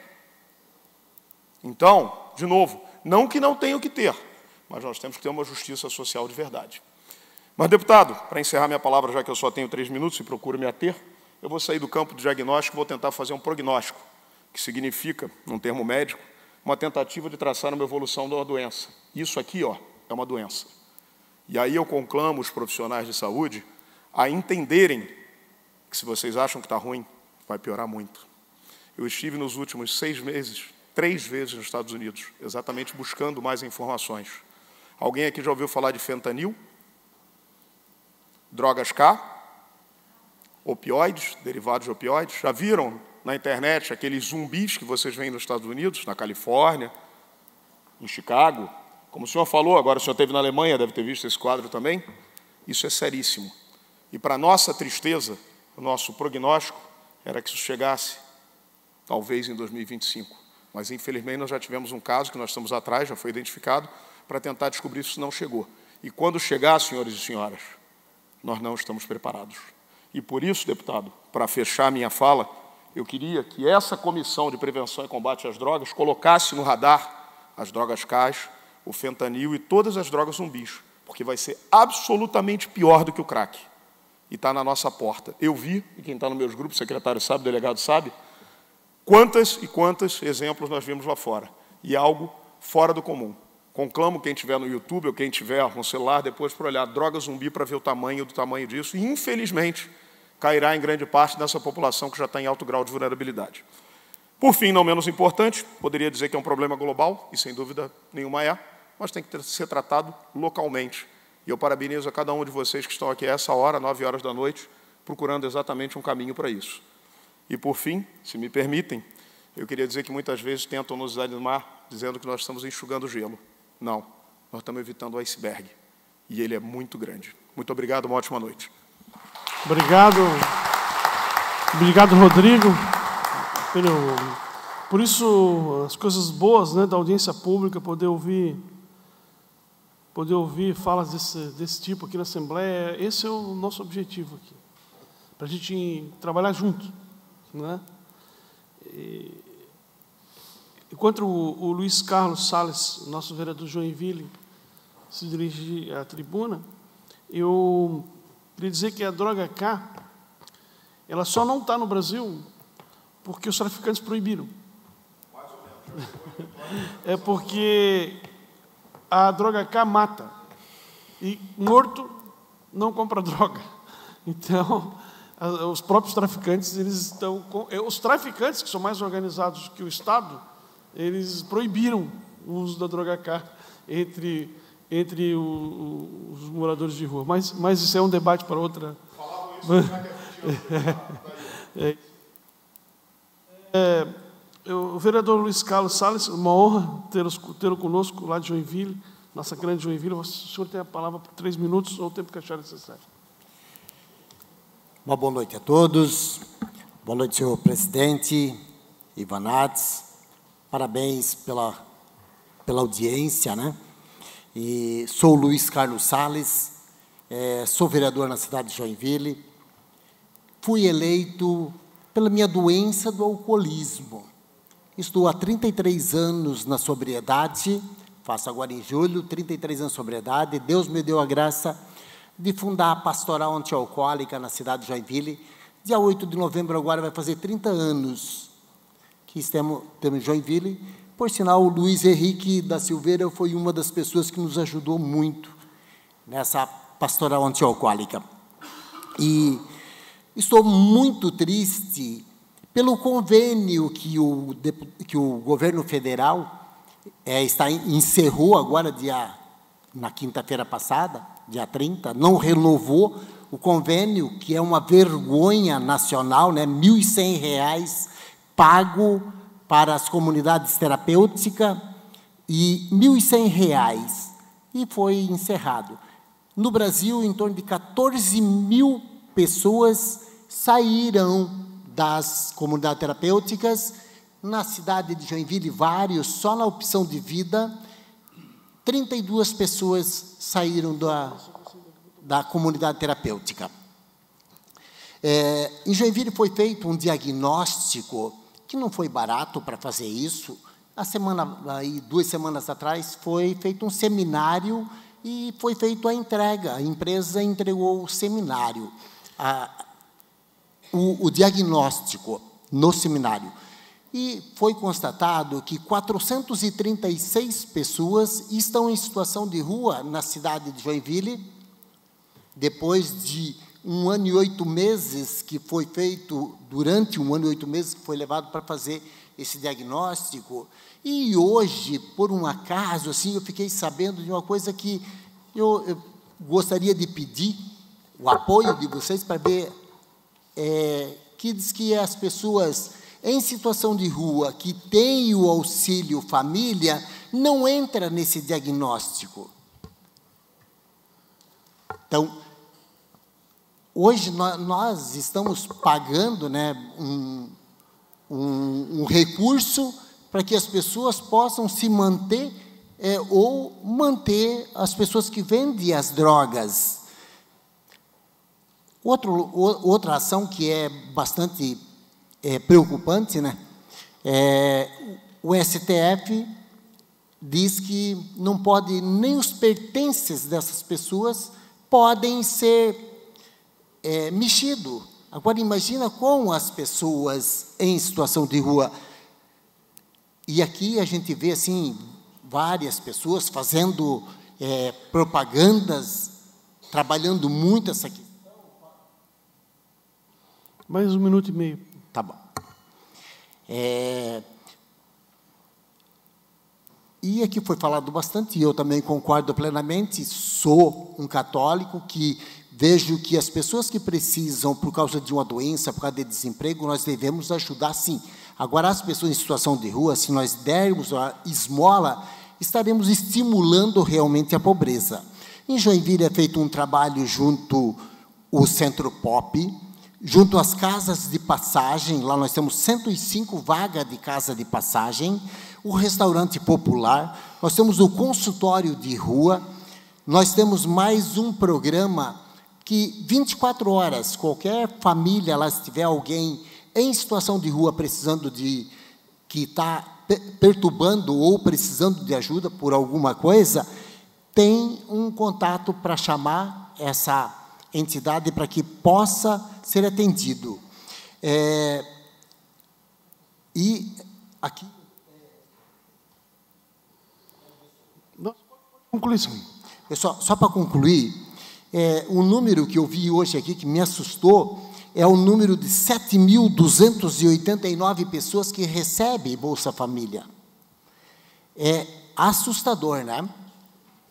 Então, de novo, não que não tenham que ter, mas nós temos que ter uma justiça social de verdade. Mas, deputado, para encerrar minha palavra, já que eu só tenho três minutos e procuro me ater, eu vou sair do campo do diagnóstico e vou tentar fazer um prognóstico, que significa, num termo médico, uma tentativa de traçar uma evolução de uma doença. Isso aqui, ó, é uma doença. E aí eu conclamo os profissionais de saúde a entenderem que se vocês acham que está ruim, vai piorar muito. Eu estive nos últimos seis meses, três vezes nos Estados Unidos, exatamente buscando mais informações. Alguém aqui já ouviu falar de fentanil? Drogas K? Opioides, derivados de opioides? Já viram na internet aqueles zumbis que vocês veem nos Estados Unidos, na Califórnia, em Chicago? Como o senhor falou, agora o senhor esteve na Alemanha, deve ter visto esse quadro também. Isso é seríssimo. E para nossa tristeza, o nosso prognóstico era que isso chegasse talvez em 2025. Mas infelizmente nós já tivemos um caso que nós estamos atrás, já foi identificado, para tentar descobrir se não chegou. E quando chegar, senhores e senhoras, nós não estamos preparados. E por isso, deputado, para fechar minha fala, eu queria que essa comissão de prevenção e combate às drogas colocasse no radar as drogas CAS, o fentanil e todas as drogas zumbis, porque vai ser absolutamente pior do que o crack. E está na nossa porta. Eu vi, e quem está nos meus grupos, secretário sabe, delegado sabe, quantas e quantos exemplos nós vimos lá fora. E algo fora do comum. Conclamo quem estiver no YouTube ou quem tiver no celular depois para olhar droga zumbi para ver o tamanho do tamanho disso. E, infelizmente, cairá em grande parte dessa população que já está em alto grau de vulnerabilidade. Por fim, não menos importante, poderia dizer que é um problema global, e sem dúvida nenhuma é, mas tem que ser tratado localmente. E eu parabenizo a cada um de vocês que estão aqui a essa hora, nove horas da noite, procurando exatamente um caminho para isso. E por fim, se me permitem, Eu queria dizer que muitas vezes tentam nos desanimar dizendo que nós estamos enxugando gelo. Não, nós estamos evitando o iceberg. E ele é muito grande. Muito obrigado, uma ótima noite. Obrigado. Obrigado, Rodrigo. Por isso, as coisas boas né, da audiência pública, poder ouvir poder ouvir falas desse, desse tipo aqui na Assembleia, esse é o nosso objetivo aqui, para a gente trabalhar junto. Né? E, enquanto o, o Luiz Carlos Salles, nosso vereador Joinville, se dirige à tribuna, eu queria dizer que a droga K, ela só não está no Brasil porque os traficantes proibiram. É porque a droga K mata. E morto não compra droga. Então, os próprios traficantes, eles estão. É, os traficantes, que são mais organizados que o Estado, eles proibiram o uso da droga K entre, entre o, o, os moradores de rua. Mas, mas isso é um debate para outra. é, é, o vereador Luiz Carlos Salles, uma honra tê-lo conosco lá de Joinville, nossa grande Joinville. O senhor tem a palavra por três minutos ou o tempo que achar necessário. Uma boa noite a todos. Boa noite, senhor presidente Ivanates. Parabéns pela, pela audiência, né? E sou Luiz Carlos Sales, é, sou vereador na cidade de Joinville. Fui eleito pela minha doença do alcoolismo. Estou há 33 anos na sobriedade, faço agora em julho, 33 anos de sobriedade. Deus me deu a graça de fundar a pastoral antialcoólica na cidade de Joinville. Dia 8 de novembro agora vai fazer 30 anos que estamos, em Joinville. Por sinal, o Luiz Henrique da Silveira foi uma das pessoas que nos ajudou muito nessa pastoral antialcoólica. E estou muito triste pelo convênio que o, que o governo federal é, está, encerrou agora, dia, na quinta-feira passada, dia 30, não renovou o convênio, que é uma vergonha nacional, né, R$ 1.100 pago para as comunidades terapêuticas e R$ 1.100 e foi encerrado. No Brasil, em torno de 14 mil pessoas saíram das comunidades terapêuticas. Na cidade de Joinville, vários, só na opção de vida, 32 pessoas saíram da, da comunidade terapêutica. É, em Joinville foi feito um diagnóstico que não foi barato para fazer isso. A semana, aí, duas semanas atrás, foi feito um seminário e foi feita a entrega. A empresa entregou o seminário. A, o, o diagnóstico no seminário. E foi constatado que 436 pessoas estão em situação de rua na cidade de Joinville, depois de um ano e oito meses que foi feito, durante um ano e oito meses que foi levado para fazer esse diagnóstico. E hoje, por um acaso, assim, eu fiquei sabendo de uma coisa que eu, eu gostaria de pedir o apoio de vocês para ver é, que diz que as pessoas em situação de rua que têm o auxílio família não entra nesse diagnóstico. Então, hoje nós, estamos pagando né, um, um, um recurso para que as pessoas possam se manter é, ou manter as pessoas que vendem as drogas. Outro, outra ação que é bastante é, preocupante, né? É, o STF diz que não pode nem os pertences dessas pessoas podem ser é, mexidos. Agora imagina com as pessoas em situação de rua. E aqui a gente vê assim várias pessoas fazendo é, propagandas, trabalhando muito essa questão mais um minuto e meio. Tá bom. É... E aqui foi falado bastante, e eu também concordo plenamente, sou um católico que vejo que as pessoas que precisam por causa de uma doença, por causa de desemprego, nós devemos ajudar sim. Agora, as pessoas em situação de rua, se nós dermos a esmola, estaremos estimulando realmente a pobreza. Em Joinville é feito um trabalho junto o Centro Pop, junto às casas de passagem, lá nós temos 105 vagas de casa de passagem, o restaurante popular, nós temos o consultório de rua, nós temos mais um programa que 24 horas, qualquer família lá, se tiver alguém em situação de rua precisando de que está perturbando ou precisando de ajuda por alguma coisa, tem um contato para chamar essa entidade para que possa ser atendido. É, e aqui. Concluir. Só, só para concluir, é, o número que eu vi hoje aqui que me assustou é o número de 7.289 pessoas que recebem Bolsa Família. É assustador, né?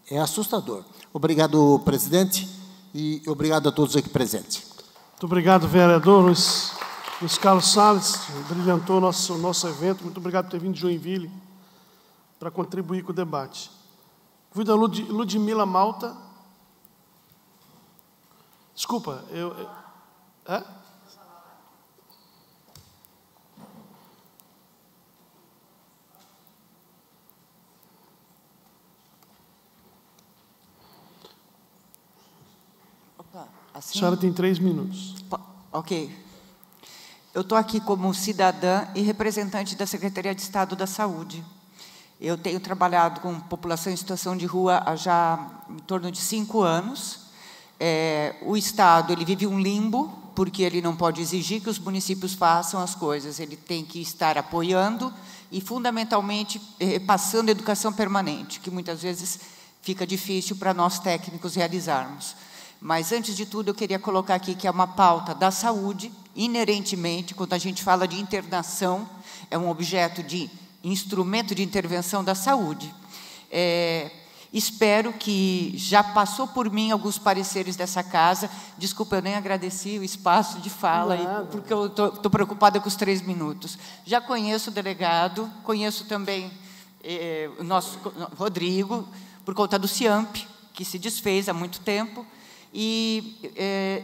É assustador. Obrigado, presidente, e obrigado a todos aqui presentes. Muito obrigado, vereador Luiz, Luiz Carlos Salles, brilhantou nosso, nosso evento. Muito obrigado por ter vindo de Joinville para contribuir com o debate. Convido a Lud, Ludmila Malta. Desculpa, eu. É? Opa, assim? A senhora tem três minutos. Ok. Eu estou aqui como cidadã e representante da Secretaria de Estado da Saúde. Eu tenho trabalhado com população em situação de rua há já em torno de cinco anos. É, o Estado ele vive um limbo, porque ele não pode exigir que os municípios façam as coisas, ele tem que estar apoiando e, fundamentalmente, eh, passando educação permanente, que muitas vezes fica difícil para nós técnicos realizarmos. Mas, antes de tudo, eu queria colocar aqui que é uma pauta da saúde, inerentemente, quando a gente fala de internação, é um objeto de instrumento de intervenção da saúde. É, espero que já passou por mim alguns pareceres dessa casa. Desculpa, eu nem agradeci o espaço de fala, porque eu estou preocupada com os três minutos. Já conheço o delegado, conheço também é, o nosso Rodrigo, por conta do CIAMP, que se desfez há muito tempo. E, é,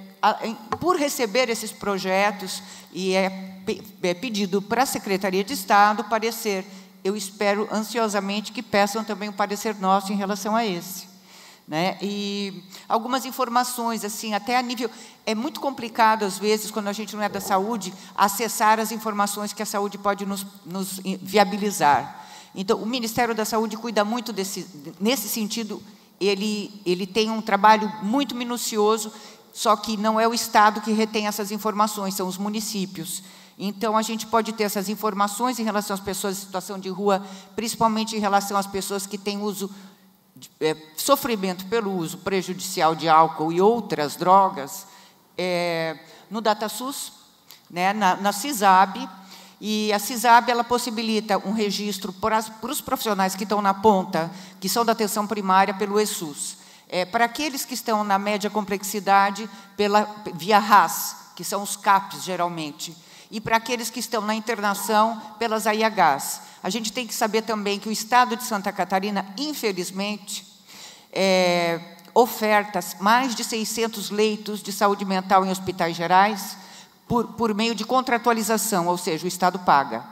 por receber esses projetos, e é é pedido para a Secretaria de Estado parecer. Eu espero ansiosamente que peçam também o parecer nosso em relação a esse. Né? E algumas informações, assim, até a nível. É muito complicado, às vezes, quando a gente não é da saúde, acessar as informações que a saúde pode nos, nos viabilizar. Então, o Ministério da Saúde cuida muito desse. Nesse sentido, ele, ele tem um trabalho muito minucioso, só que não é o Estado que retém essas informações, são os municípios. Então, a gente pode ter essas informações em relação às pessoas em situação de rua, principalmente em relação às pessoas que têm uso, é, sofrimento pelo uso prejudicial de álcool e outras drogas, é, no DataSUS, né, na, na CISAB, e a CISAB ela possibilita um registro para, para os profissionais que estão na ponta, que são da atenção primária, pelo ESUS. É, para aqueles que estão na média complexidade, pela via RAS, que são os CAPs, geralmente e para aqueles que estão na internação pelas AIHs. A gente tem que saber também que o Estado de Santa Catarina, infelizmente, é, oferta mais de 600 leitos de saúde mental em hospitais gerais por, por meio de contratualização, ou seja, o Estado paga.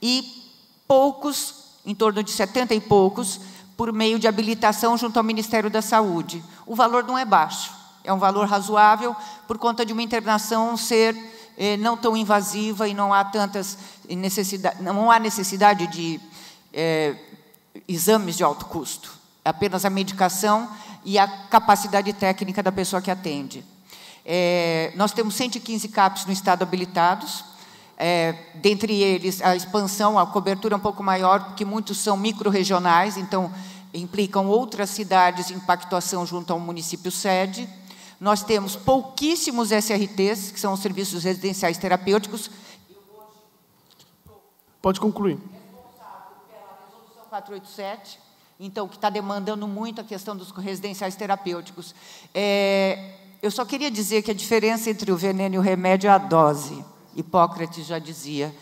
E poucos, em torno de 70 e poucos, por meio de habilitação junto ao Ministério da Saúde. O valor não é baixo, é um valor razoável por conta de uma internação ser eh, não tão invasiva e não há tantas necessidade, não há necessidade de é, exames de alto custo. É apenas a medicação e a capacidade técnica da pessoa que atende. É, nós temos 115 CAPs no estado habilitados, é, dentre eles a expansão, a cobertura é um pouco maior, porque muitos são micro-regionais, então implicam outras cidades em pactuação junto ao município sede. Nós temos pouquíssimos SRTs, que são os serviços residenciais terapêuticos. Pode concluir. 487, então, que está demandando muito a questão dos residenciais terapêuticos. É, eu só queria dizer que a diferença entre o veneno e o remédio é a dose. Hipócrates já dizia.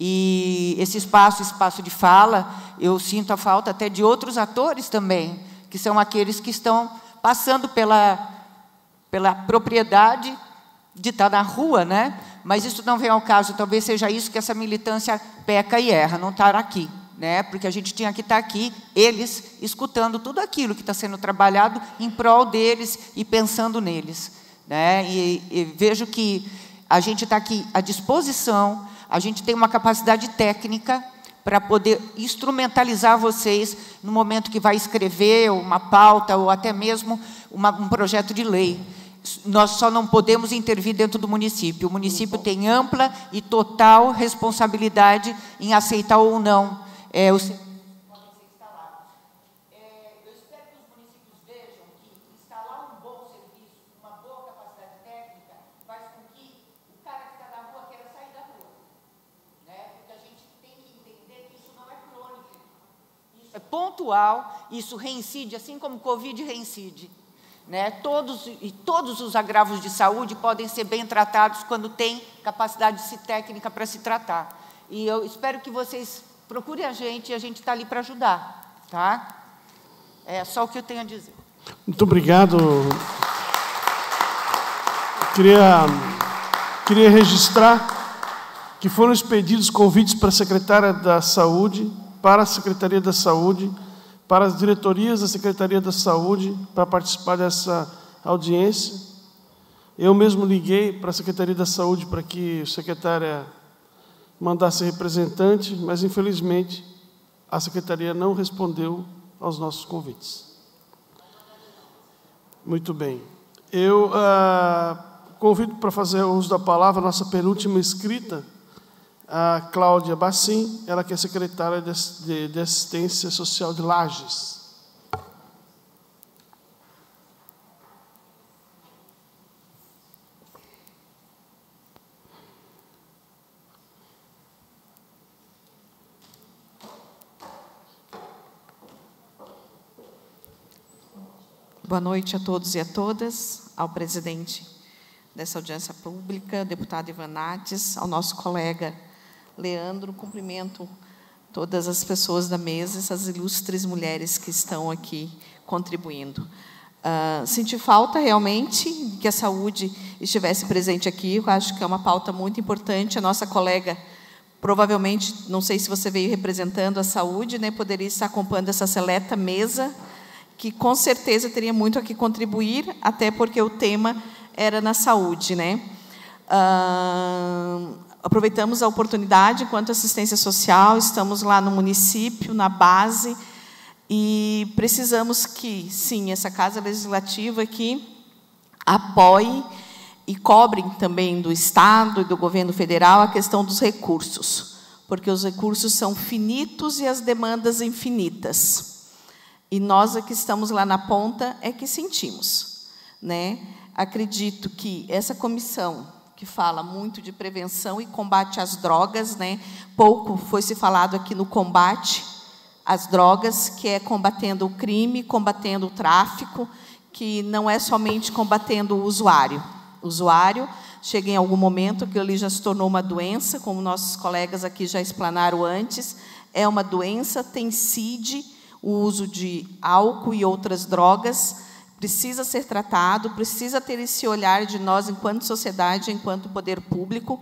E esse espaço, espaço de fala, eu sinto a falta até de outros atores também, que são aqueles que estão passando pela, pela propriedade de estar na rua, né? Mas isso não vem ao caso, talvez seja isso que essa militância peca e erra, não estar aqui, né? Porque a gente tinha que estar aqui, eles escutando tudo aquilo que está sendo trabalhado em prol deles e pensando neles, né? E, e vejo que a gente está aqui à disposição, a gente tem uma capacidade técnica para poder instrumentalizar vocês no momento que vai escrever uma pauta ou até mesmo uma, um projeto de lei. Nós só não podemos intervir dentro do município. O município tem ampla e total responsabilidade em aceitar ou não é, o é pontual, isso reincide, assim como Covid reincide. Né? Todos, e todos os agravos de saúde podem ser bem tratados quando tem capacidade técnica para se tratar. E eu espero que vocês procurem a gente a gente está ali para ajudar. Tá? É só o que eu tenho a dizer. Muito obrigado. Queria, queria registrar que foram expedidos convites para a secretária da Saúde para a Secretaria da Saúde, para as diretorias da Secretaria da Saúde, para participar dessa audiência. Eu mesmo liguei para a Secretaria da Saúde para que a secretária mandasse representante, mas infelizmente a secretaria não respondeu aos nossos convites. Muito bem. Eu ah, convido para fazer uso da palavra a nossa penúltima escrita, a Cláudia Bassim, ela que é secretária de, de Assistência Social de Lages. Boa noite a todos e a todas, ao presidente dessa audiência pública, deputado Ivan Nates, ao nosso colega Leandro, cumprimento todas as pessoas da mesa, essas ilustres mulheres que estão aqui contribuindo. Uh, senti falta realmente que a saúde estivesse presente aqui, eu acho que é uma pauta muito importante. A nossa colega, provavelmente, não sei se você veio representando a saúde, né, poderia estar acompanhando essa seleta mesa, que com certeza teria muito a que contribuir, até porque o tema era na saúde. Né? Uh, aproveitamos a oportunidade, enquanto assistência social, estamos lá no município, na base, e precisamos que, sim, essa Casa Legislativa aqui apoie e cobre também do Estado e do governo federal a questão dos recursos, porque os recursos são finitos e as demandas infinitas. E nós que estamos lá na ponta é que sentimos. Né? Acredito que essa comissão que fala muito de prevenção e combate às drogas, né? Pouco foi se falado aqui no combate às drogas, que é combatendo o crime, combatendo o tráfico, que não é somente combatendo o usuário. O usuário chega em algum momento que ele já se tornou uma doença, como nossos colegas aqui já explanaram antes, é uma doença, tem CID, o uso de álcool e outras drogas, precisa ser tratado, precisa ter esse olhar de nós, enquanto sociedade, enquanto poder público,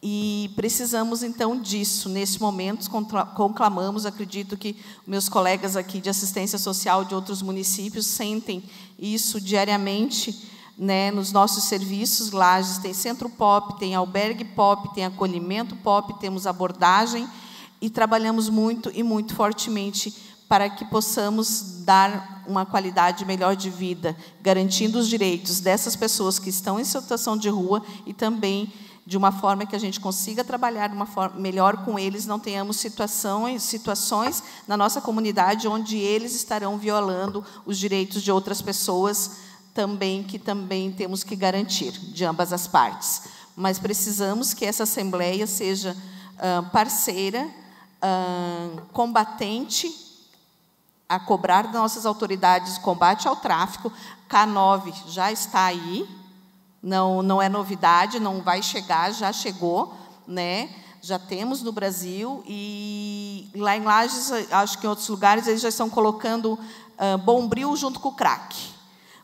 e precisamos, então, disso. Nesse momento, conclamamos, acredito que meus colegas aqui de assistência social de outros municípios sentem isso diariamente, né, nos nossos serviços, Lages tem centro pop, tem albergue pop, tem acolhimento pop, temos abordagem, e trabalhamos muito e muito fortemente para que possamos dar uma qualidade melhor de vida, garantindo os direitos dessas pessoas que estão em situação de rua e também de uma forma que a gente consiga trabalhar uma forma melhor com eles, não tenhamos situações, situações na nossa comunidade onde eles estarão violando os direitos de outras pessoas também que também temos que garantir de ambas as partes. Mas precisamos que essa assembleia seja uh, parceira, uh, combatente a cobrar das nossas autoridades combate ao tráfico. K9 já está aí, não, não é novidade, não vai chegar, já chegou. Né? Já temos no Brasil e lá em Lages, acho que em outros lugares, eles já estão colocando uh, bombril junto com o crack.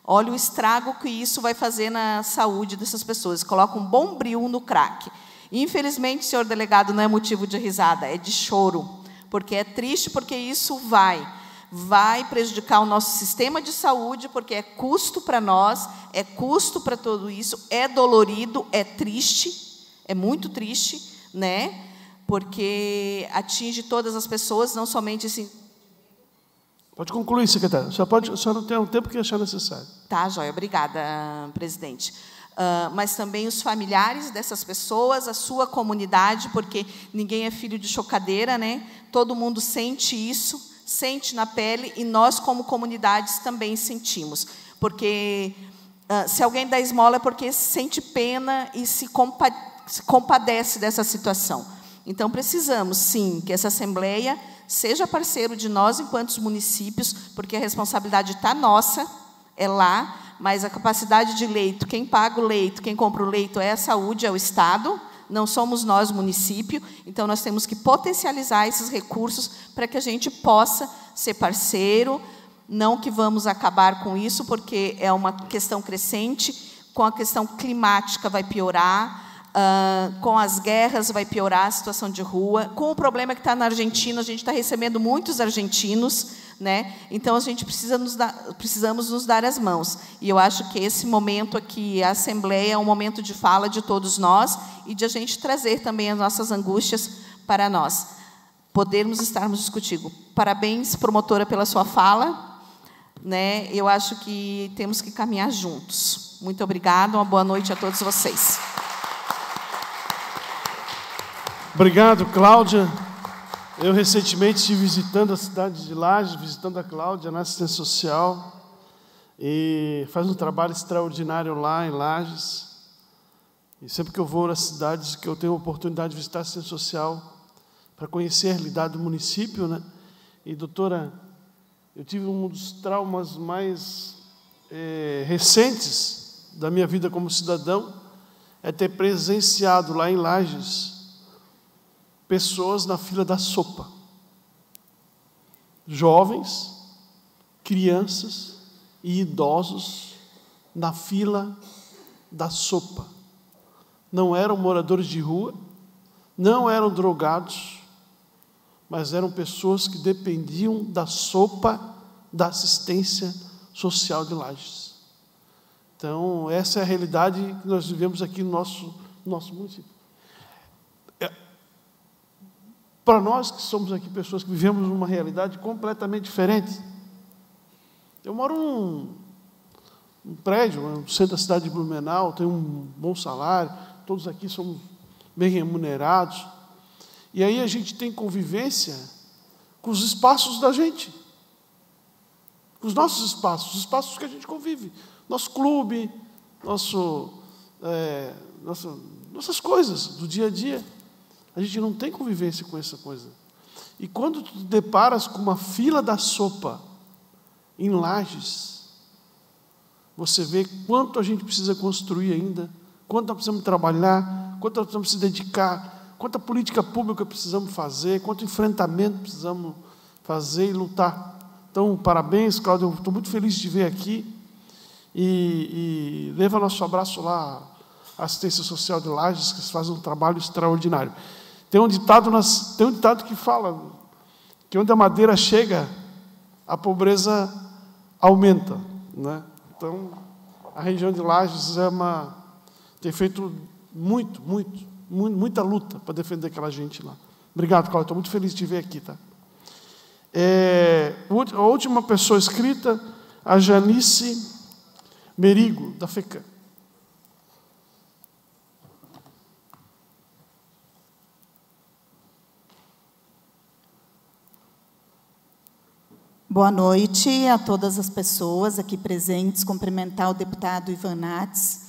Olha o estrago que isso vai fazer na saúde dessas pessoas. Colocam um bombril no crack. Infelizmente, senhor delegado, não é motivo de risada, é de choro, porque é triste, porque isso vai vai prejudicar o nosso sistema de saúde, porque é custo para nós, é custo para tudo isso, é dolorido, é triste, é muito triste, né? Porque atinge todas as pessoas, não somente assim. Pode concluir, secretário. Só pode, só não tem o tempo que achar necessário. Tá, joia. Obrigada, presidente. Uh, mas também os familiares dessas pessoas, a sua comunidade, porque ninguém é filho de chocadeira, né? Todo mundo sente isso sente na pele e nós, como comunidades, também sentimos. Porque uh, se alguém dá esmola é porque sente pena e se compadece dessa situação. Então, precisamos, sim, que essa Assembleia seja parceiro de nós, enquanto municípios, porque a responsabilidade está nossa, é lá, mas a capacidade de leito, quem paga o leito, quem compra o leito é a saúde, é o Estado, não somos nós município, então nós temos que potencializar esses recursos para que a gente possa ser parceiro, não que vamos acabar com isso, porque é uma questão crescente, com a questão climática vai piorar, uh, com as guerras vai piorar a situação de rua, com o problema que está na Argentina, a gente está recebendo muitos argentinos, né? Então a gente precisa nos dar, precisamos nos dar as mãos. E eu acho que esse momento aqui, a assembleia é um momento de fala de todos nós e de a gente trazer também as nossas angústias para nós. Podermos estarmos discutindo. Parabéns, promotora, pela sua fala. Né? Eu acho que temos que caminhar juntos. Muito obrigada, uma boa noite a todos vocês. Obrigado, Cláudia. Eu recentemente estive visitando a cidade de Lages, visitando a Cláudia na assistência social, e faz um trabalho extraordinário lá em Lages. E sempre que eu vou nas cidades que eu tenho a oportunidade de visitar a assistência social, para conhecer a realidade do município, né? E doutora, eu tive um dos traumas mais é, recentes da minha vida como cidadão, é ter presenciado lá em Lages pessoas na fila da sopa. Jovens, crianças e idosos na fila da sopa. Não eram moradores de rua, não eram drogados, mas eram pessoas que dependiam da sopa da assistência social de Lages. Então, essa é a realidade que nós vivemos aqui no nosso, no nosso município. Para nós que somos aqui pessoas que vivemos uma realidade completamente diferente. Eu moro num, num prédio, no centro da cidade de Blumenau, tenho um bom salário, todos aqui somos bem remunerados. E aí a gente tem convivência com os espaços da gente, com os nossos espaços, os espaços que a gente convive, nosso clube, nosso, é, nossa, nossas coisas do dia a dia. A gente não tem convivência com essa coisa. E quando tu deparas com uma fila da sopa em lajes, você vê quanto a gente precisa construir ainda, quanto nós precisamos trabalhar, quanto nós precisamos se dedicar, quanta política pública precisamos fazer, quanto enfrentamento precisamos fazer e lutar. Então, parabéns, Cláudio, estou muito feliz de te ver aqui. E, e leva nosso abraço lá, à assistência social de Lages, que faz um trabalho extraordinário. Tem um ditado, nas, tem um ditado que fala que onde a madeira chega, a pobreza aumenta. Né? Então, a região de Lages é uma, tem feito muito, muito, muito muita luta para defender aquela gente lá. Obrigado, Cláudio. Estou muito feliz de te ver aqui. Tá? É, a última pessoa escrita, a Janice Merigo, da FECAM. Boa noite a todas as pessoas aqui presentes. Cumprimentar o deputado Ivan Nats.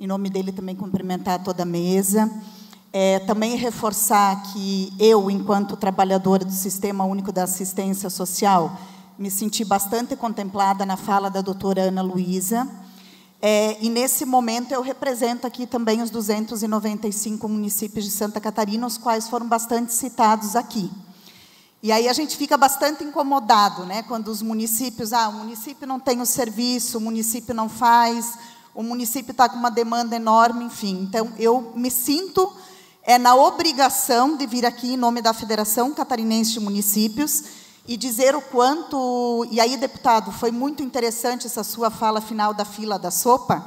Em nome dele, também cumprimentar toda a mesa. É, também reforçar que eu, enquanto trabalhadora do Sistema Único da Assistência Social, me senti bastante contemplada na fala da doutora Ana Luísa. É, e nesse momento eu represento aqui também os 295 municípios de Santa Catarina, os quais foram bastante citados aqui. E aí a gente fica bastante incomodado, né, quando os municípios, ah, o município não tem o serviço, o município não faz, o município está com uma demanda enorme, enfim. Então eu me sinto é na obrigação de vir aqui em nome da Federação Catarinense de Municípios e dizer o quanto. E aí, deputado, foi muito interessante essa sua fala final da fila da sopa,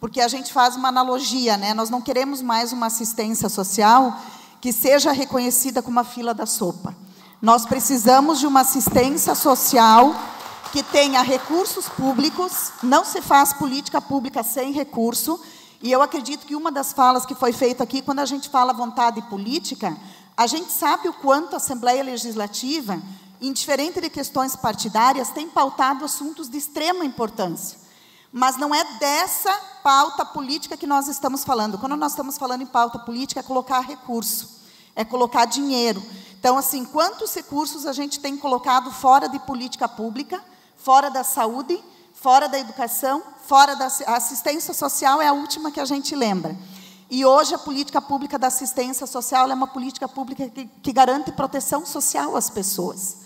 porque a gente faz uma analogia, né? Nós não queremos mais uma assistência social que seja reconhecida como a fila da sopa. Nós precisamos de uma assistência social que tenha recursos públicos, não se faz política pública sem recurso, e eu acredito que uma das falas que foi feita aqui, quando a gente fala vontade política, a gente sabe o quanto a Assembleia Legislativa, indiferente de questões partidárias, tem pautado assuntos de extrema importância. Mas não é dessa pauta política que nós estamos falando. Quando nós estamos falando em pauta política, é colocar recurso, é colocar dinheiro. Então, assim, quantos recursos a gente tem colocado fora de política pública, fora da saúde, fora da educação, fora da assistência social é a última que a gente lembra. E hoje a política pública da assistência social é uma política pública que, que garante proteção social às pessoas.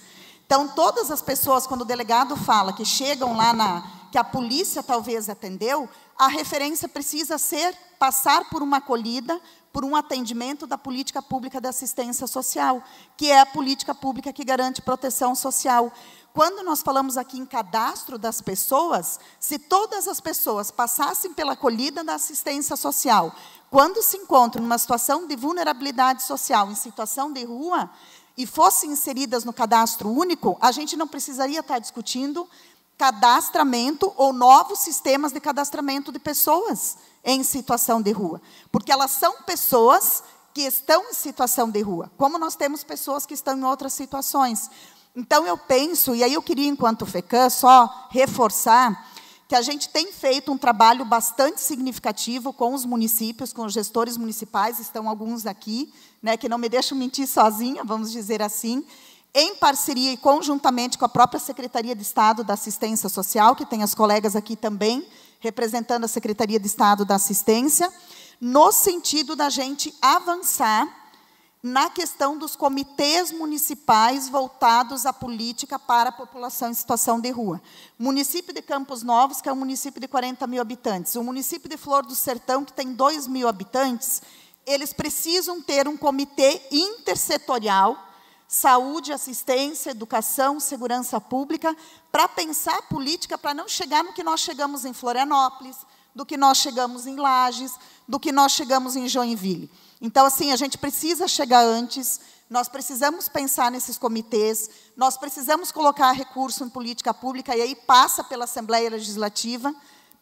Então, todas as pessoas, quando o delegado fala que chegam lá na. que a polícia talvez atendeu, a referência precisa ser passar por uma acolhida, por um atendimento da política pública de assistência social, que é a política pública que garante proteção social. Quando nós falamos aqui em cadastro das pessoas, se todas as pessoas passassem pela acolhida da assistência social, quando se encontram numa situação de vulnerabilidade social, em situação de rua, e fossem inseridas no cadastro único, a gente não precisaria estar discutindo cadastramento ou novos sistemas de cadastramento de pessoas em situação de rua, porque elas são pessoas que estão em situação de rua, como nós temos pessoas que estão em outras situações. Então eu penso, e aí eu queria, enquanto FECAM, só reforçar que a gente tem feito um trabalho bastante significativo com os municípios, com os gestores municipais, estão alguns aqui, né, que não me deixam mentir sozinha, vamos dizer assim, em parceria e conjuntamente com a própria Secretaria de Estado da Assistência Social, que tem as colegas aqui também, representando a Secretaria de Estado da Assistência, no sentido da gente avançar na questão dos comitês municipais voltados à política para a população em situação de rua. Município de Campos Novos, que é um município de 40 mil habitantes, o município de Flor do Sertão, que tem 2 mil habitantes, eles precisam ter um comitê intersetorial saúde, assistência, educação, segurança pública, para pensar política, para não chegar no que nós chegamos em Florianópolis, do que nós chegamos em Lages, do que nós chegamos em Joinville. Então, assim, a gente precisa chegar antes, nós precisamos pensar nesses comitês, nós precisamos colocar recurso em política pública, e aí passa pela Assembleia Legislativa,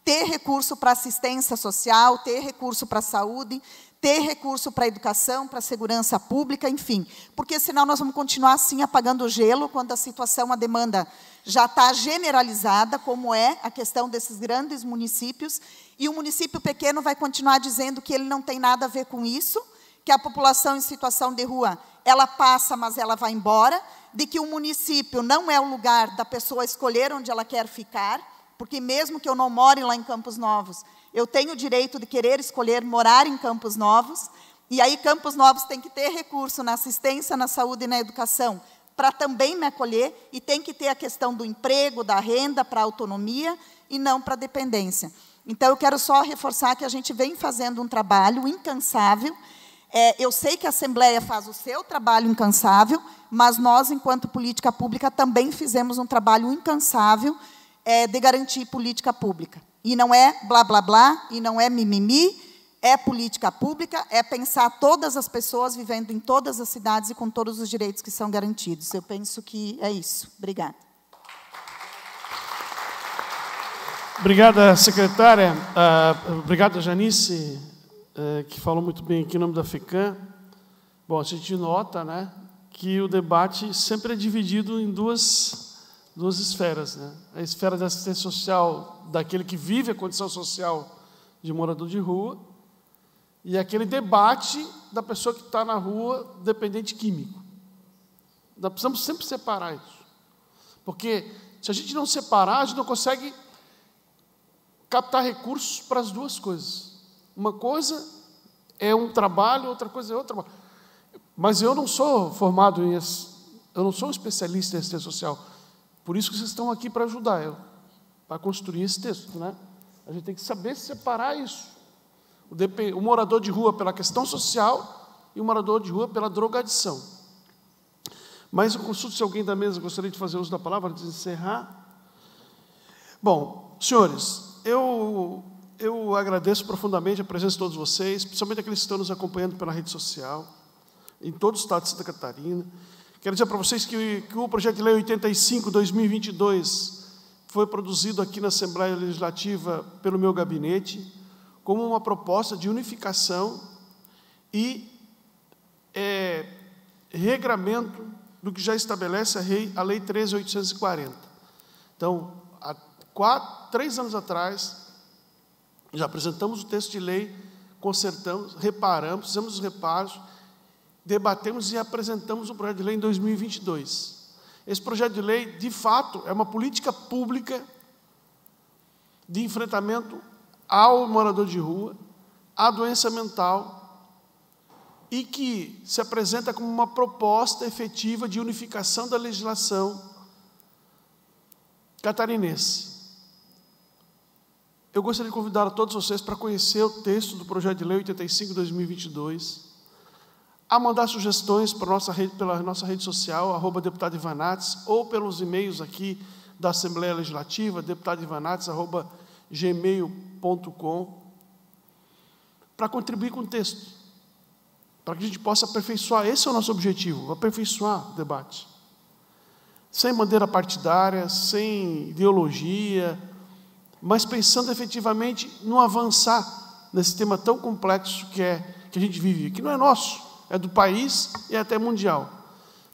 ter recurso para assistência social, ter recurso para saúde, ter recurso para a educação, para a segurança pública, enfim. Porque senão nós vamos continuar assim apagando o gelo quando a situação, a demanda já está generalizada, como é a questão desses grandes municípios, e o município pequeno vai continuar dizendo que ele não tem nada a ver com isso, que a população em situação de rua, ela passa, mas ela vai embora, de que o município não é o lugar da pessoa escolher onde ela quer ficar, porque mesmo que eu não more lá em Campos Novos, eu tenho o direito de querer escolher morar em Campos Novos, e aí Campos Novos tem que ter recurso na assistência, na saúde e na educação para também me acolher, e tem que ter a questão do emprego, da renda para autonomia e não para a dependência. Então, eu quero só reforçar que a gente vem fazendo um trabalho incansável. É, eu sei que a Assembleia faz o seu trabalho incansável, mas nós, enquanto política pública, também fizemos um trabalho incansável é, de garantir política pública. E não é blá, blá, blá, e não é mimimi, é política pública, é pensar todas as pessoas vivendo em todas as cidades e com todos os direitos que são garantidos. Eu penso que é isso. Obrigada. Obrigada, secretária. Uh, obrigado, Janice, uh, que falou muito bem aqui em nome da FECAM. Bom, a gente nota né, que o debate sempre é dividido em duas duas esferas. Né? A esfera da assistência social daquele que vive a condição social de morador de rua e aquele debate da pessoa que está na rua dependente químico. Nós precisamos sempre separar isso. Porque se a gente não separar, a gente não consegue captar recursos para as duas coisas. Uma coisa é um trabalho, outra coisa é outro trabalho. Mas eu não sou formado em. Eu não sou um especialista em assistência social. Por isso que vocês estão aqui para ajudar eu, para construir esse texto. Né? A gente tem que saber separar isso. O, DP, o morador de rua pela questão social e o morador de rua pela drogadição. Mas eu consulto se alguém da mesa gostaria de fazer uso da palavra antes de encerrar. Bom, senhores, eu, eu agradeço profundamente a presença de todos vocês, principalmente aqueles que estão nos acompanhando pela rede social, em todo o estado de Santa Catarina. Quero dizer para vocês que, que o projeto de lei 85-2022 foi produzido aqui na Assembleia Legislativa pelo meu gabinete como uma proposta de unificação e é, regramento do que já estabelece a Lei, a lei 13.840. Então, há quatro, três anos atrás, já apresentamos o texto de lei, consertamos, reparamos, fizemos os reparos, debatemos e apresentamos o projeto de lei em 2022. Esse projeto de lei, de fato, é uma política pública de enfrentamento ao morador de rua, à doença mental e que se apresenta como uma proposta efetiva de unificação da legislação catarinense. Eu gostaria de convidar a todos vocês para conhecer o texto do projeto de lei 85/2022, a mandar sugestões para nossa rede, pela nossa rede social, arroba deputado Ivanates, ou pelos e-mails aqui da Assembleia Legislativa, deputadovanates, arroba gmail.com, para contribuir com o texto, para que a gente possa aperfeiçoar. Esse é o nosso objetivo, aperfeiçoar o debate. Sem bandeira partidária, sem ideologia, mas pensando efetivamente no avançar nesse tema tão complexo que é que a gente vive, que não é nosso, é do país e é até mundial.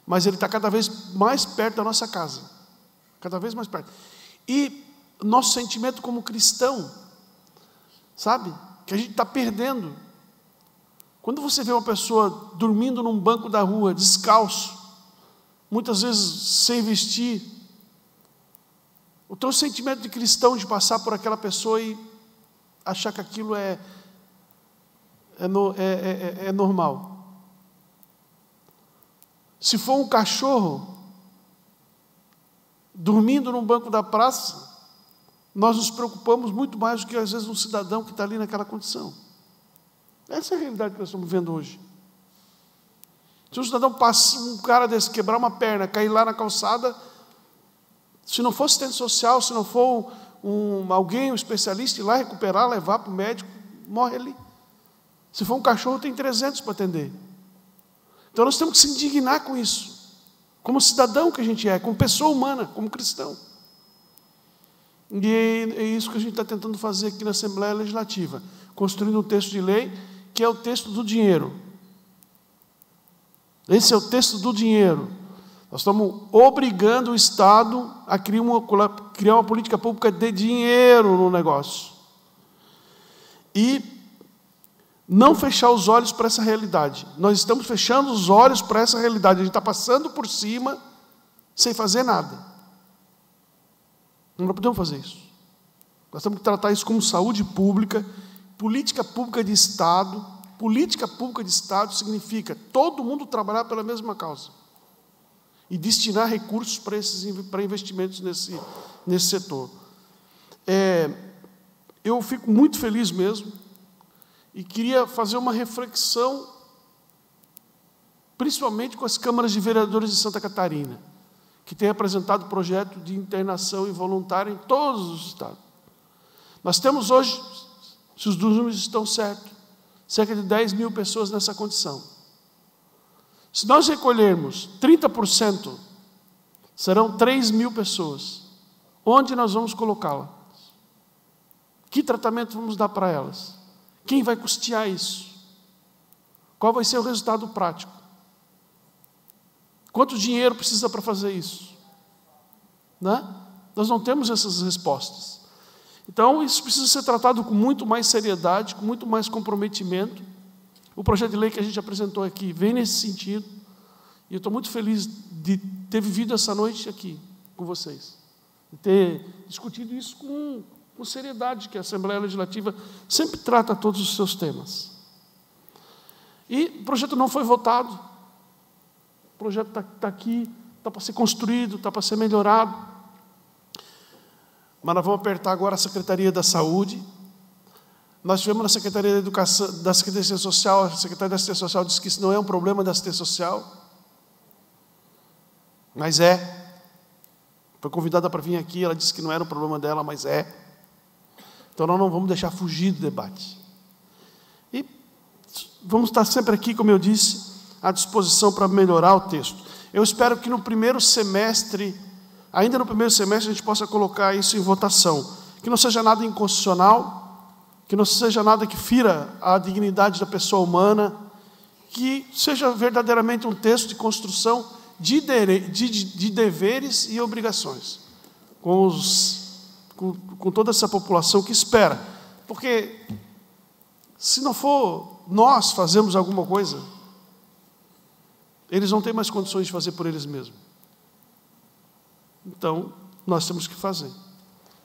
Mas ele está cada vez mais perto da nossa casa. Cada vez mais perto. E nosso sentimento como cristão, sabe? Que a gente está perdendo. Quando você vê uma pessoa dormindo num banco da rua, descalço, muitas vezes sem vestir, o teu sentimento de cristão de passar por aquela pessoa e achar que aquilo é, é, é, é, é normal. Se for um cachorro dormindo num banco da praça, nós nos preocupamos muito mais do que às vezes um cidadão que está ali naquela condição. Essa é a realidade que nós estamos vivendo hoje. Se um cidadão passa, um cara desse quebrar uma perna, cair lá na calçada, se não for assistente social, se não for um, alguém, um especialista, ir lá recuperar, levar para o médico, morre ali. Se for um cachorro, tem 300 para atender. Então nós temos que se indignar com isso, como cidadão que a gente é, como pessoa humana, como cristão. E é isso que a gente está tentando fazer aqui na Assembleia Legislativa, construindo um texto de lei que é o texto do dinheiro. Esse é o texto do dinheiro. Nós estamos obrigando o Estado a criar uma, criar uma política pública de dinheiro no negócio. E não fechar os olhos para essa realidade. Nós estamos fechando os olhos para essa realidade. A gente está passando por cima sem fazer nada. Não podemos fazer isso. Nós temos que tratar isso como saúde pública, política pública de Estado. Política pública de Estado significa todo mundo trabalhar pela mesma causa e destinar recursos para, esses, para investimentos nesse, nesse setor. É, eu fico muito feliz mesmo e queria fazer uma reflexão, principalmente com as câmaras de vereadores de Santa Catarina que tem apresentado projeto de internação involuntária em todos os estados. Nós temos hoje, se os números estão certos, cerca de 10 mil pessoas nessa condição. Se nós recolhermos 30%, serão 3 mil pessoas. Onde nós vamos colocá-las? Que tratamento vamos dar para elas? Quem vai custear isso? Qual vai ser o resultado prático? Quanto dinheiro precisa para fazer isso? Né? Nós não temos essas respostas. Então, isso precisa ser tratado com muito mais seriedade, com muito mais comprometimento. O projeto de lei que a gente apresentou aqui vem nesse sentido. E eu estou muito feliz de ter vivido essa noite aqui com vocês. De ter discutido isso com, com seriedade, que a Assembleia Legislativa sempre trata todos os seus temas. E o projeto não foi votado. O projeto está tá aqui, está para ser construído, está para ser melhorado. Mas nós vamos apertar agora a Secretaria da Saúde. Nós tivemos na Secretaria da Educação, da Secretaria Social, a Secretaria da Assistência Social disse que isso não é um problema da assistência social. Mas é. Foi convidada para vir aqui, ela disse que não era um problema dela, mas é. Então nós não vamos deixar fugir do debate. E vamos estar sempre aqui, como eu disse, à disposição para melhorar o texto. Eu espero que no primeiro semestre, ainda no primeiro semestre, a gente possa colocar isso em votação. Que não seja nada inconstitucional, que não seja nada que fira a dignidade da pessoa humana, que seja verdadeiramente um texto de construção de, de, de deveres e obrigações com, os, com, com toda essa população que espera. Porque se não for nós fazemos alguma coisa, eles não têm mais condições de fazer por eles mesmos. Então, nós temos que fazer.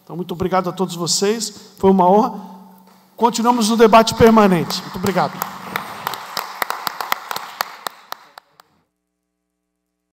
Então, muito obrigado a todos vocês, foi uma honra. Continuamos no debate permanente. Muito obrigado.